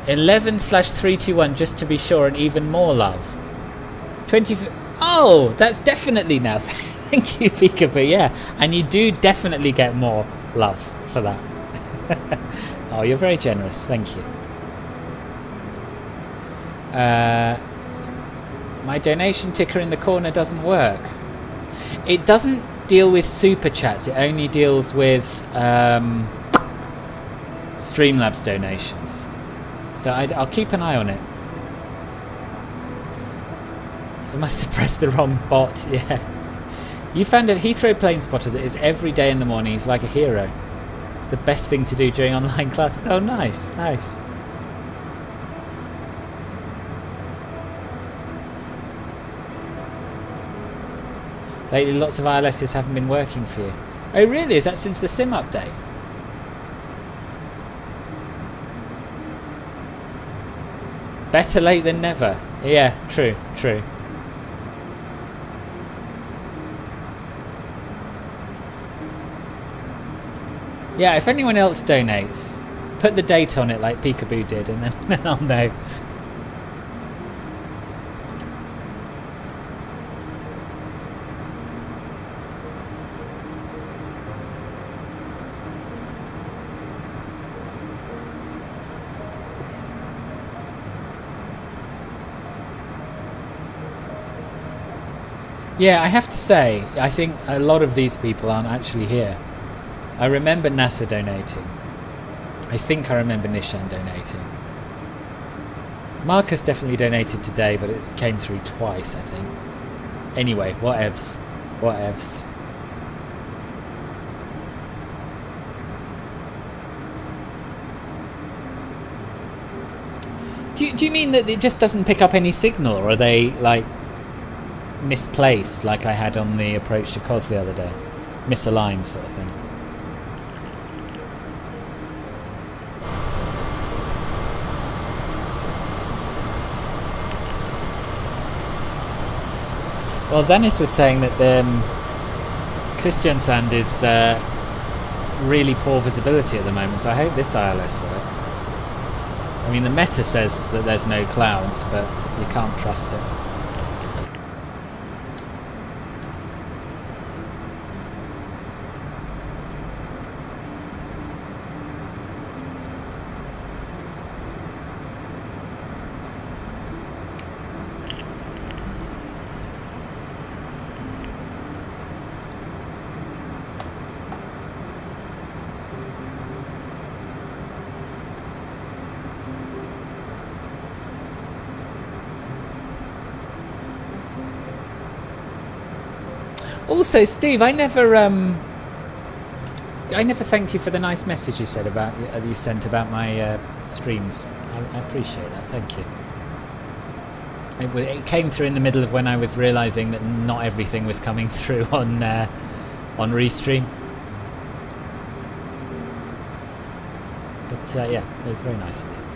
Eleven slash three two one, just to be sure, and even more love. Twenty. Oh, that's definitely now. Thank you, Peekaboo. Yeah, and you do definitely get more love for that. oh, you're very generous. Thank you. Uh, my donation ticker in the corner doesn't work. It doesn't deal with super chats. It only deals with um, Streamlabs donations. So i will keep an eye on it. I must have pressed the wrong bot. Yeah. You found a Heathrow plane spotter that is every day in the morning. He's like a hero. It's the best thing to do during online classes. Oh, nice, nice. Lately, lots of ILSs haven't been working for you. Oh, really? Is that since the SIM update? Better late than never. Yeah, true, true. Yeah, if anyone else donates, put the date on it like Peekaboo did, and then, I'll know. Yeah, I have to say, I think a lot of these people aren't actually here. I remember NASA donating. I think I remember Nishan donating. Marcus definitely donated today, but it came through twice, I think. Anyway, whatevs. Whatevs. Do you, do you mean that it just doesn't pick up any signal, or are they, like, misplaced, like I had on the approach to Cos the other day? Misaligned, sort of thing. Well, Zanis was saying that um, Kristiansand is uh, really poor visibility at the moment, so I hope this ILS works. I mean, the METAR says that there's no clouds, but you can't trust it. Also, Steve, I never um, I never thanked you for the nice message you said about as you sent about my uh, streams. I, I, appreciate that. Thank you. It, it, came through in the middle of when I was realizing that not everything was coming through on uh, on Restream. But uh, yeah, it was very nice of you.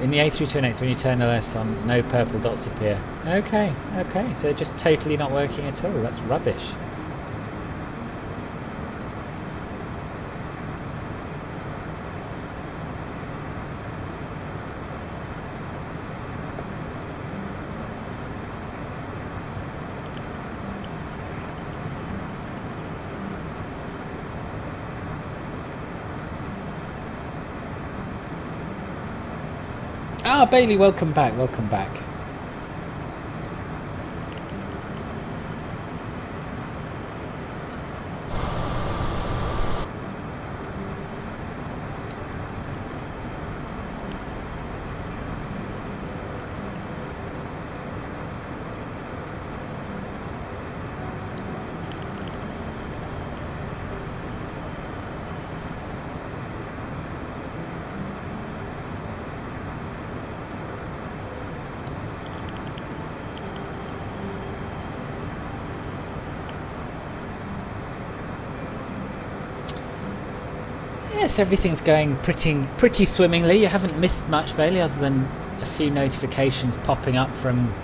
In the A320X, when you turn the LS on, no purple dots appear. Okay, okay, so they're just totally not working at all. That's rubbish. Ah, Bailey, welcome back, welcome back. Everything's going pretty pretty swimmingly. You haven't missed much, Bailey, other than a few notifications popping up from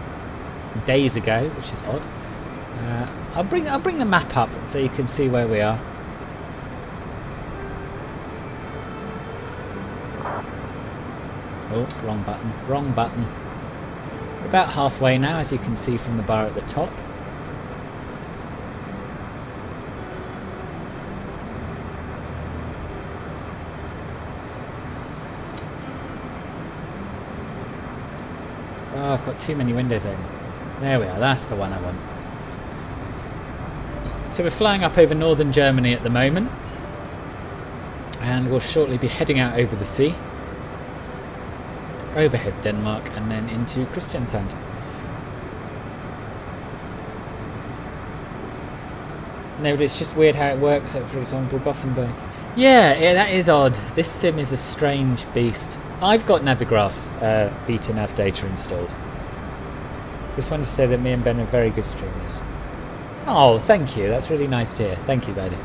days ago, which is odd. Uh, I'll bring I'll bring the map up so you can see where we are. Oh, wrong button, wrong button. We're about halfway now, as you can see from the bar at the top. Oh, I've got too many windows open. There we are, that's the one I want. So we're flying up over northern Germany at the moment. And we'll shortly be heading out over the sea. Overhead Denmark and then into Kristiansand. No, but it's just weird how it works at, for example, Gothenburg. Yeah, yeah, that is odd. This sim is a strange beast. I've got Navigraph uh, beta nav data installed. Just wanted to say that me and Ben are very good streamers. Oh, thank you. That's really nice to hear. Thank you, buddy.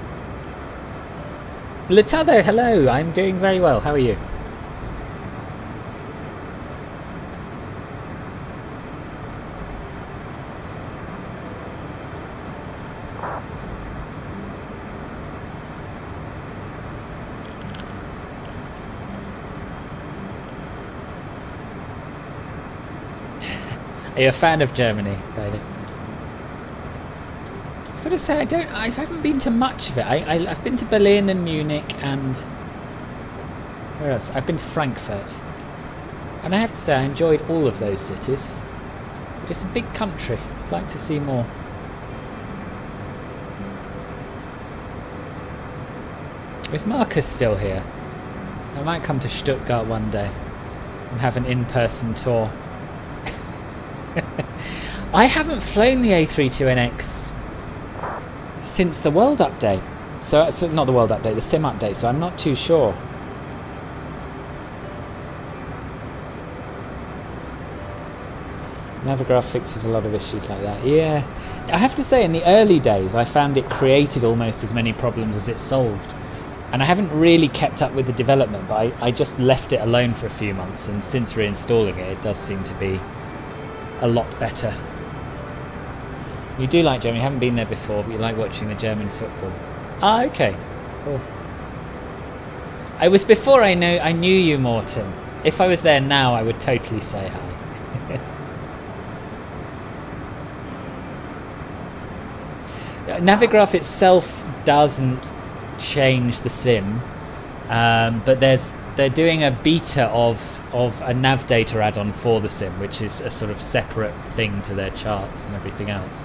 Litado, hello. I'm doing very well. How are you? Are you a fan of Germany, Bailey? I've got to say, I don't. I haven't been to much of it. I, I have been to Berlin and Munich and where else? I've been to Frankfurt, and I have to say I enjoyed all of those cities. It's a big country. I'd like to see more. Is Marcus still here? I might come to Stuttgart one day and have an in-person tour. I haven't flown the A32NX since the world update. So, uh, so not the world update, the sim update, so I'm not too sure. Navigraph fixes a lot of issues like that. Yeah, I have to say, in the early days, I found it created almost as many problems as it solved. And I haven't really kept up with the development, but I, I just left it alone for a few months, and since reinstalling it, it does seem to be a lot better. You do like Germany, you haven't been there before, but you like watching the German football. Ah, okay. Cool. I was before I know I knew you, Morton. If I was there now, I would totally say hi. Navigraph itself doesn't change the sim, um, but there's they're doing a beta of of a nav data add-on for the sim, which is a sort of separate thing to their charts and everything else,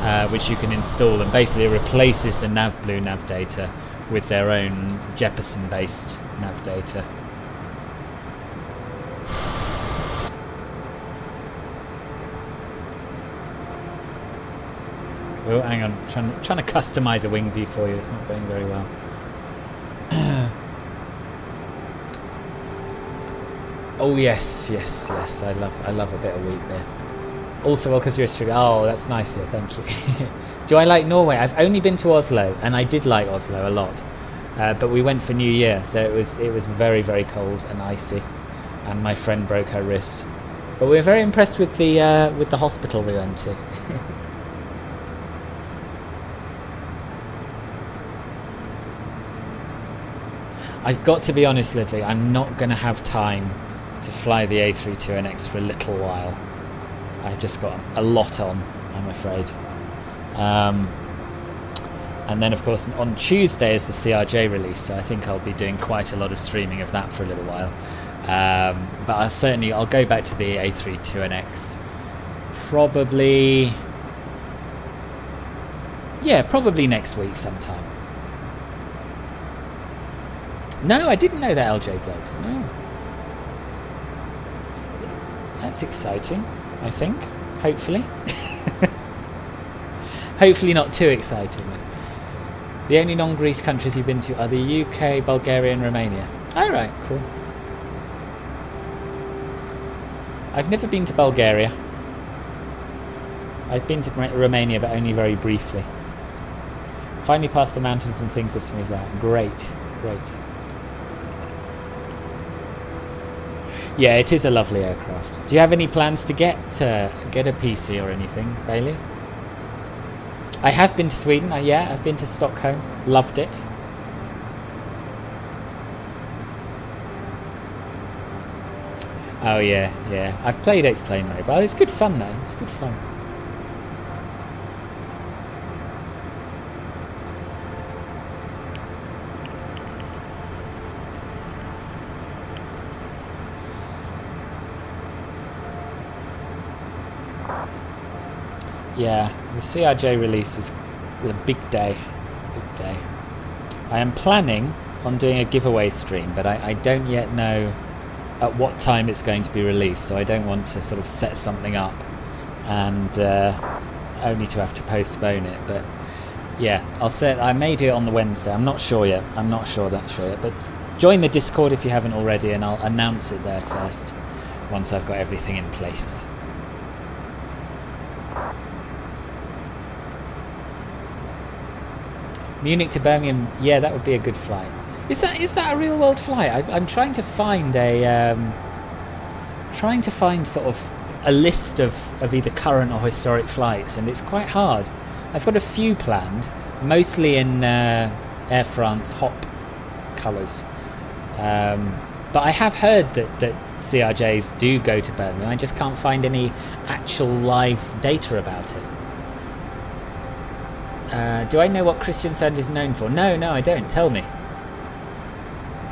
uh, which you can install and basically replaces the NavBlue nav data with their own Jeppesen-based nav data. Oh, hang on, trying, trying to customize a wing view for you. It's not going very well. Oh yes, yes, yes. I love, I love a bit of wheat there. Also, well, because you're. Oh, that's nice. Yeah, thank you. Do I like Norway? I've only been to Oslo, and I did like Oslo a lot. Uh, but we went for New Year, so it was it was very very cold and icy, and my friend broke her wrist. But we were very impressed with the uh, with the hospital we went to. I've got to be honest, Ludwig, I'm not going to have time to fly the A32NX for a little while. I've just got a lot on, I'm afraid. Um, and then, of course, on Tuesday is the CRJ release, so I think I'll be doing quite a lot of streaming of that for a little while. Um, but I'll certainly I'll go back to the A32NX probably yeah probably next week sometime no, I didn't know that LJ Blogs. No. That's exciting, I think. Hopefully. Hopefully not too exciting. The only non-Greece countries you've been to are the UK, Bulgaria and Romania. Alright, cool. I've never been to Bulgaria. I've been to Romania, but only very briefly. Finally past the mountains and things have smoothed out. Great, great. Yeah, it is a lovely aircraft. Do you have any plans to get uh, get a PC or anything, Bailey? I have been to Sweden. Uh, yeah, I've been to Stockholm. Loved it. Oh yeah, yeah. I've played X-Plane Mobile. It's good fun though. It's good fun. Yeah, the CRJ release is a big day. Big day. I am planning on doing a giveaway stream, but I, I don't yet know at what time it's going to be released, so I don't want to sort of set something up and uh, only to have to postpone it. But yeah, I'll set. I may do it on the Wednesday. I'm not sure yet. I'm not sure that sure yet. But join the Discord if you haven't already, and I'll announce it there first once I've got everything in place. Munich to Birmingham, yeah, that would be a good flight. Is that is that a real world flight? I, I'm trying to find a um, trying to find sort of a list of, of either current or historic flights, and it's quite hard. I've got a few planned, mostly in uh, Air France Hop colours, um, but I have heard that that CRJs do go to Birmingham. I just can't find any actual live data about it. Uh, do I know what Kristiansand is known for? No, no, I don't. Tell me.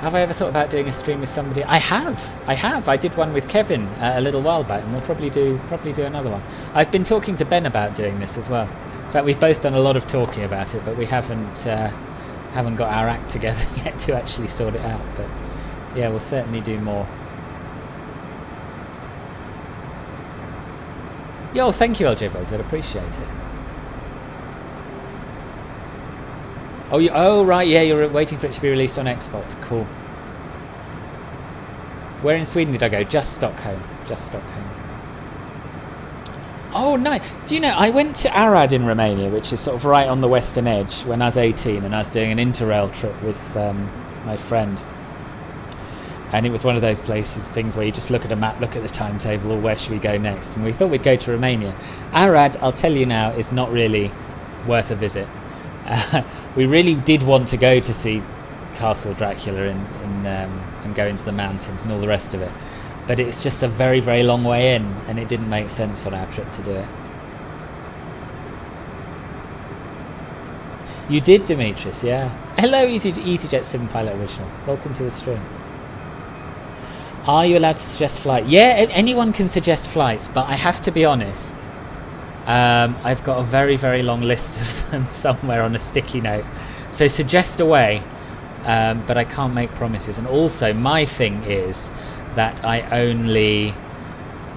Have I ever thought about doing a stream with somebody? I have. I have. I did one with Kevin uh, a little while back, and we'll probably do probably do another one. I've been talking to Ben about doing this as well. In fact, we've both done a lot of talking about it, but we haven't uh, haven't got our act together yet to actually sort it out. But yeah, we'll certainly do more. Yo, thank you, LJ Boys. I'd appreciate it. Oh, you, oh right, yeah, you're waiting for it to be released on Xbox. Cool. Where in Sweden did I go? Just Stockholm. Just Stockholm. Oh, nice. Do you know, I went to Arad in Romania, which is sort of right on the western edge, when I was 18, and I was doing an interrail trip with um, my friend. And it was one of those places, things where you just look at a map, look at the timetable, or where should we go next? And we thought we'd go to Romania. Arad, I'll tell you now, is not really worth a visit. Uh, we really did want to go to see Castle Dracula and um, and go into the mountains and all the rest of it, but it's just a very very long way in, and it didn't make sense on our trip to do it. You did, Demetrius, yeah. Hello, Easy EasyJet 7 Pilot Original. Welcome to the stream. Are you allowed to suggest flight? Yeah, anyone can suggest flights, but I have to be honest. Um, I've got a very, very long list of them somewhere on a sticky note. So suggest away, um, but I can't make promises. And also, my thing is that I only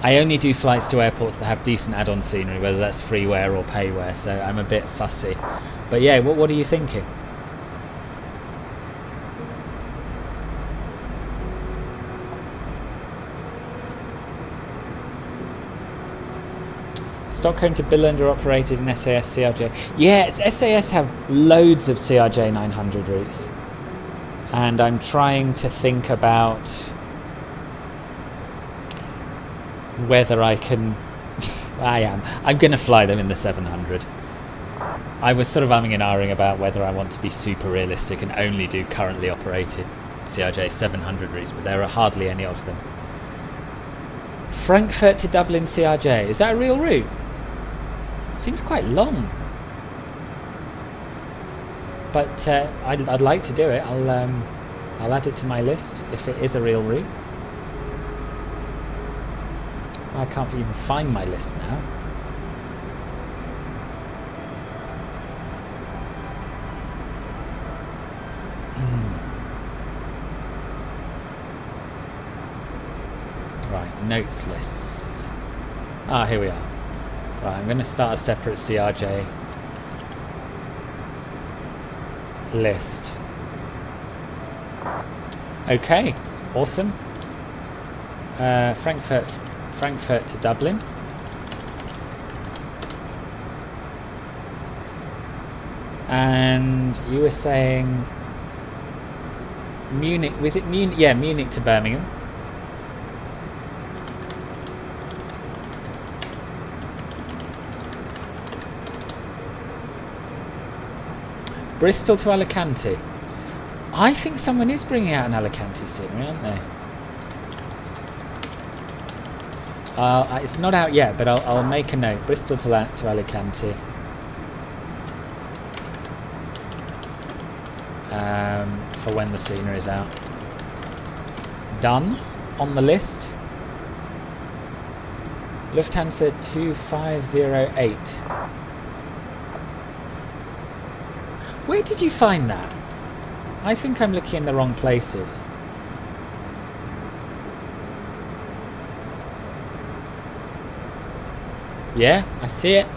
I only do flights to airports that have decent add-on scenery, whether that's freeware or payware. So I'm a bit fussy. But yeah, what what are you thinking? Stockholm to Billund are operated in SAS CRJ. Yeah, it's SAS have loads of CRJ 900 routes. And I'm trying to think about whether I can. I am. I'm going to fly them in the 700. I was sort of umming and ahhing about whether I want to be super realistic and only do currently operated CRJ 700 routes, but there are hardly any of them. Frankfurt to Dublin CRJ. Is that a real route? Seems quite long. But uh, I'd, I'd like to do it. I'll um, I'll add it to my list if it is a real route. I can't even find my list now. Hmm. Right, notes list. Ah, here we are. Right, I'm going to start a separate CRJ list. Okay, awesome. Uh, Frankfurt, Frankfurt to Dublin. And you were saying Munich, was it Munich? Yeah, Munich to Birmingham. Bristol to Alicante. I think someone is bringing out an Alicante scenery, aren't they? Uh, it's not out yet, but I'll, I'll make a note. Bristol to, to Alicante. Um, for when the scenery is out. Done. On the list. Lufthansa 2508. Where did you find that? I think I'm looking in the wrong places. Yeah, I see it.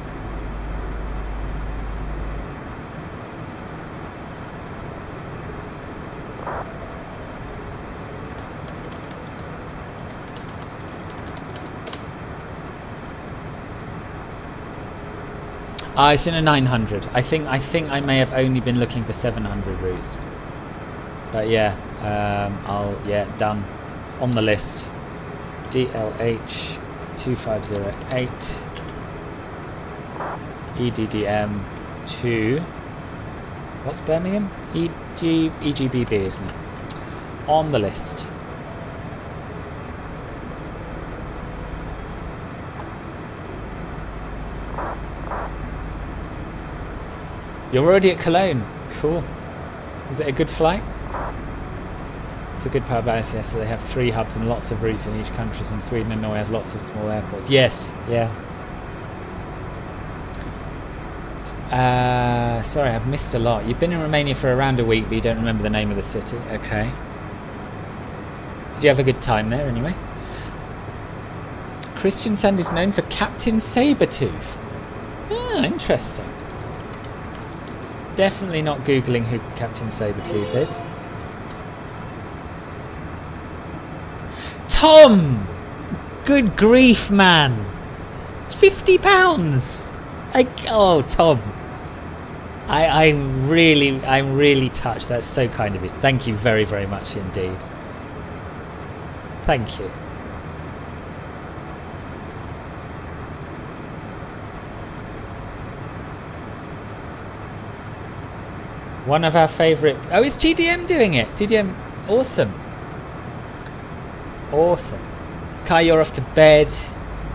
Ah, it's in a 900. I think I think I may have only been looking for 700 routes. But yeah, um, I'll yeah done. It's on the list. DLH 2508 EDDM 2. What's Birmingham? EG EGBB, isn't it? On the list. You're already at Cologne. Cool. Was it a good flight? It's a good part about SAS that they have three hubs and lots of routes in each country, and Sweden and Norway has lots of small airports. Yes, yeah. Uh, sorry, I've missed a lot. You've been in Romania for around a week, but you don't remember the name of the city. Okay. Did you have a good time there anyway? Kristiansand is known for Captain Sabretooth. Ah, interesting. Definitely not Googling who Captain Sabretooth is. Tom! Good grief, man! Fifty pounds! Oh, Tom. I, I'm really, I'm really touched. That's so kind of you. Thank you very, very much indeed. Thank you. One of our favourite. Oh, is TDM doing it. TDM, awesome. Awesome. Kai, you're off to bed.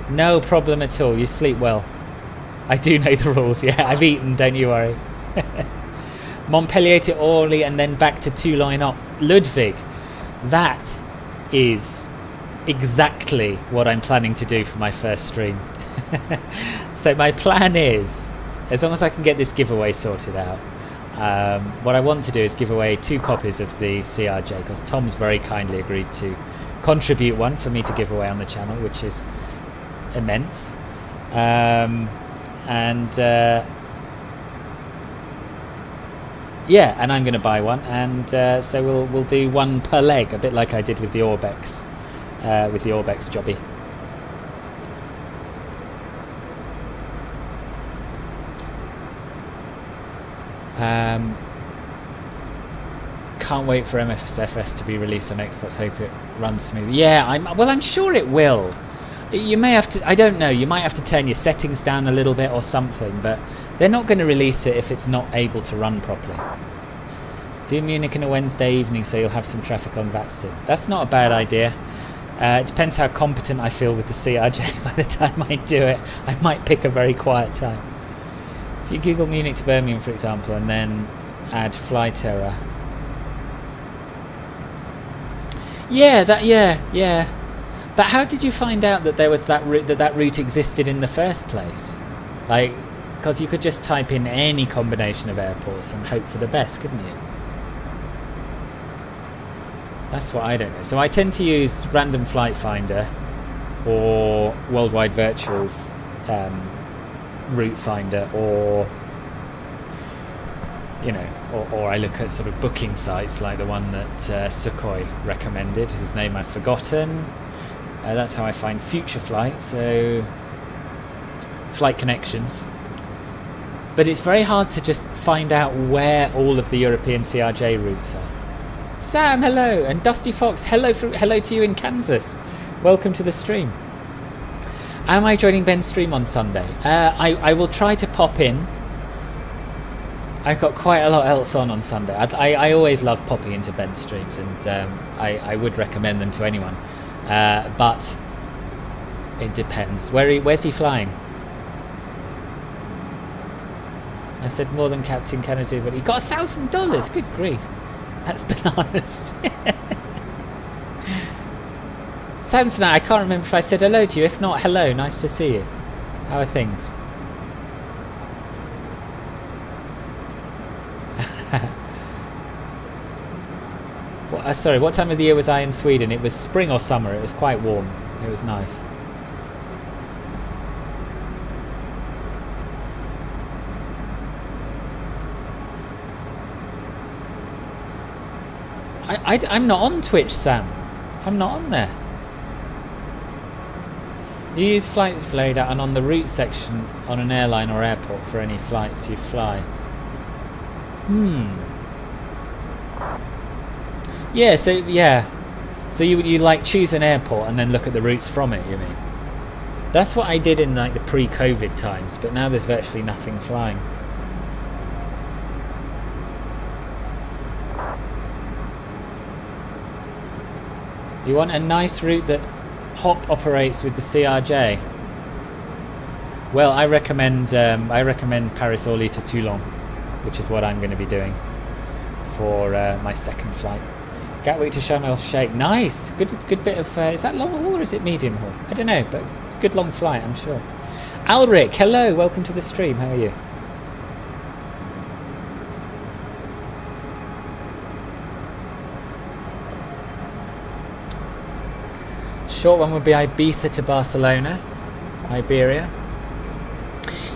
No problem at all. You sleep well. I do know the rules. Yeah, I've eaten. Don't you worry. Montpellier to Orly and then back to Toulon up. Ludwig, that is exactly what I'm planning to do for my first stream. so my plan is, as long as I can get this giveaway sorted out, um, what I want to do is give away two copies of the CRJ because Tom's very kindly agreed to contribute one for me to give away on the channel, which is immense. Um, and uh, yeah, and I'm going to buy one, and uh, so we'll we'll do one per leg, a bit like I did with the Orbx, uh, with the Orbx jobby. Can't wait for MFSFS to be released on Xbox. Hope it runs smooth. Yeah, I'm well. I'm sure it will. You may have to. I don't know. You might have to turn your settings down a little bit or something. But they're not going to release it if it's not able to run properly. Do Munich on a Wednesday evening so you'll have some traffic on that VATSIM. That's not a bad idea. Uh, it depends how competent I feel with the CRJ. By the time I do it, I might pick a very quiet time. If you Google Munich to Birmingham, for example, and then add Flyterra. Yeah, that. Yeah, yeah. But how did you find out that there was that route that that route existed in the first place? Like, because you could just type in any combination of airports and hope for the best, couldn't you? That's what I don't know. So I tend to use Random Flight Finder or Worldwide Virtuals um, Route Finder, or you know, or, or, I look at sort of booking sites like the one that uh, Sukhoi recommended, whose name I've forgotten. Uh, that's how I find future flights. So flight connections. But it's very hard to just find out where all of the European CRJ routes are. Sam, hello, and Dusty Fox, hello, for, hello to you in Kansas. Welcome to the stream. Am I joining Ben's stream on Sunday? Uh, I, I will try to pop in. I've got quite a lot else on on Sunday. I, I, I always love popping into Ben streams, and um, I, I would recommend them to anyone. Uh, but it depends. Where he, where's he flying? I said more than Captain Kennedy, but he got a thousand dollars. Good grief, that's bananas. Samson, I can't remember if I said hello to you. If not, hello. Nice to see you. How are things? what, uh, sorry, what time of the year was I in Sweden? It was spring or summer. It was quite warm. It was nice. I, I, am not on Twitch, Sam. I'm not on there. You use Flight Radar and on the route section on an airline or airport for any flights you fly. Hmm. Yeah, so, yeah. So you, you like choose an airport and then look at the routes from it, you mean? That's what I did in like the pre-COVID times, but now there's virtually nothing flying. You want a nice route that Hop operates with the CRJ? Well, I recommend um, I recommend Paris Orly to Toulon, which is what I'm going to be doing for uh, my second flight. Gatwick to Sharm el Sheikh. Nice, good good bit of. Uh, is that long haul or is it medium haul? I don't know, but good long flight, I'm sure. Alric, hello, welcome to the stream. How are you? Short one would be Ibiza to Barcelona, Iberia.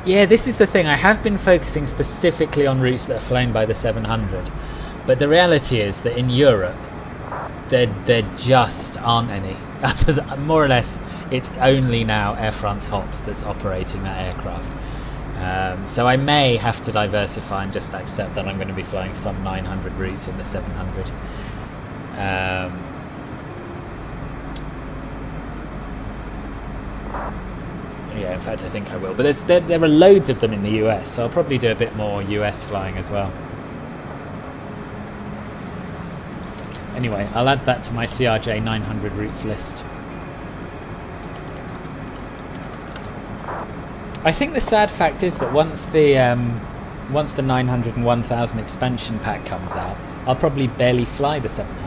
Yeah, this is the thing. I have been focusing specifically on routes that are flown by the 700. But the reality is that in Europe, there, there just aren't any. More or less, it's only now Air France HOP that's operating that aircraft. Um, so I may have to diversify and just accept that I'm going to be flying some 900 routes in the 700. Um, Yeah, in fact, I think I will. But there, there are loads of them in the US, so I'll probably do a bit more US flying as well. Anyway, I'll add that to my CRJ 900 routes list. I think the sad fact is that once the um, once the 900 and 1000 expansion pack comes out, I'll probably barely fly the 700.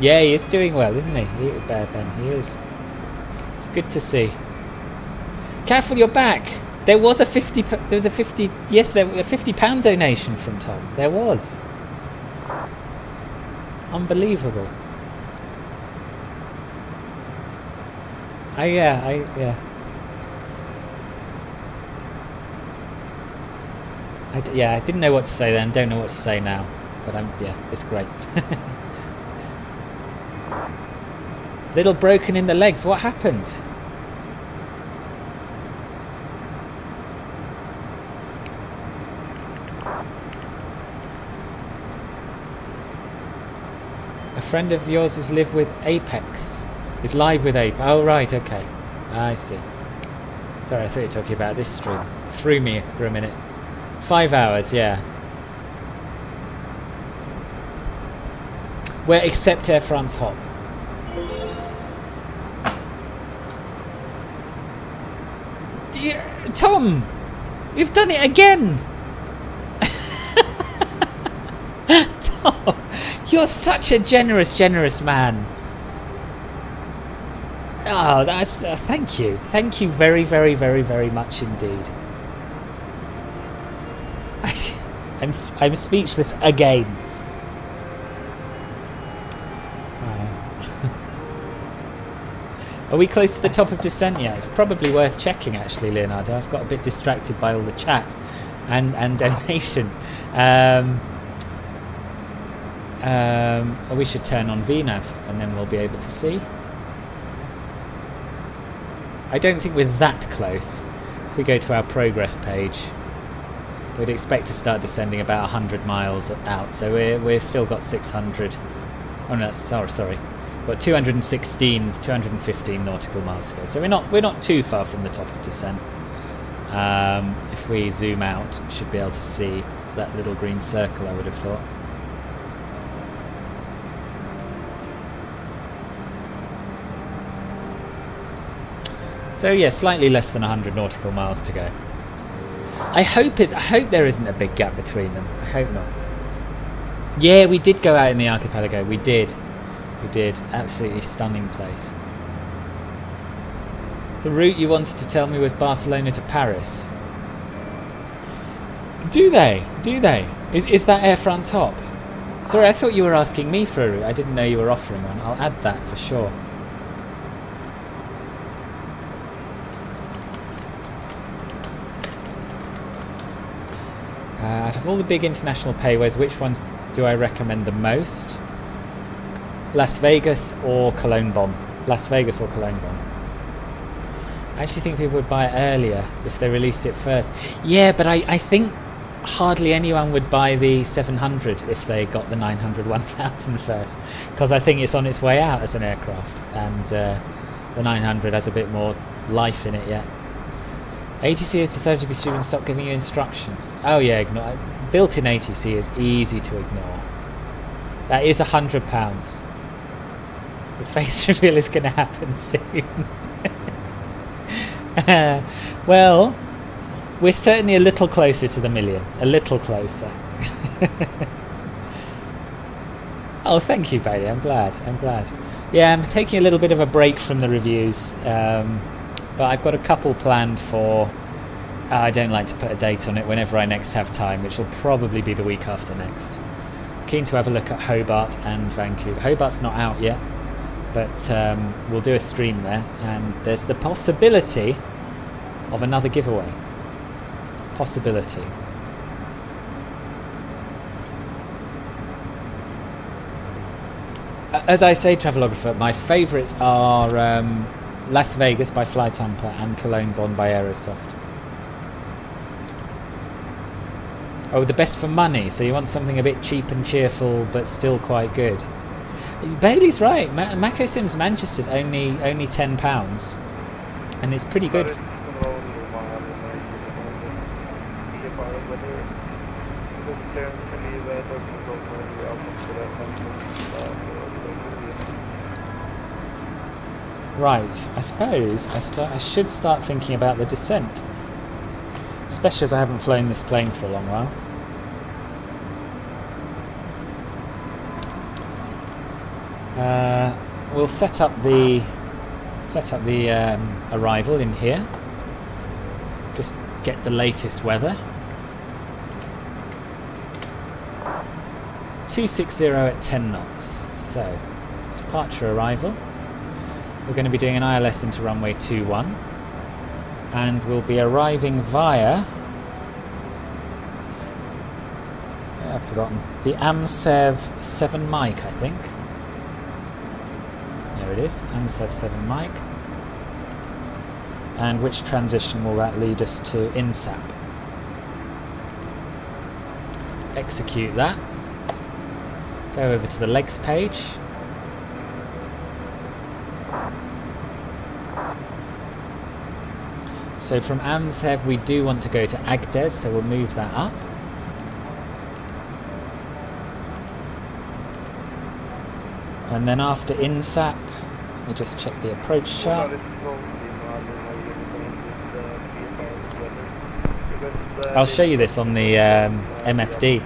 Yeah, he is doing well, isn't he? he Bear Ben, he is. It's good to see. Careful your back. There was a fifty. There was a fifty. Yes, there was a fifty pound donation from Tom. There was. Unbelievable. I yeah I yeah. Yeah I didn't know what to say then. Don't know what to say now. But I'm yeah. It's great. Little broken in the legs. What happened? A friend of yours is live with Apex. Is live with Ape. Oh right, okay. I see. Sorry, I thought you were talking about this stream. Threw me for a minute. Five hours, yeah. Where except Air France HOP. Tom, you've done it again. Tom, you're such a generous, generous man. Oh, that's uh, thank you, thank you very, very, very, very much indeed. I, I'm I'm speechless again. Are we close to the top of descent yet? It's probably worth checking actually, Leonardo. I've got a bit distracted by all the chat and, and donations. Um, um, we should turn on VNAV and then we'll be able to see. I don't think we're that close. If we go to our progress page, we'd expect to start descending about 100 miles out. So we're, we've still got 600. Oh no, sorry, sorry. Got 216, 215 nautical miles to go. So we're not we're not too far from the top of descent. Um, if we zoom out, we should be able to see that little green circle. I would have thought. So yeah, slightly less than 100 nautical miles to go. I hope it. I hope there isn't a big gap between them. I hope not. Yeah, we did go out in the archipelago. We did. We did. Absolutely stunning place. The route you wanted to tell me was Barcelona to Paris. Do they? Do they? Is, is that Air France Hop? Sorry, I thought you were asking me for a route. I didn't know you were offering one. I'll add that for sure. Uh, out of all the big international payways, which ones do I recommend the most? Las Vegas or Cologne Bonn. Las Vegas or Cologne Bonn. I actually think people would buy it earlier if they released it first. Yeah, but I, I think hardly anyone would buy the 700 if they got the 900 1000 first because I think it's on its way out as an aircraft and uh, the 900 has a bit more life in it yet. ATC has decided to be stupid and stop giving you instructions. Oh yeah, ignore. Built-in ATC is easy to ignore. That is a hundred pounds. The face reveal is going to happen soon. uh, well, we're certainly a little closer to the million. A little closer. oh, thank you, Bailey. I'm glad. I'm glad. Yeah, I'm taking a little bit of a break from the reviews. Um, but I've got a couple planned for. Uh, I don't like to put a date on it whenever I next have time, which will probably be the week after next. Keen to have a look at Hobart and Vancouver. Hobart's not out yet, but um, we'll do a stream there, and there's the possibility of another giveaway. Possibility. As I say, Travelographer, my favourites are um, Las Vegas by FlyTampa and Cologne Bonn by Aerosoft. Oh, the best for money, so you want something a bit cheap and cheerful but still quite good. Bailey's right. Ma- Mako Sims Manchester's only only ten pounds, and it's pretty good. Right, I suppose I, I should start thinking about the descent. Especially as I haven't flown this plane for a long while. Uh, we'll set up the set up the um, arrival in here. Just get the latest weather. 260 at 10 knots. So, departure arrival. We're going to be doing an ILS into runway 21 and we'll be arriving via I've forgotten the AMSEV 7 Mike I think there it is. AMSEV 7 Mike and which transition will that lead us to INSAP? Execute that. Go over to the legs page. So from Amsev we do want to go to Agdes, so we'll move that up. And then after INSAP, me just check the approach chart. I'll show you this on the um, MFD.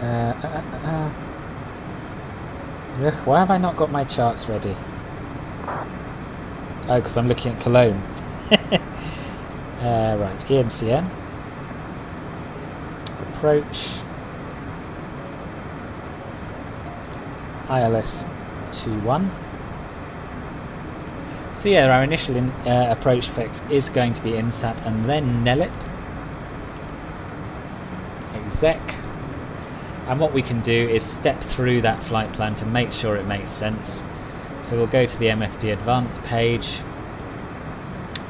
Uh, uh, uh, uh. Ugh, why have I not got my charts ready? Oh, because I'm looking at Cologne. uh, right, ENCN. Approach. ILS 21. So yeah, our initial in, uh, approach fix is going to be INSAT and then NELIP. Exec. And what we can do is step through that flight plan to make sure it makes sense. So we'll go to the MFD Advanced page,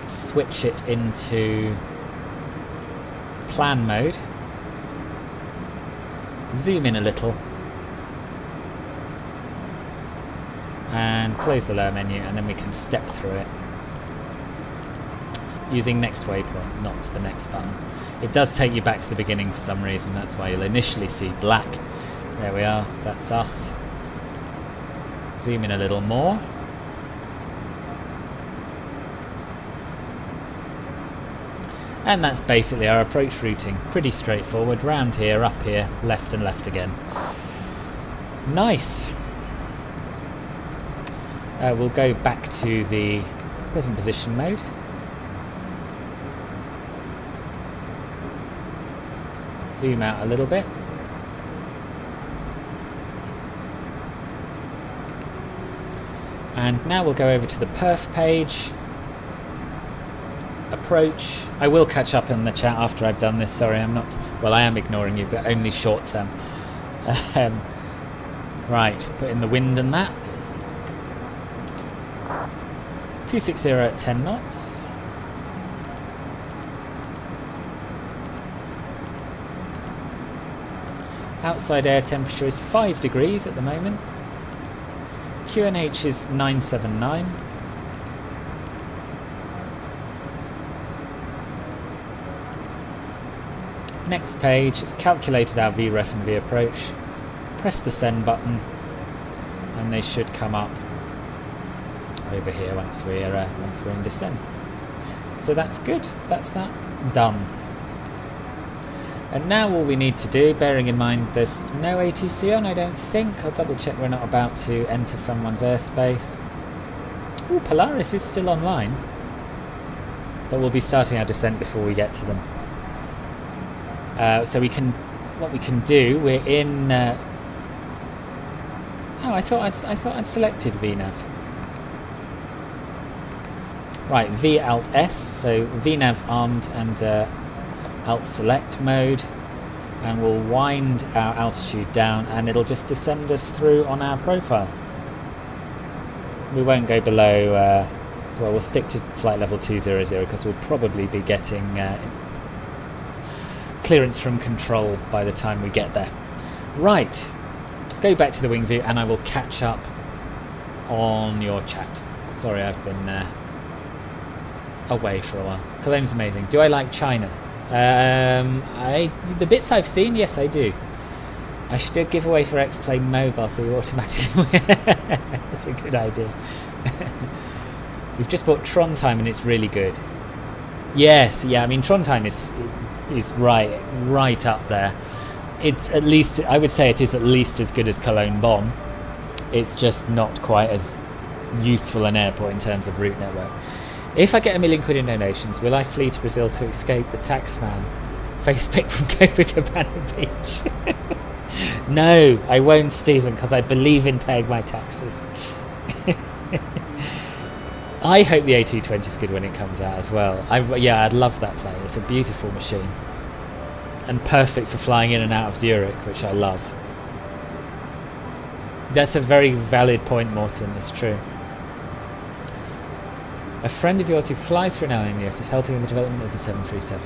switch it into plan mode, zoom in a little, and close the lower menu and then we can step through it using next waypoint, not the next button. It does take you back to the beginning for some reason, that's why you'll initially see black. There we are, that's us. Zoom in a little more. And that's basically our approach routing. Pretty straightforward. Round here, up here, left and left again. Nice. Uh, we'll go back to the present position mode. Zoom out a little bit. And now we'll go over to the perf page. Approach. I will catch up in the chat after I've done this. Sorry, I'm not. Well, I am ignoring you, but only short term. Um, right, put in the wind and that. 260 at 10 knots. Outside air temperature is 5 degrees at the moment. QNH is 979. Next page, it's calculated our VREF and VApproach. Press the send button and they should come up over here once we're uh, once we're in descent. So that's good. That's that done. And now all we need to do, bearing in mind there's no ATC on, I don't think. I'll double check we're not about to enter someone's airspace. Oh, Polaris is still online. But we'll be starting our descent before we get to them. Uh, so we can, what we can do, we're in. Uh, oh, I thought I'd, I thought I'd selected VNAV. Right, V Alt S, so VNAV armed and uh, Alt select mode, and we'll wind our altitude down, and it'll just descend us through on our profile. We won't go below. Uh, well, we'll stick to flight level 200 because we'll probably be getting uh, clearance from control by the time we get there. Right, go back to the wing view and I will catch up on your chat. Sorry, I've been uh, away for a while. Cologne's amazing. Do I like China? Um, I the bits I've seen, yes, I do. I should give away for X-Plane Mobile so you automatically. That's a good idea. We've just bought Trondheim and it's really good. Yes, yeah. I mean Trondheim is is right right up there. It's at least I would say it is at least as good as Cologne Bonn. It's just not quite as useful an airport in terms of route network. If I get a million quid in donations, will I flee to Brazil to escape the taxman? Face pick from Copacabana Beach. no, I won't, Stephen, because I believe in paying my taxes. I hope the A220 is good when it comes out as well. I, yeah, I'd love that plane. It's a beautiful machine. And perfect for flying in and out of Zurich, which I love. That's a very valid point, Morton. It's true. A friend of yours who flies for an airline in is helping in the development of the 737.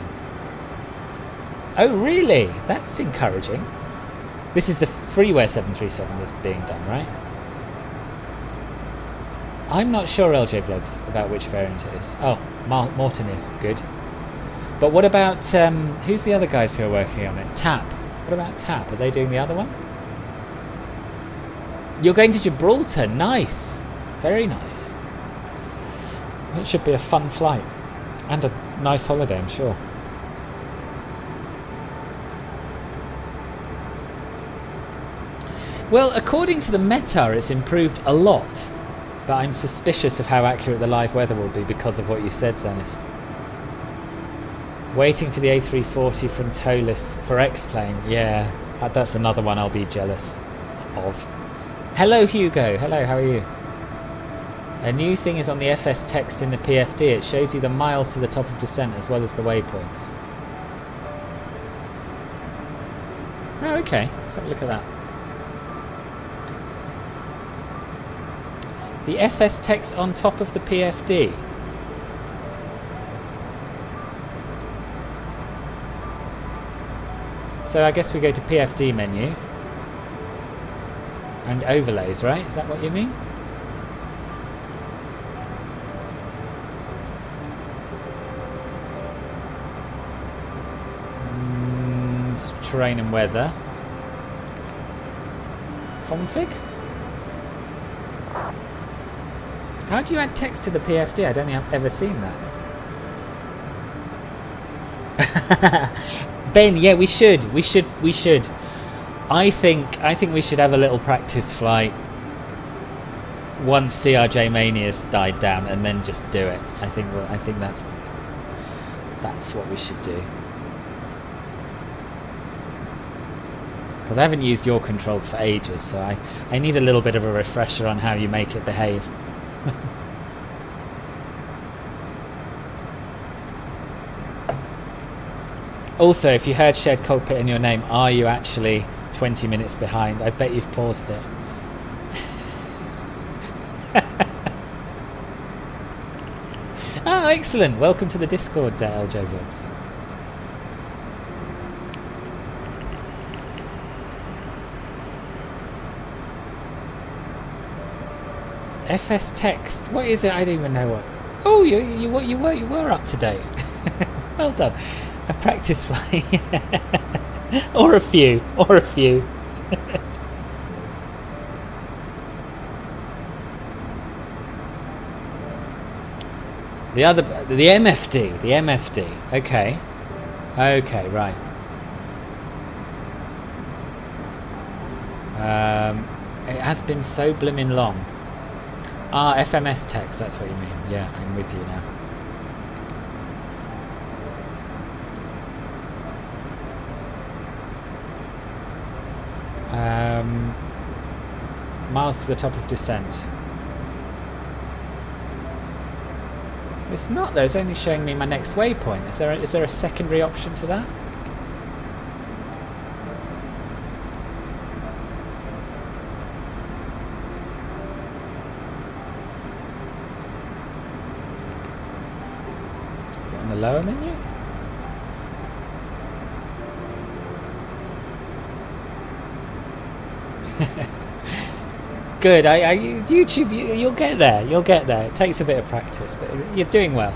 Oh, really? That's encouraging. This is the freeware 737 that's being done, right? I'm not sure LJ Vlogs about which variant it is. Oh, Mar Morton is. Good. But what about, um, who's the other guys who are working on it? TAP. What about TAP? Are they doing the other one? You're going to Gibraltar. Nice. Very nice. It should be a fun flight. And a nice holiday, I'm sure. Well, according to the METAR, it's improved a lot. But I'm suspicious of how accurate the live weather will be because of what you said, Zenis. Waiting for the A340 from ToLiss for X-Plane. Yeah, that's another one I'll be jealous of. Hello, Hugo. Hello, how are you? A new thing is on the FS text in the PFD. It shows you the miles to the top of descent as well as the waypoints. Oh, okay. Let's have a look at that. the FS text on top of the PFD. So I guess we go to PFD menu and overlays, right? Is that what you mean? Mm, terrain and weather. Config? How do you add text to the PFD? I don't think I've ever seen that. ben, yeah, we should. We should. We should. I think. I think we should have a little practice flight once CRJ Mania's died down, and then just do it. I think. I think that's that's what we should do. Because I haven't used your controls for ages, so I, I need a little bit of a refresher on how you make it behave. Also, if you heard shared cockpit in your name, are you actually 20 minutes behind? I bet you've paused it. oh, excellent. Welcome to the Discord, uh, LJ Vlogs. FS text. What is it? I don't even know what. Oh, you you were you were you were up to date. well done. A practice flight, or a few, or a few. the other, the MFD, the MFD. Okay, okay, right. Um, it has been so blimmin' long. Ah, FMS text, that's what you mean. Yeah, I'm with you now. Um, miles to the top of descent. It's not though, it's only showing me my next waypoint. Is there a, is there a secondary option to that? Is it on the lower menu? Good. I, I YouTube. You, you'll get there. You'll get there. It takes a bit of practice, but you're doing well.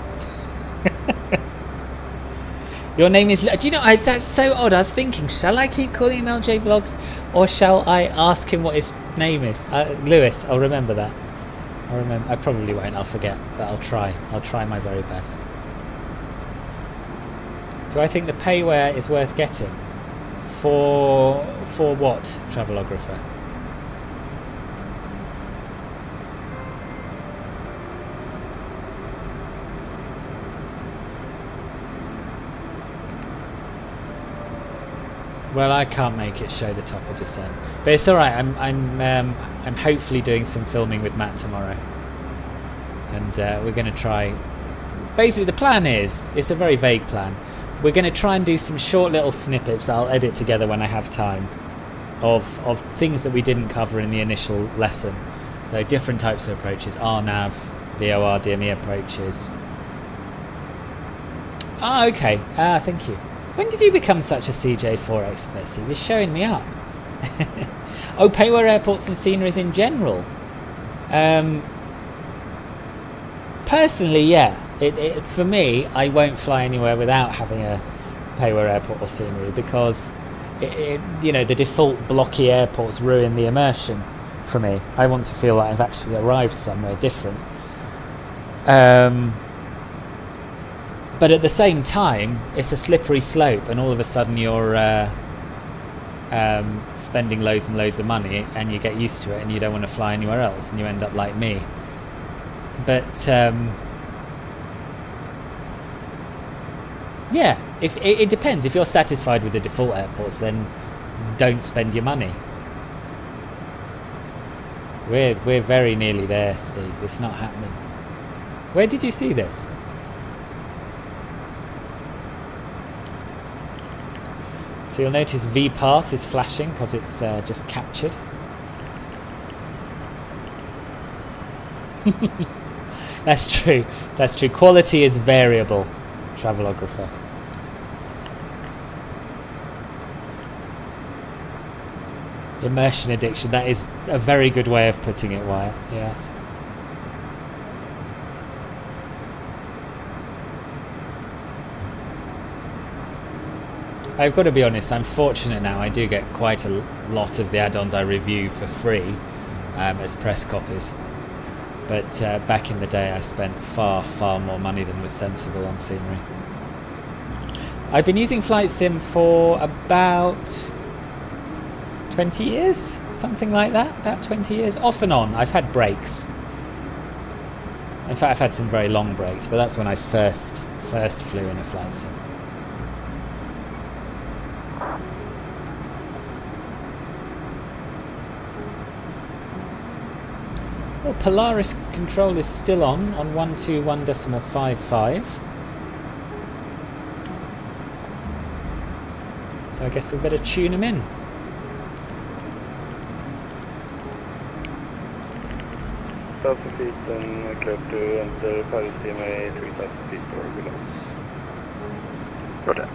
Your name is. Do you know? I, that's so odd. I was thinking, shall I keep calling him LJ Vlogs, or shall I ask him what his name is? Uh, Lewis. I'll remember that. I'll remember. I probably won't. I'll forget, but I'll try. I'll try my very best. Do I think the payware is worth getting? For for what, Travelographer? Well, I can't make it show the top of descent, but it's all right. I'm I'm um, I'm hopefully doing some filming with Matt tomorrow, and uh, we're going to try. Basically, the plan is it's a very vague plan. We're going to try and do some short little snippets that I'll edit together when I have time, of of things that we didn't cover in the initial lesson. So different types of approaches: RNAV, VOR, DME approaches. Ah, okay. Ah, thank you. When did you become such a CJ4 expert, Steve? You're showing me up. oh, payware airports and sceneries in general. Um, personally, yeah. It, it, for me, I won't fly anywhere without having a payware airport or scenery because, it, you know, the default blocky airports ruin the immersion for me. I want to feel like I've actually arrived somewhere different. Um, but at the same time, it's a slippery slope, and all of a sudden you're uh, um, spending loads and loads of money, and you get used to it, and you don't want to fly anywhere else, and you end up like me. But um, yeah, if it, it depends. If you're satisfied with the default airports, then don't spend your money. We're we're very nearly there, Steve. It's not happening. Where did you see this? So you'll notice VPath is flashing because it's uh, just captured. That's true. That's true. Quality is variable, travelographer. Immersion addiction. That is a very good way of putting it, Wyatt. Yeah. I've got to be honest, I'm fortunate now. I do get quite a lot of the add-ons I review for free um, as press copies. But uh, back in the day, I spent far, far more money than was sensible on scenery. I've been using Flight Sim for about 20 years, something like that. About 20 years, off and on. I've had breaks. In fact, I've had some very long breaks, but that's when I first first flew in a flight sim. Well, Polaris control is still on on 121.55. So I guess we better tune him in. Thousand feet and clear to enter Paris CMA 3000 feet or below. Roger.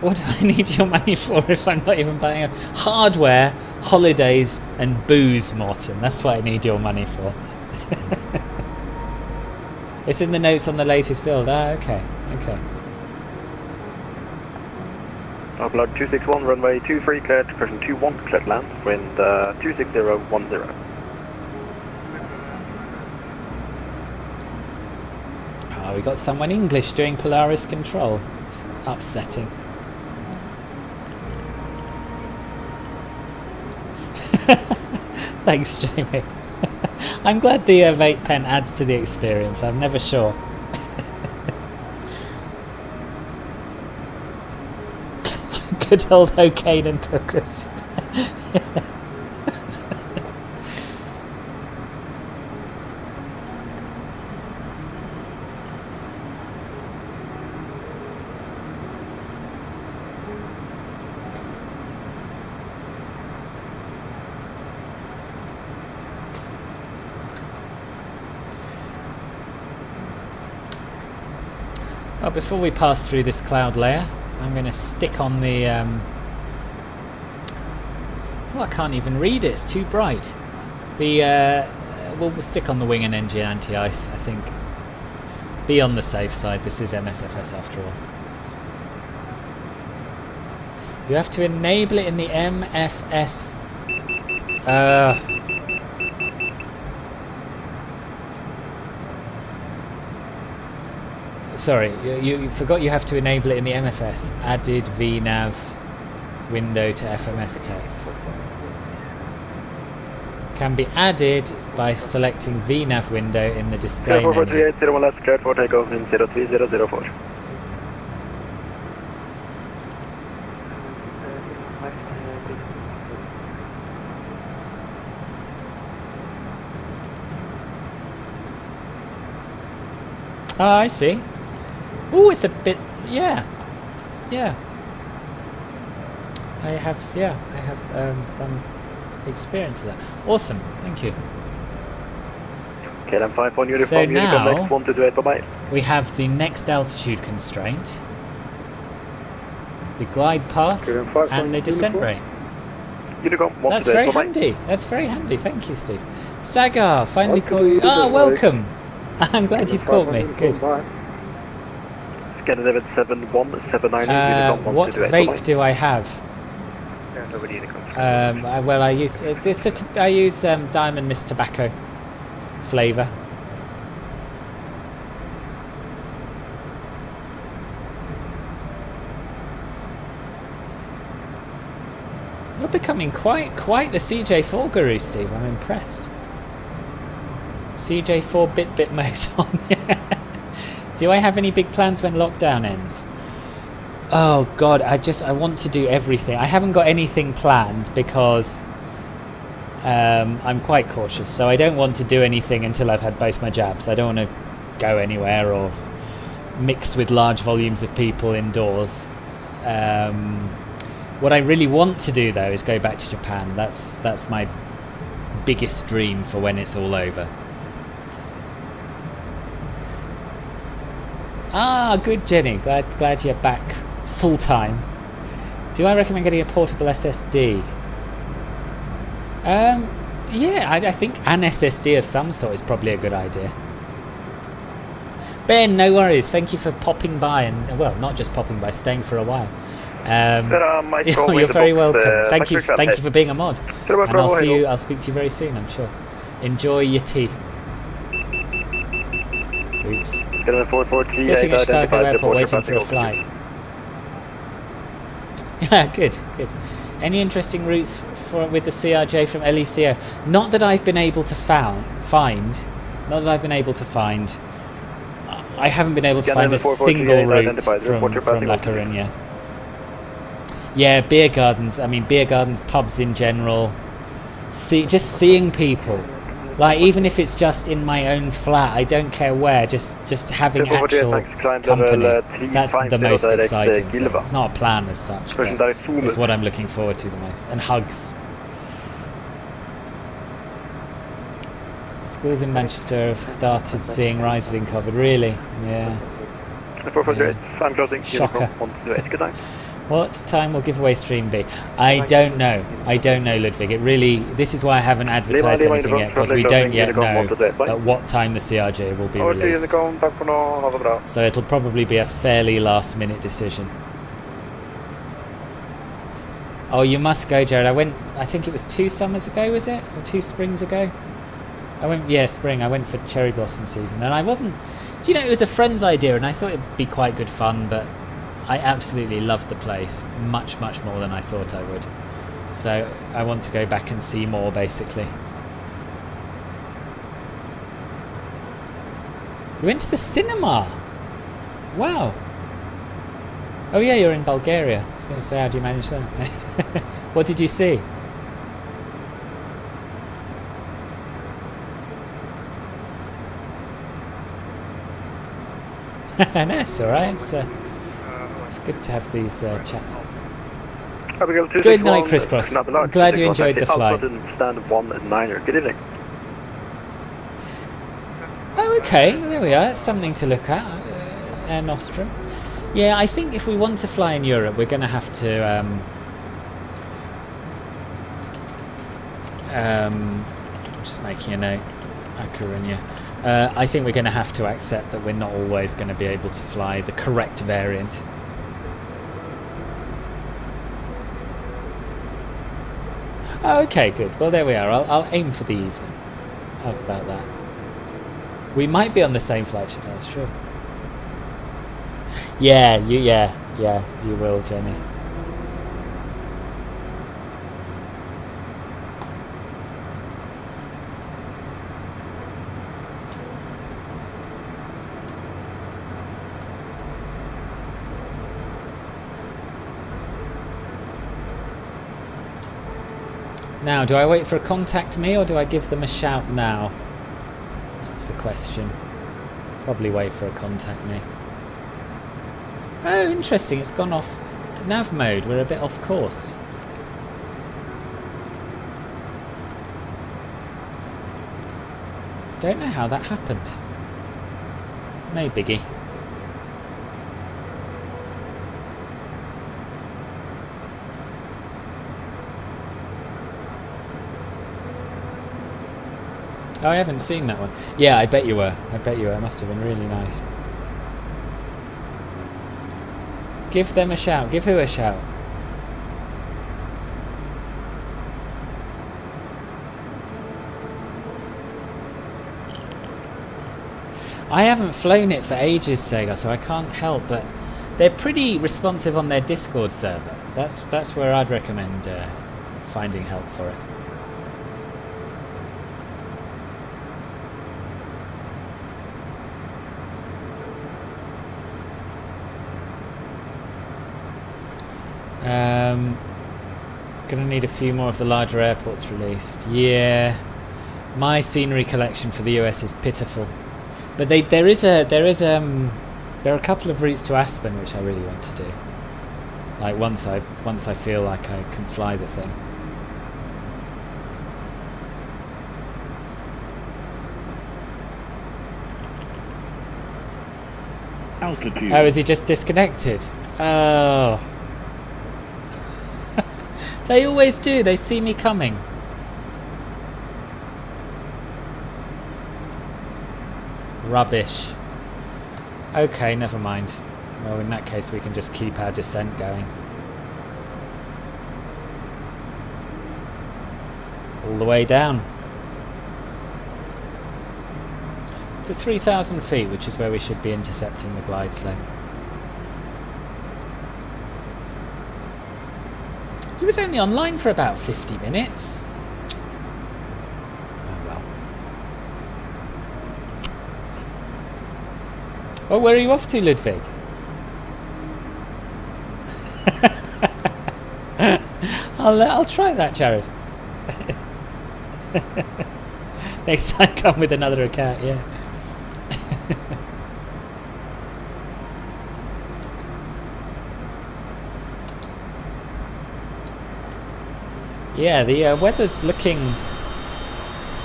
What do I need your money for if I'm not even buying a hardware, holidays, and booze, Morton? That's what I need your money for. it's in the notes on the latest build. Ah, okay, okay. Upload 261, runway 23, cleared, person 21, cleared land, wind uh, 26010. Ah, we got someone English doing Polaris control. It's upsetting. Thanks, Jamie. I'm glad the uh, vape pen adds to the experience. I'm never sure. Good old cocaine and cookers. Well, before we pass through this cloud layer, I'm going to stick on the. Um, well, I can't even read it. It's too bright. The uh, we'll, we'll stick on the wing and engine anti-ice. I think. Be on the safe side. This is MSFS after all. You have to enable it in the MFS. Uh, sorry, you, you forgot you have to enable it in the MFS. Added VNAV window to FMS text. Can be added by selecting VNAV window in the display menu. 38, 01 left, cleared for takeoff in 03004. Ah, I see. Oh, it's a bit. Yeah, It's- yeah. I have. Yeah, I have um, some experience of that. Awesome. Thank you. KLM 5 on uniform, So Unicom now- next 128, bye bye. We have the next altitude constraint, the glide path, KLM 5 and the descent uniform. rate. Unicom That's very 128, bye bye. handy. That's very handy. Thank you, Steve. Sagar, finally caught you. Ah, welcome. I'm glad you've caught me. Good. Scandinavian 7179, Uh, what 128, vape do I have? bye. Yeah, nobody Unicom. Um, I- well, I use uh, it's a t- I use um, Diamond Mist Tobacco flavour. You're becoming quite quite the CJ4 guru, Steve. I'm impressed. CJ4 bit bit mode on. Do I have any big plans when lockdown ends? Oh god, I just I want to do everything. I haven't got anything planned because um, I'm quite cautious. So I don't want to do anything until I've had both my jabs. I don't want to go anywhere or mix with large volumes of people indoors. Um, what I really want to do though is go back to Japan. That's that's my biggest dream for when it's all over. Ah, good, Jenny. Glad glad you're back full time. Do I recommend getting a portable SSD? Um, yeah, I, I think an SSD of some sort is probably a good idea. Ben, no worries. Thank you for popping by and well, not just popping by, staying for a while. Um, you're very welcome. uh, thank you. Thank you for being a mod. And I'll see you. I'll speak to you very soon. I'm sure. Enjoy your tea. Oops. In 440, Sitting at Chicago Airport waiting for a flight. Yeah, good, good. Any interesting routes for with the CRJ from LECO? Not that I've been able to found, find. Not that I've been able to find. I haven't been able to Yeah, find a single route from, from La. Coruña. Yeah, beer gardens. I mean, beer gardens, pubs in general. See, just seeing people. Like even if it's just in my own flat, I don't care where. Just just having actual company. uh, That's the most exciting. thing. It's not a plan as such. It's what I'm looking forward to the most. And hugs. Schools in Manchester have started seeing rises in COVID. Really? Yeah. 448, I'm closing. Shocker. Uniform on the exit line. What time will giveaway stream be? I don't know. I don't know, Ludwig. It really. This is why I haven't advertised anything yet because we don't yet know at what time the CRJ will be released. Unicom, tack för nu. Ha det bra. So it'll probably be a fairly last minute decision. Oh, you must go, Jared. I went, I think it was two summers ago, was it? Or two springs ago? I went, yeah, spring. I went for cherry blossom season. And I wasn't, do you know, it was a friend's idea and I thought it'd be quite good fun, but I absolutely loved the place much, much more than I thought I would. So I want to go back and see more, basically. You went to the cinema? Wow. Oh yeah, you're in Bulgaria. I was going to say, how do you manage that? what did you see? it's alright. It's, good to have these uh, chats. Abigail Good night, 261, Crisscross. Glad you 261, enjoyed the flight. Stand 1 at 9 Good evening. Oh, okay. There we are. That's something to look at. Uh, Air Nostrum. Yeah, I think if we want to fly in Europe, we're going to have to. Um, um, just making a note. A Coruña. Uh, I think we're going to have to accept that we're not always going to be able to fly the correct variant. Oh, okay, good. Well, there we are. I'll, I'll aim for the evening. How's about that? We might be on the same flight, Chappelle, that's true. Yeah, you yeah, yeah, you will, Jenny. Now, do I wait for a contact me or do I give them a shout now? That's the question. Probably wait for a contact me. Oh, interesting. It's gone off nav mode. We're a bit off course. Don't know how that happened. No biggie. Oh, I haven't seen that one. Yeah, I bet you were. I bet you were. It must have been really nice. Give them a shout. Give who a shout? I haven't flown it for ages, Sega, so I can't help. But they're pretty responsive on their Discord server. That's that's where I'd recommend uh, finding help for it. Um, gonna need a few more of the larger airports released. Yeah, my scenery collection for the US is pitiful, but they there is a there is um there are a couple of routes to Aspen which I really want to do. Like once I once I feel like I can fly the thing. Altitude. Oh, is he just disconnected? Oh. They always do. They see me coming. Rubbish. Okay, never mind. Well, in that case, we can just keep our descent going. All the way down. To 3,000 feet, which is where we should be intercepting the glide slope. Was only online for about 50 minutes. Oh well. Oh, where are you off to, Ludwig? I'll, uh, I'll try that, Jared. Next time, come with another account, yeah. Yeah, the uh, weather's looking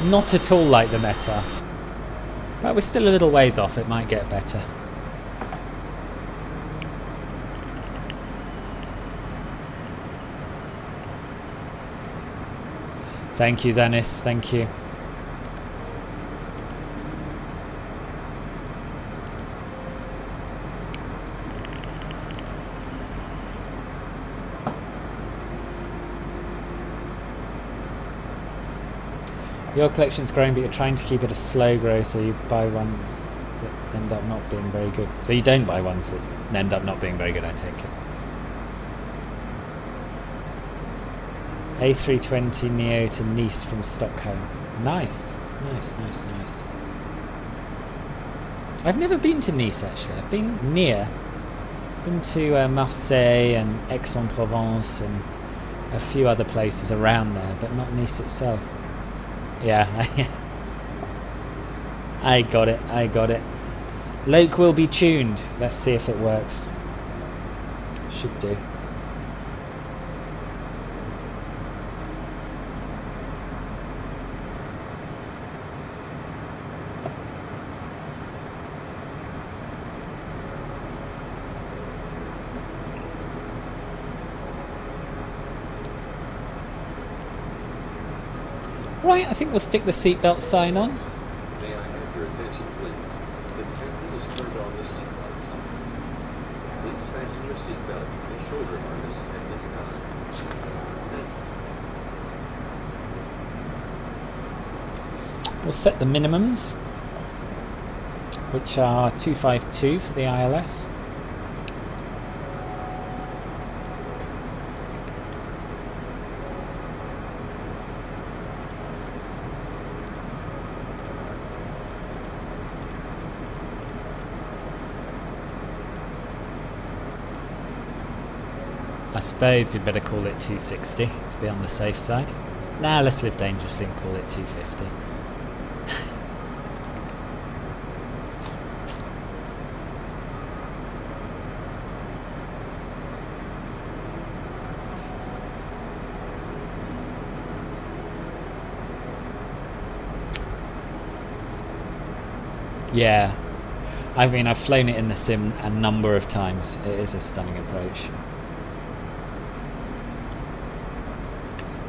not at all like the METAR. But we're still a little ways off, it might get better. Thank you, Zanis. Thank you. Your collection's growing, but you're trying to keep it a slow grow, so you buy ones that end up not being very good. So you don't buy ones that end up not being very good, I take it. A320 Neo to Nice from Stockholm. Nice, nice, nice, nice. I've never been to Nice actually. I've been near. Been to uh, Marseille and Aix-en-Provence and a few other places around there, but not Nice itself. Yeah, I got it, I got it. LOC will be tuned. Let's see if it works. Should do. Right, I think we'll stick the seatbelt sign on. May I have your attention, please? The captain has turned on the seatbelt sign. Please fasten your seatbelt and shoulder harness at this time. Thank you. We'll set the minimums, which are 252 for the ILS. I suppose we'd better call it 260 to be on the safe side. Now let's live dangerously and call it 250. Yeah, I mean I've flown it in the sim a number of times. It is a stunning approach.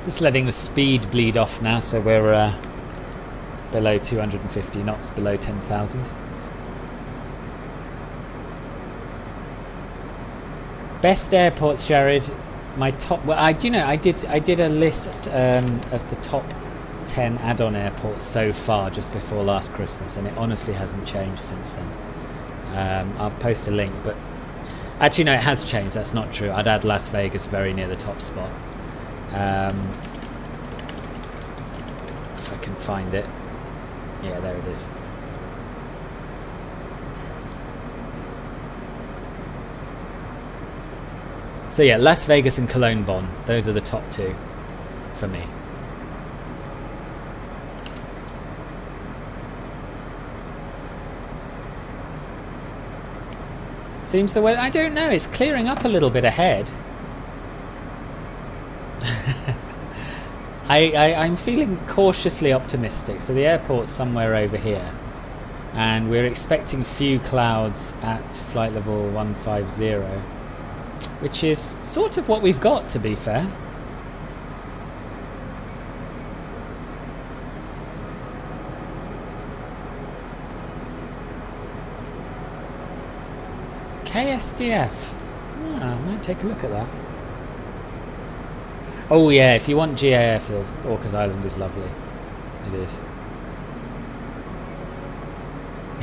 Just letting the speed bleed off now, so we're uh, below 250 knots, below 10,000. Best airports, Jared. My top. Well, I do you know I did. I did a list um, of the top 10 add-on airports so far just before last Christmas, and it honestly hasn't changed since then. Um, I'll post a link, but actually no, it has changed. That's not true. I'd add Las Vegas very near the top spot. Um, if I can find it. Yeah, there it is. So yeah, Las Vegas and Cologne Bonn. Those are the top two for me. Seems the way I don't know. It's clearing up a little bit ahead. I, I, I'm feeling cautiously optimistic. So the airport's somewhere over here. And we're expecting few clouds at flight level 150. Which is sort of what we've got, to be fair. KSDF. Ah, I might take a look at that. Oh yeah, if you want GA airfields, Orcas Island is lovely. It is.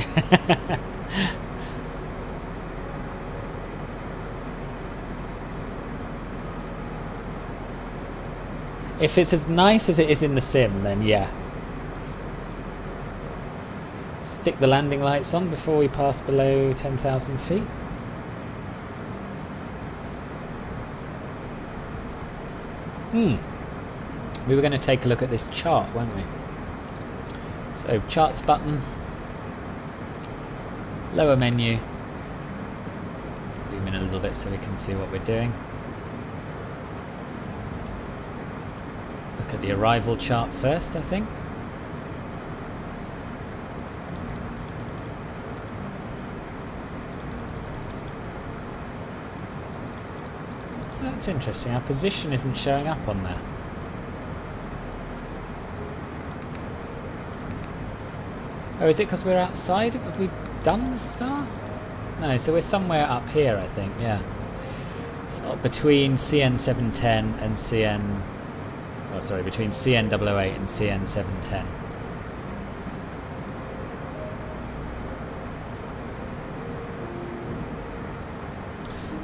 if it's as nice as it is in the sim, then yeah. Stick the landing lights on before we pass below 10,000 feet. Hmm. We were going to take a look at this chart, weren't we? So, charts button, lower menu. Zoom in a little bit so we can see what we're doing. Look at the arrival chart first, I think. That's interesting. Our position isn't showing up on there. Oh, is it because we're outside? Have we done the STAR? No, so we're somewhere up here, I think, yeah. So between CN710 and CN... Oh, sorry, between CN008 and CN710.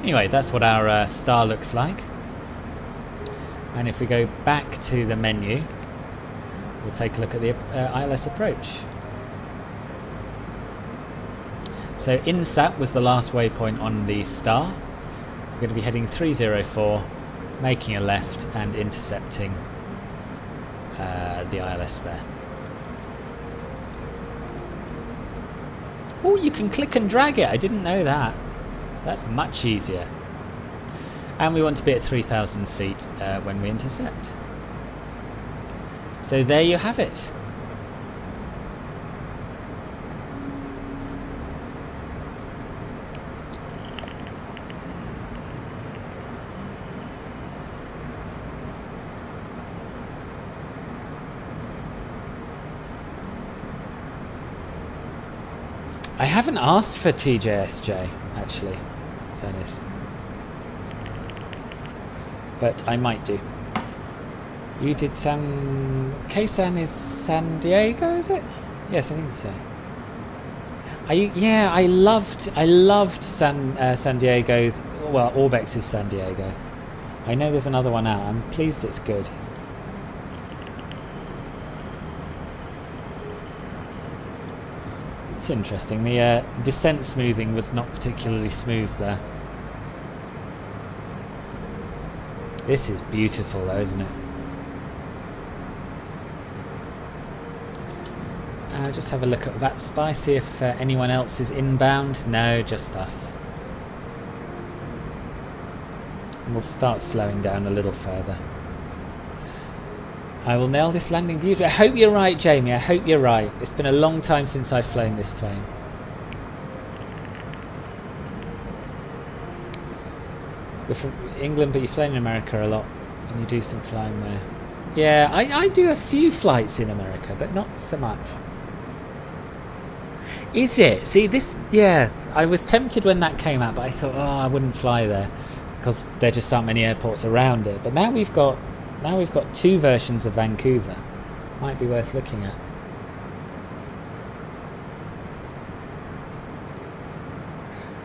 Anyway, that's what our uh, STAR looks like. And if we go back to the menu, we'll take a look at the uh, ILS approach. So INSAT was the last waypoint on the STAR. We're going to be heading 304, making a left and intercepting uh, the ILS there. Oh, you can click and drag it. I didn't know that. That's much easier. And we want to be at 3,000 feet uh, when we intercept. So there you have it. I haven't asked for TJSJ, actually, Dennis. But I might do. You did San... K-San is San Diego, is it? Yes, I think so. I, yeah, I loved I loved San uh, San Diego's well Orbx is San Diego. I know there's another one out. I'm pleased it's good. Interesting. The uh, descent smoothing was not particularly smooth there. This is beautiful though, isn't it? Uh, just have a look at VATSpy, see if uh, anyone else is inbound. No, just us. And we'll start slowing down a little further. I will nail this landing beautifully. I hope you're right, Jamie. I hope you're right. It's been a long time since I've flown this plane. You're from England, but you've flown in America a lot, and you do some flying there. Yeah, I, I do a few flights in America, but not so much. Is it? See, this, yeah, I was tempted when that came out, but I thought, oh, I wouldn't fly there because there just aren't many airports around it. But now we've got now we've got two versions of Vancouver. Might be worth looking at.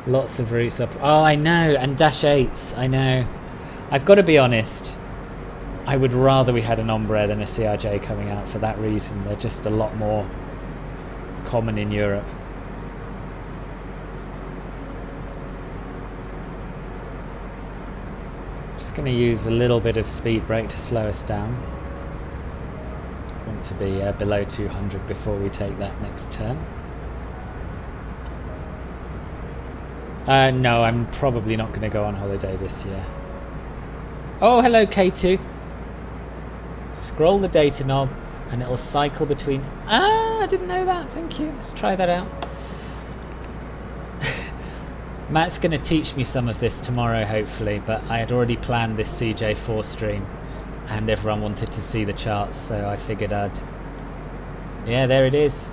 Lots of routes up. Oh, I know, and Dash 8s, I know. I've got to be honest. I would rather we had an Embraer than a CRJ coming out for that reason. They're just a lot more common in Europe. Going to use a little bit of speed brake to slow us down. Want to be uh, below 200 before we take that next turn. Uh, no, I'm probably not going to go on holiday this year. Oh, hello K2. Scroll the data knob and it'll cycle between... Ah, I didn't know that. Thank you. Let's try that out. Matt's going to teach me some of this tomorrow, hopefully, but I had already planned this CJ4 stream and everyone wanted to see the charts, so I figured I'd... Yeah, there it is.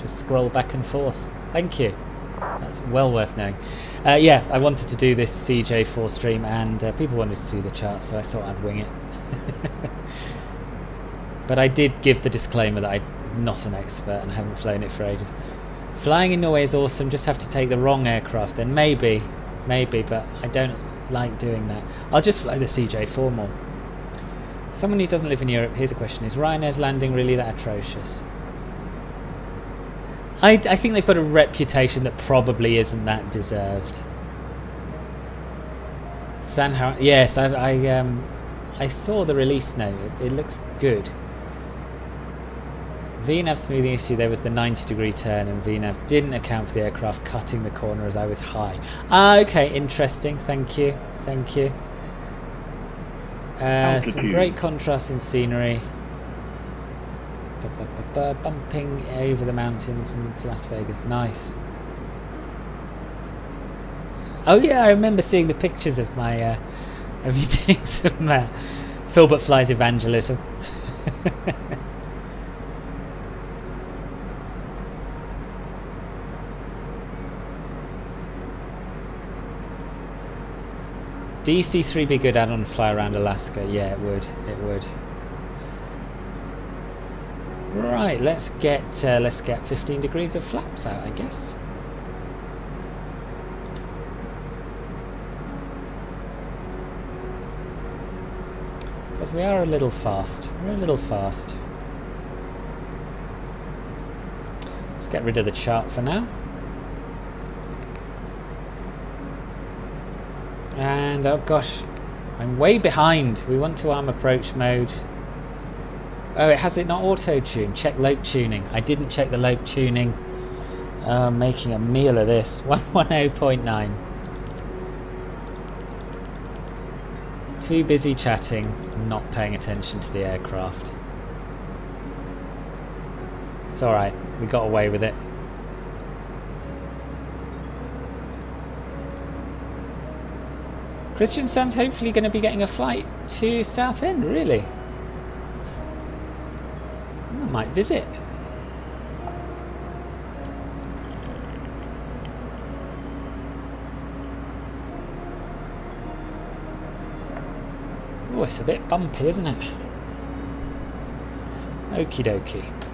Just scroll back and forth. Thank you. That's well worth knowing. Uh, yeah, I wanted to do this CJ4 stream and uh, people wanted to see the charts, so I thought I'd wing it. but I did give the disclaimer that I'm not an expert and I haven't flown it for ages. Flying in Norway is awesome, just have to take the wrong aircraft then. Maybe, maybe, but I don't like doing that. I'll just fly the CJ4 more. Someone who doesn't live in Europe, here's a question. Is Ryanair's landing really that atrocious? I, I think they've got a reputation that probably isn't that deserved. Sanhar, yes, I, I, um, I saw the release note. It, it looks good. VNAV smoothing issue, there was the 90 degree turn and VNAV didn't account for the aircraft cutting the corner as I was high. Ah, okay, interesting. Thank you. Thank you. Uh, some great contrast in scenery. Bumping over the mountains into Las Vegas. Nice. Oh yeah, I remember seeing the pictures of my uh, of you doing some uh, Filbert Flies evangelism. DC3 be good add-on fly around Alaska? Yeah, it would. It would. Right, let's get uh, let's get 15 degrees of flaps out, I guess. Because we are a little fast. We're a little fast. Let's get rid of the chart for now. And oh gosh, I'm way behind. We want to arm approach mode. Oh, it has it not auto tune. Check LOC tuning. I didn't check the LOC tuning. Uh, I'm making a meal of this. 110.9. Too busy chatting, not paying attention to the aircraft. It's alright, we got away with it. Kristiansand's hopefully going to be getting a flight to Southend, really. I might visit. Oh, it's a bit bumpy, isn't it? Okie dokie.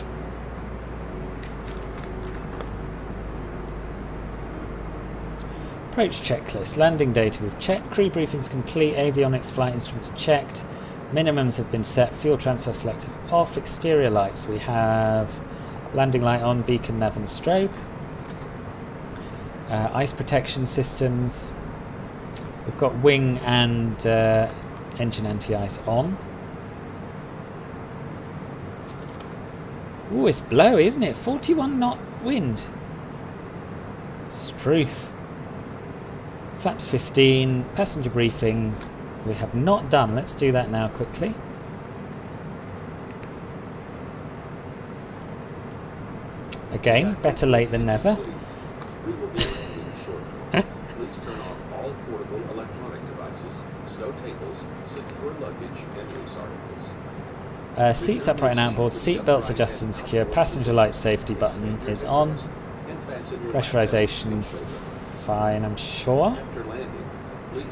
Approach checklist. Landing data we've checked. Crew briefings complete. Avionics flight instruments checked. Minimums have been set. Fuel transfer selectors off. Exterior lights. We have landing light on, beacon, nav and strobe. Uh, ice protection systems. We've got wing and uh, engine anti-ice on. Ooh, it's blowy, isn't it? 41 knot wind. Struth. Flaps 15, passenger briefing. We have not done. Let's do that now quickly. Again, better late than never. Please. We will be landing shortly. Please turn off all portable electronic devices, stow tables, secure luggage, and loose articles. Uh, seats upright and outboard, seat belts adjusted and secure, passenger light safety button is on. And fasten your Pressurization's fine, I'm sure.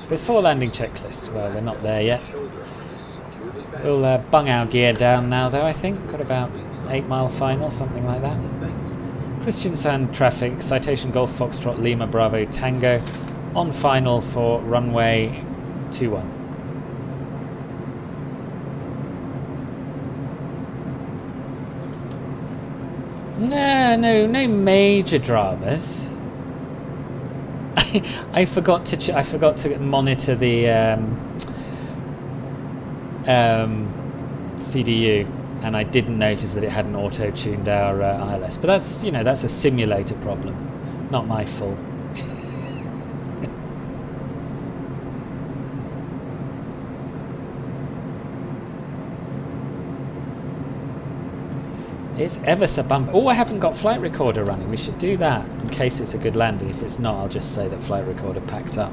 Before landing checklist, well, we're not there yet. We'll uh, bung our gear down now, though, I think. Got about 8 mile final, something like that. Kristiansand traffic, citation Golf Foxtrot Lima Bravo Tango, on final for runway 21. No, no, no major dramas. I, forgot to ch- I forgot to monitor the um, um, CDU, and I didn't notice that it hadn't auto-tuned our uh, ILS. But that's you know that's a simulator problem, not my fault. It's ever so bump. Oh, I haven't got flight recorder running. We should do that in case it's a good landing. If it's not, I'll just say that flight recorder packed up.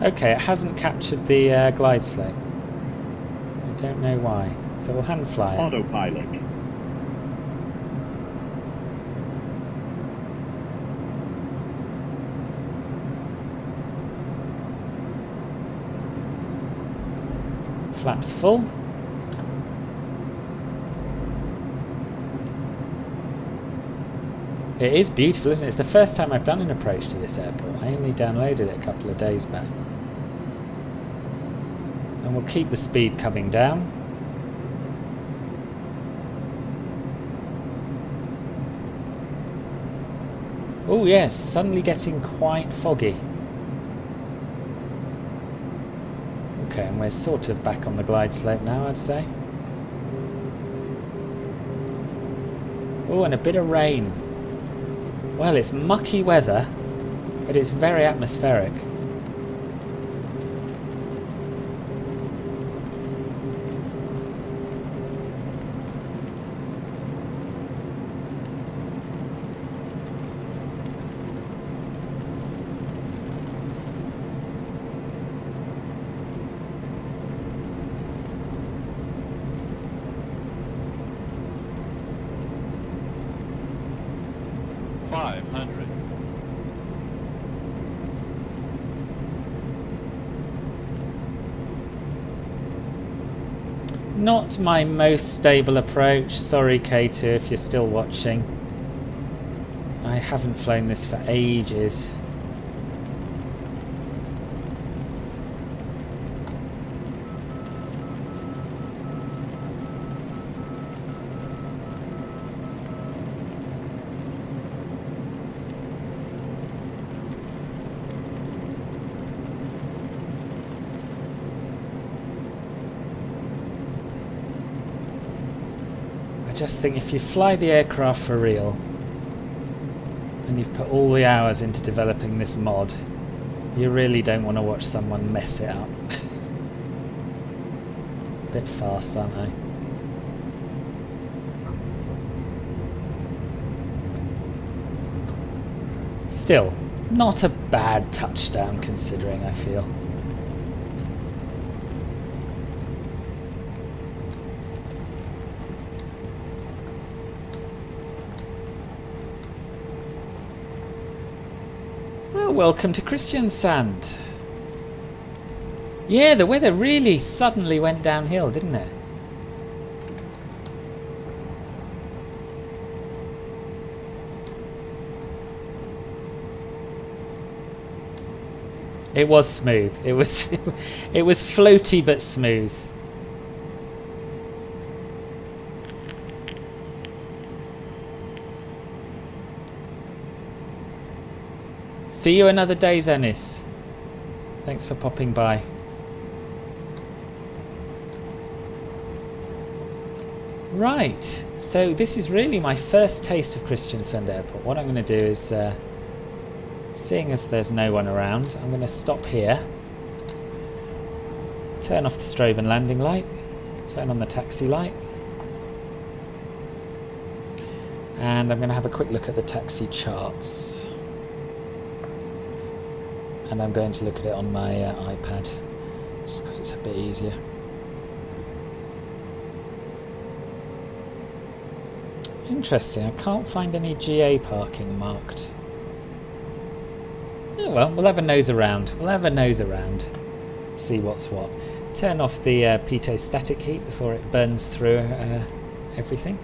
okay, it hasn't captured the uh, glide slope. I don't know why. So we'll hand fly. Autopilot. Flaps full. It is beautiful, isn't it? It's the first time I've done an approach to this airport. I only downloaded it a couple of days back. And we'll keep the speed coming down. Oh yes, suddenly getting quite foggy. Okay, and we're sort of back on the glide slope now, I'd say. Oh, and a bit of rain. Well, it's mucky weather, but it's very atmospheric. Five hundred. Not my most stable approach. Sorry, K2, if you're still watching. I haven't flown this for ages. Think if you fly the aircraft for real, and you've put all the hours into developing this mod, you really don't want to watch someone mess it up. Bit fast, aren't I? Still, not a bad touchdown considering, I feel. Welcome to Kristiansand. Yeah, the weather really suddenly went downhill, didn't it? It was smooth. It was it was floaty but smooth. See you another day, Zenis. Thanks for popping by. Right, so this is really my first taste of Kristiansand Airport. What I'm going to do is, uh, seeing as there's no one around, I'm going to stop here, turn off the strobe and landing light, turn on the taxi light, and I'm going to have a quick look at the taxi charts and I'm going to look at it on my uh, iPad just because it's a bit easier. Interesting, I can't find any GA parking marked. Oh well, we'll have a nose around. We'll have a nose around. See what's what. Turn off the uh, static heat before it burns through uh, everything.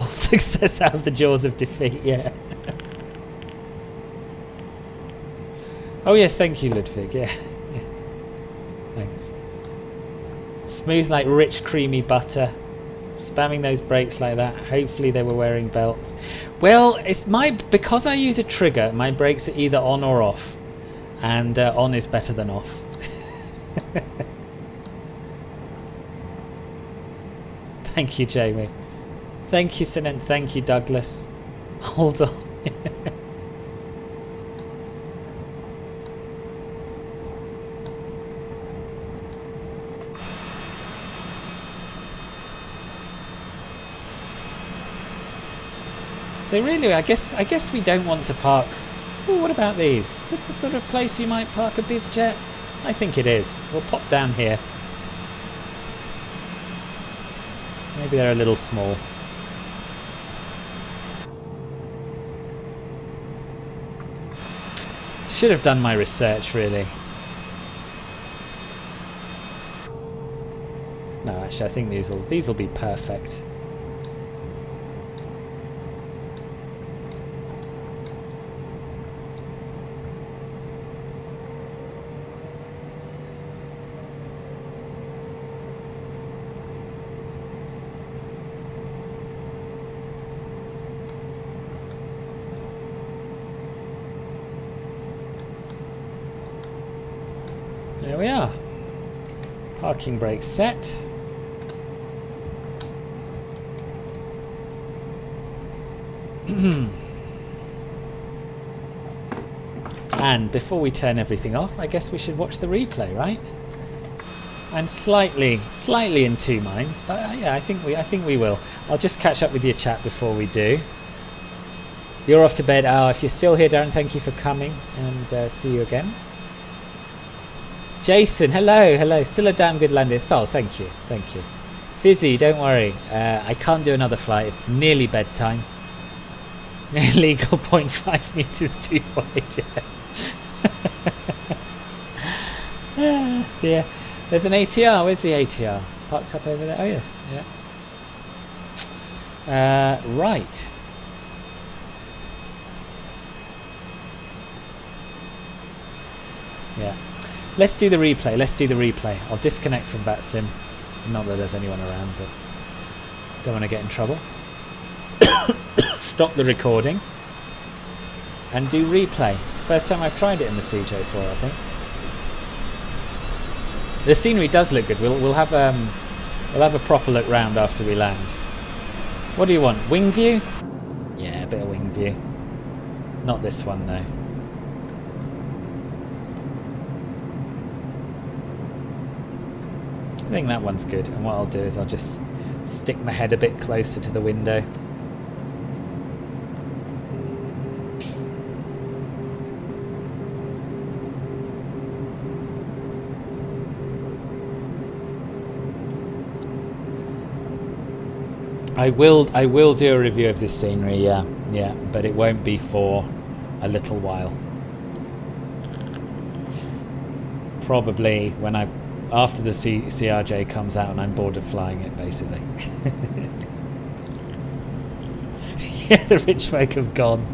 Success out of the jaws of defeat, yeah. Oh yes, thank you, Ludwig. Yeah. Thanks. Smooth like rich, creamy butter. Spamming those brakes like that. Hopefully they were wearing belts. Well, it's my because I use a trigger. My brakes are either on or off, and uh, on is better than off. thank you, Jamie. Thank you, Sin, and thank you, Douglas. Hold on. So really, I guess I guess we don't want to park. Ooh, what about these? Is this the sort of place you might park a bizjet? I think it is. We'll pop down here. Maybe they're a little small. Should have done my research, really. No, actually, I think these will these will be perfect. Parking brake set. and before we turn everything off, I guess we should watch the replay, right? I'm slightly, slightly in two minds, but uh, yeah, I think we, I think we will. I'll just catch up with your chat before we do. You're off to bed. Oh, if you're still here, Darren, thank you for coming, and uh, see you again. Jason, hello, hello. Still a damn good landing. Oh, thank you, thank you. Fizzy, don't worry. Uh, I can't do another flight. It's nearly bedtime. Legal 0.5 meters too wide. Yeah. dear. There's an ATR. Where's the ATR? Parked up over there. Oh yes, yeah. Uh, right. Yeah. Let's do the replay. Let's do the replay. I'll disconnect from VATSIM. Not that there's anyone around, but don't want to get in trouble. Stop the recording and do replay. It's the first time I've tried it in the CJ4, I think. The scenery does look good. We'll we'll have um we'll have a proper look round after we land. What do you want? Wing view? Yeah, a bit of wing view. Not this one though. I think that one's good. And what I'll do is I'll just stick my head a bit closer to the window. I will I will do a review of this scenery, yeah, yeah, but it won't be for a little while. Probably when I after the C, CRJ comes out and I'm bored of flying it, basically. yeah, the rich folk have gone.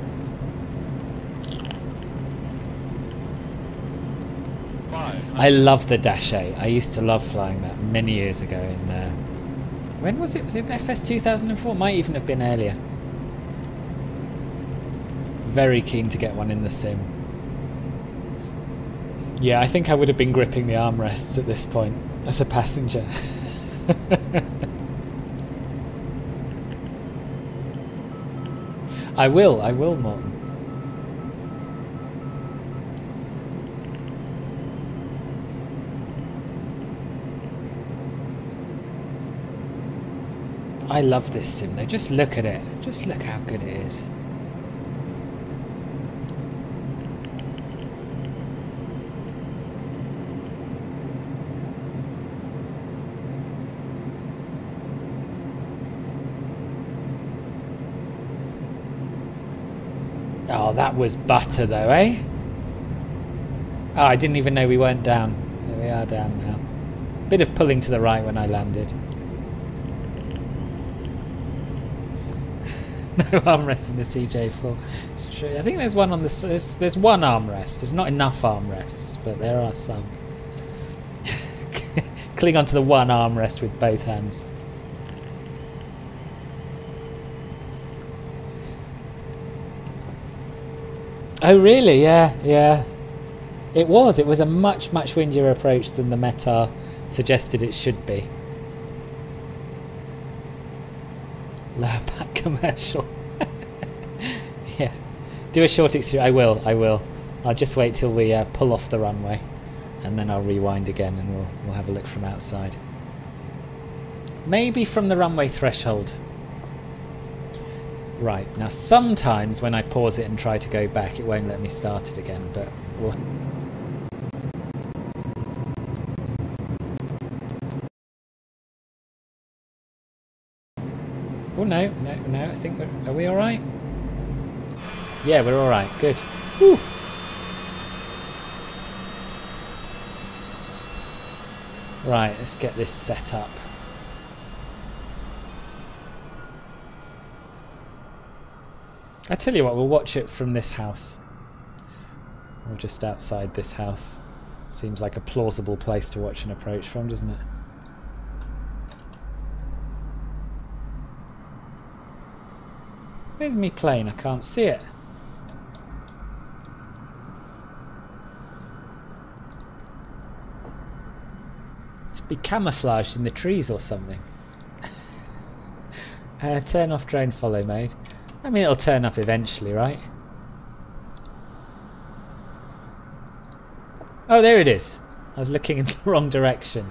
I love the Dash 8. I used to love flying that many years ago in uh, when was it? Was it FS 2004? Might even have been earlier. Very keen to get one in the sim. Yeah, I think I would have been gripping the armrests at this point as a passenger. I will, I will, Morton. I love this sim though. Just look at it. Just look how good it is. Oh, that was butter though, eh? Oh, I didn't even know we weren't down. There we are down now. Bit of pulling to the right when I landed. no armrest in the CJ4. It's true. I think there's one on the there's, there's one armrest. There's not enough armrests, but there are some. Cling onto the one armrest with both hands. Oh really? Yeah, yeah. It was. It was a much much windier approach than the METAR suggested it should be. Lower back commercial. yeah. Do a short exterior. I will, I will. I'll just wait till we uh, pull off the runway and then I'll rewind again and we'll, we'll have a look from outside. Maybe from the runway threshold. Right, now sometimes when I pause it and try to go back it won't let me start it again, but we'll... Oh no, no, no, I think we're... Are we alright? Yeah, we're alright, good. Whew. Right, let's get this set up. I tell you what, we'll watch it from this house. Or just outside this house. Seems like a plausible place to watch an approach from, doesn't it? Where's me plane? I can't see it. Must be camouflaged in the trees or something. uh, turn off drone follow mode. I mean, it'll turn up eventually, right? Oh, there it is. I was looking in the wrong direction.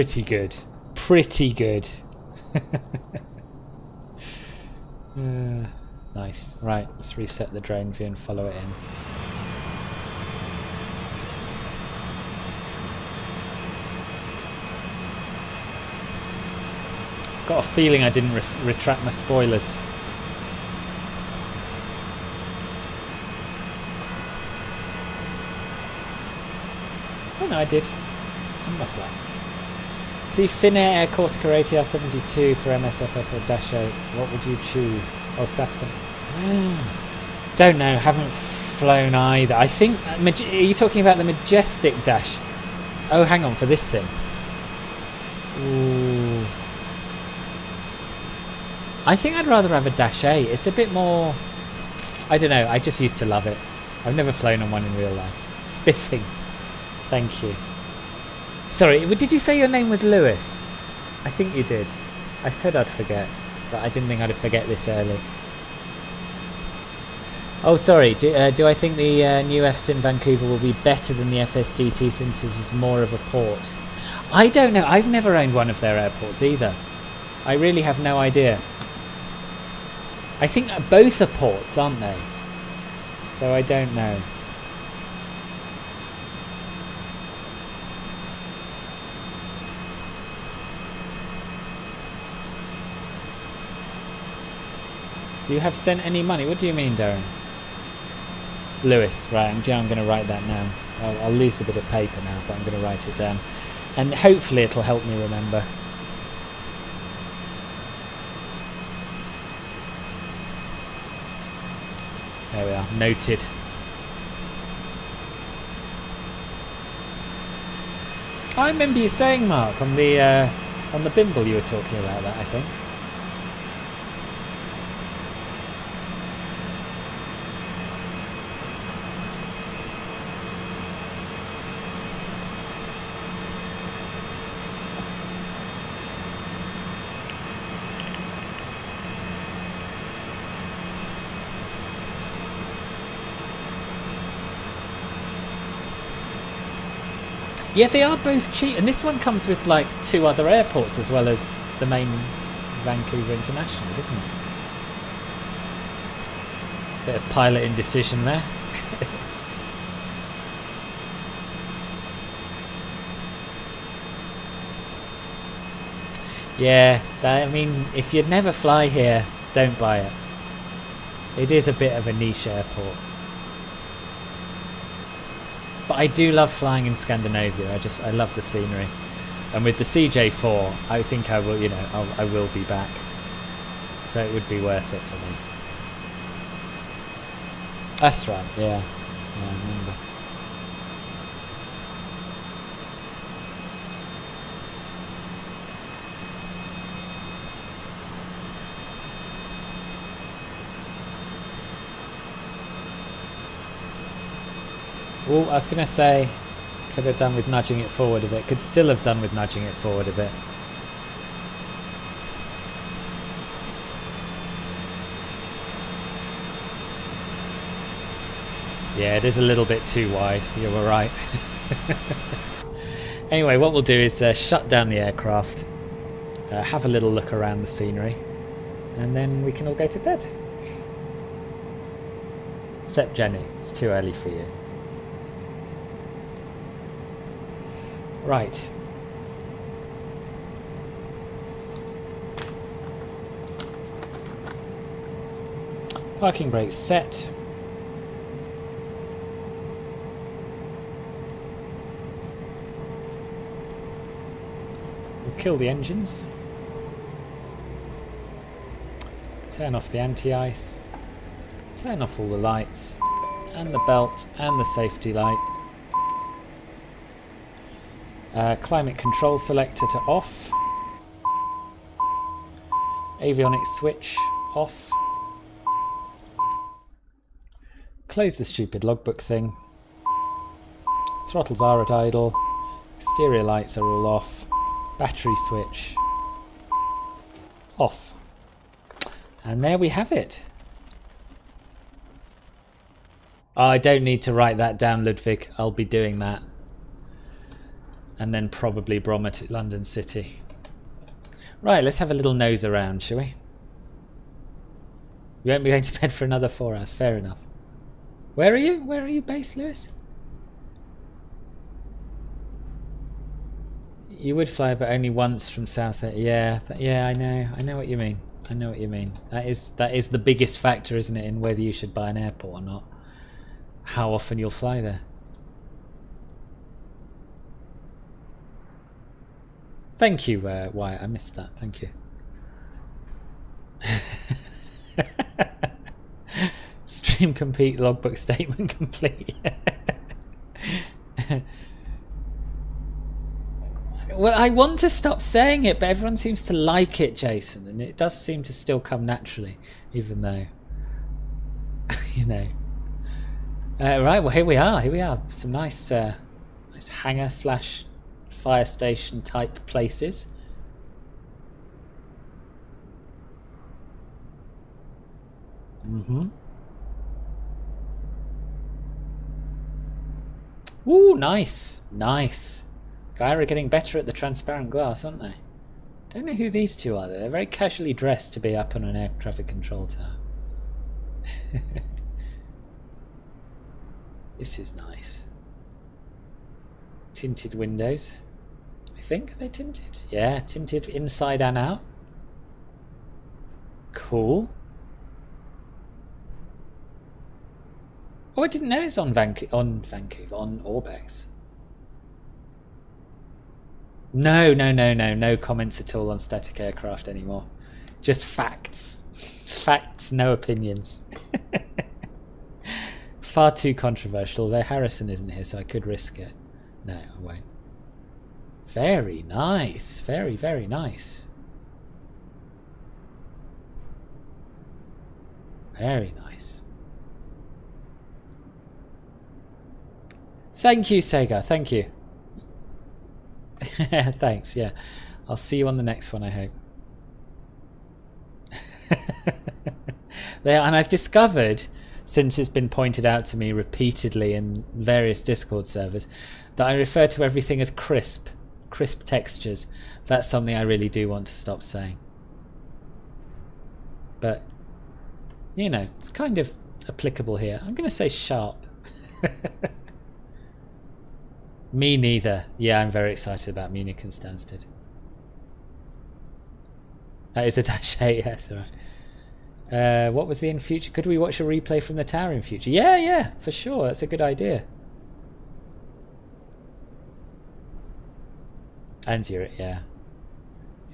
Pretty good. Pretty good. Uh, nice. Right, let's reset the drone view and follow it in. Got a feeling I didn't re retract my spoilers. Oh no, I did. And my flaps. See Finnair Air Corsica ATR 72 for MSFS or Dash 8. What would you choose? Oh, Sasfin. Don't know. Haven't flown either. I think. Uh, are you talking about the Majestic Dash? Oh, hang on for this sim. Ooh. I think I'd rather have a Dash 8. It's a bit more. I don't know. I just used to love it. I've never flown on one in real life. Spiffing. Thank you. Sorry, did you say your name was Lewis? I think you did. I said I'd forget, but I didn't think I'd forget this early. Oh, sorry. Do, uh, do I think the uh, new in Vancouver will be better than the FSDT since this is more of a port? I don't know. I've never owned one of their airports either. I really have no idea. I think both are ports, aren't they? So I don't know. You have sent any money? What do you mean, Darren? Lewis, right, I'm, I'm going to write that now. I'll, I'll lose the bit of paper now, but I'm going to write it down. And hopefully it'll help me remember. There we are, noted. I remember you saying, Mark, on the uh, on the bimble you were talking about that, I think. Yeah, they are both cheap, and this one comes with like two other airports as well as the main Vancouver International, doesn't it? Bit of pilot indecision there. yeah, I mean, if you'd never fly here, don't buy it. It is a bit of a niche airport. But I do love flying in Scandinavia. I just I love the scenery, and with the CJ4, I think I will. You know, I'll, I will be back. So it would be worth it for me. That's right. Yeah, yeah I remember. Oh, I was going to say, could have done with nudging it forward a bit. Could still have done with nudging it forward a bit. Yeah, it is a little bit too wide. You were right. anyway, what we'll do is uh, shut down the aircraft, uh, have a little look around the scenery, and then we can all go to bed. Except Jenny, it's too early for you. Right. Parking brake set. We'll kill the engines. Turn off the anti-ice. Turn off all the lights and the belt and the safety light uh, climate control selector to off. Avionics switch off. Close the stupid logbook thing. Throttles are at idle. Exterior lights are all off. Battery switch off. And there we have it. I don't need to write that down, Ludwig. I'll be doing that. And then probably Bromma to London City. Right, let's have a little nose around, shall we? We won't be going to bed for another four hours. Fair enough. Where are you? Where are you based, Lewis? You would fly, but only once from South. Uh, yeah, yeah, I know. I know what you mean. I know what you mean. That is that is the biggest factor, isn't it, in whether you should buy an airport or not? How often you'll fly there. Thank you, uh, Wyatt. I missed that. Thank you. Stream complete, logbook statement complete. well, I want to stop saying it, but everyone seems to like it, Jason, and it does seem to still come naturally, even though, you know. Uh, right, well, here we are. Here we are. Some nice, uh, nice hangar slash fire station type places. Mm-hmm. Ooh, nice, nice. Are getting better at the transparent glass, aren't they? Don't know who these two are. They're very casually dressed to be up on an air traffic control tower. this is nice. Tinted windows think are they tinted. Yeah, tinted inside and out. Cool. Oh, I didn't know it's on Vancouver, on Vancouver, on Orbx. No, no, no, no, no comments at all on static aircraft anymore. Just facts. facts, no opinions. Far too controversial, though Harrison isn't here, so I could risk it. No, I won't. Very nice. Very, very nice. Very nice. Thank you, Sega. Thank you. Thanks, yeah. I'll see you on the next one, I hope. there, and I've discovered, since it's been pointed out to me repeatedly in various Discord servers, that I refer to everything as crisp crisp textures. That's something I really do want to stop saying. But, you know, it's kind of applicable here. I'm going to say sharp. Me neither. Yeah, I'm very excited about Munich and Stansted. That is a dash 8, yes, alright. Uh, what was the in future? Could we watch a replay from the tower in future? Yeah, yeah, for sure. That's a good idea. And Zurich, yeah.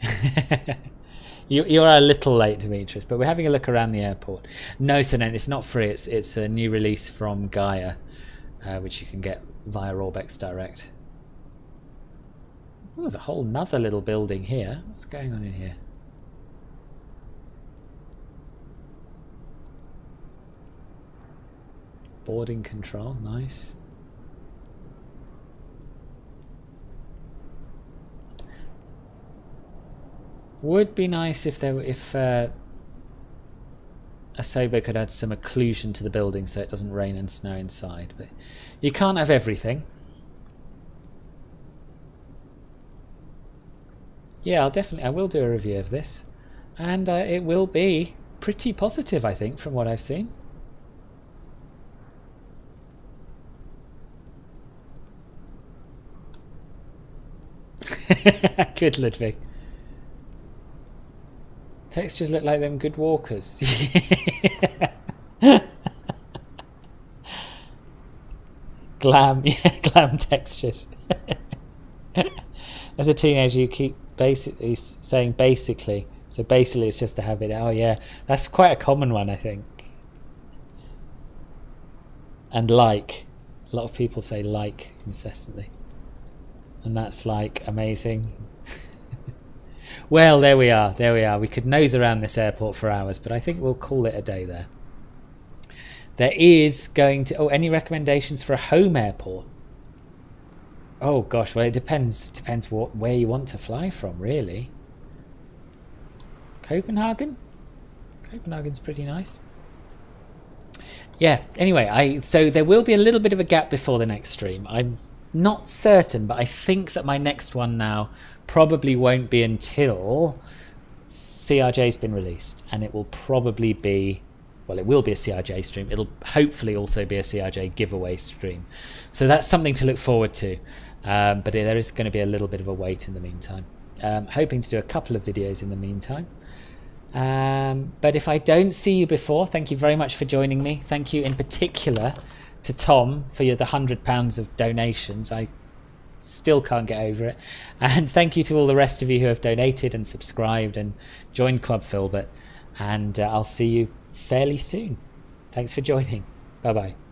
you you are a little late, Demetrius, but we're having a look around the airport. No, Sinan, it's not free. It's it's a new release from Gaya, uh, which you can get via Orbx Direct. There's a whole nother little building here. What's going on in here? Boarding control, nice. Would be nice if there if uh, Asobo could add some occlusion to the building so it doesn't rain and snow inside. But you can't have everything. Yeah, I'll definitely I will do a review of this, and uh, it will be pretty positive, I think, from what I've seen. Good, Ludwig textures look like them good walkers. glam, yeah, glam textures. As a teenager, you keep basically saying basically. So basically, it's just a habit. Oh yeah, that's quite a common one, I think. And like, a lot of people say like incessantly, and that's like amazing well, there we are. There we are. We could nose around this airport for hours, but I think we'll call it a day there. There is going to. Oh, any recommendations for a home airport? Oh gosh, well it depends. Depends what where you want to fly from, really. Copenhagen. Copenhagen's pretty nice. Yeah. Anyway, I so there will be a little bit of a gap before the next stream. I'm not certain, but I think that my next one now probably won't be until CRJ's been released, and it will probably be well, it will be a CRJ stream. It'll hopefully also be a CRJ giveaway stream. So that's something to look forward to. Um, but there is going to be a little bit of a wait in the meantime. Um, hoping to do a couple of videos in the meantime. Um, but if I don't see you before, thank you very much for joining me. Thank you in particular to Tom for your, the hundred pounds of donations. I still can't get over it. And thank you to all the rest of you who have donated and subscribed and joined Club Filbert. And uh, I'll see you fairly soon. Thanks for joining. Bye bye.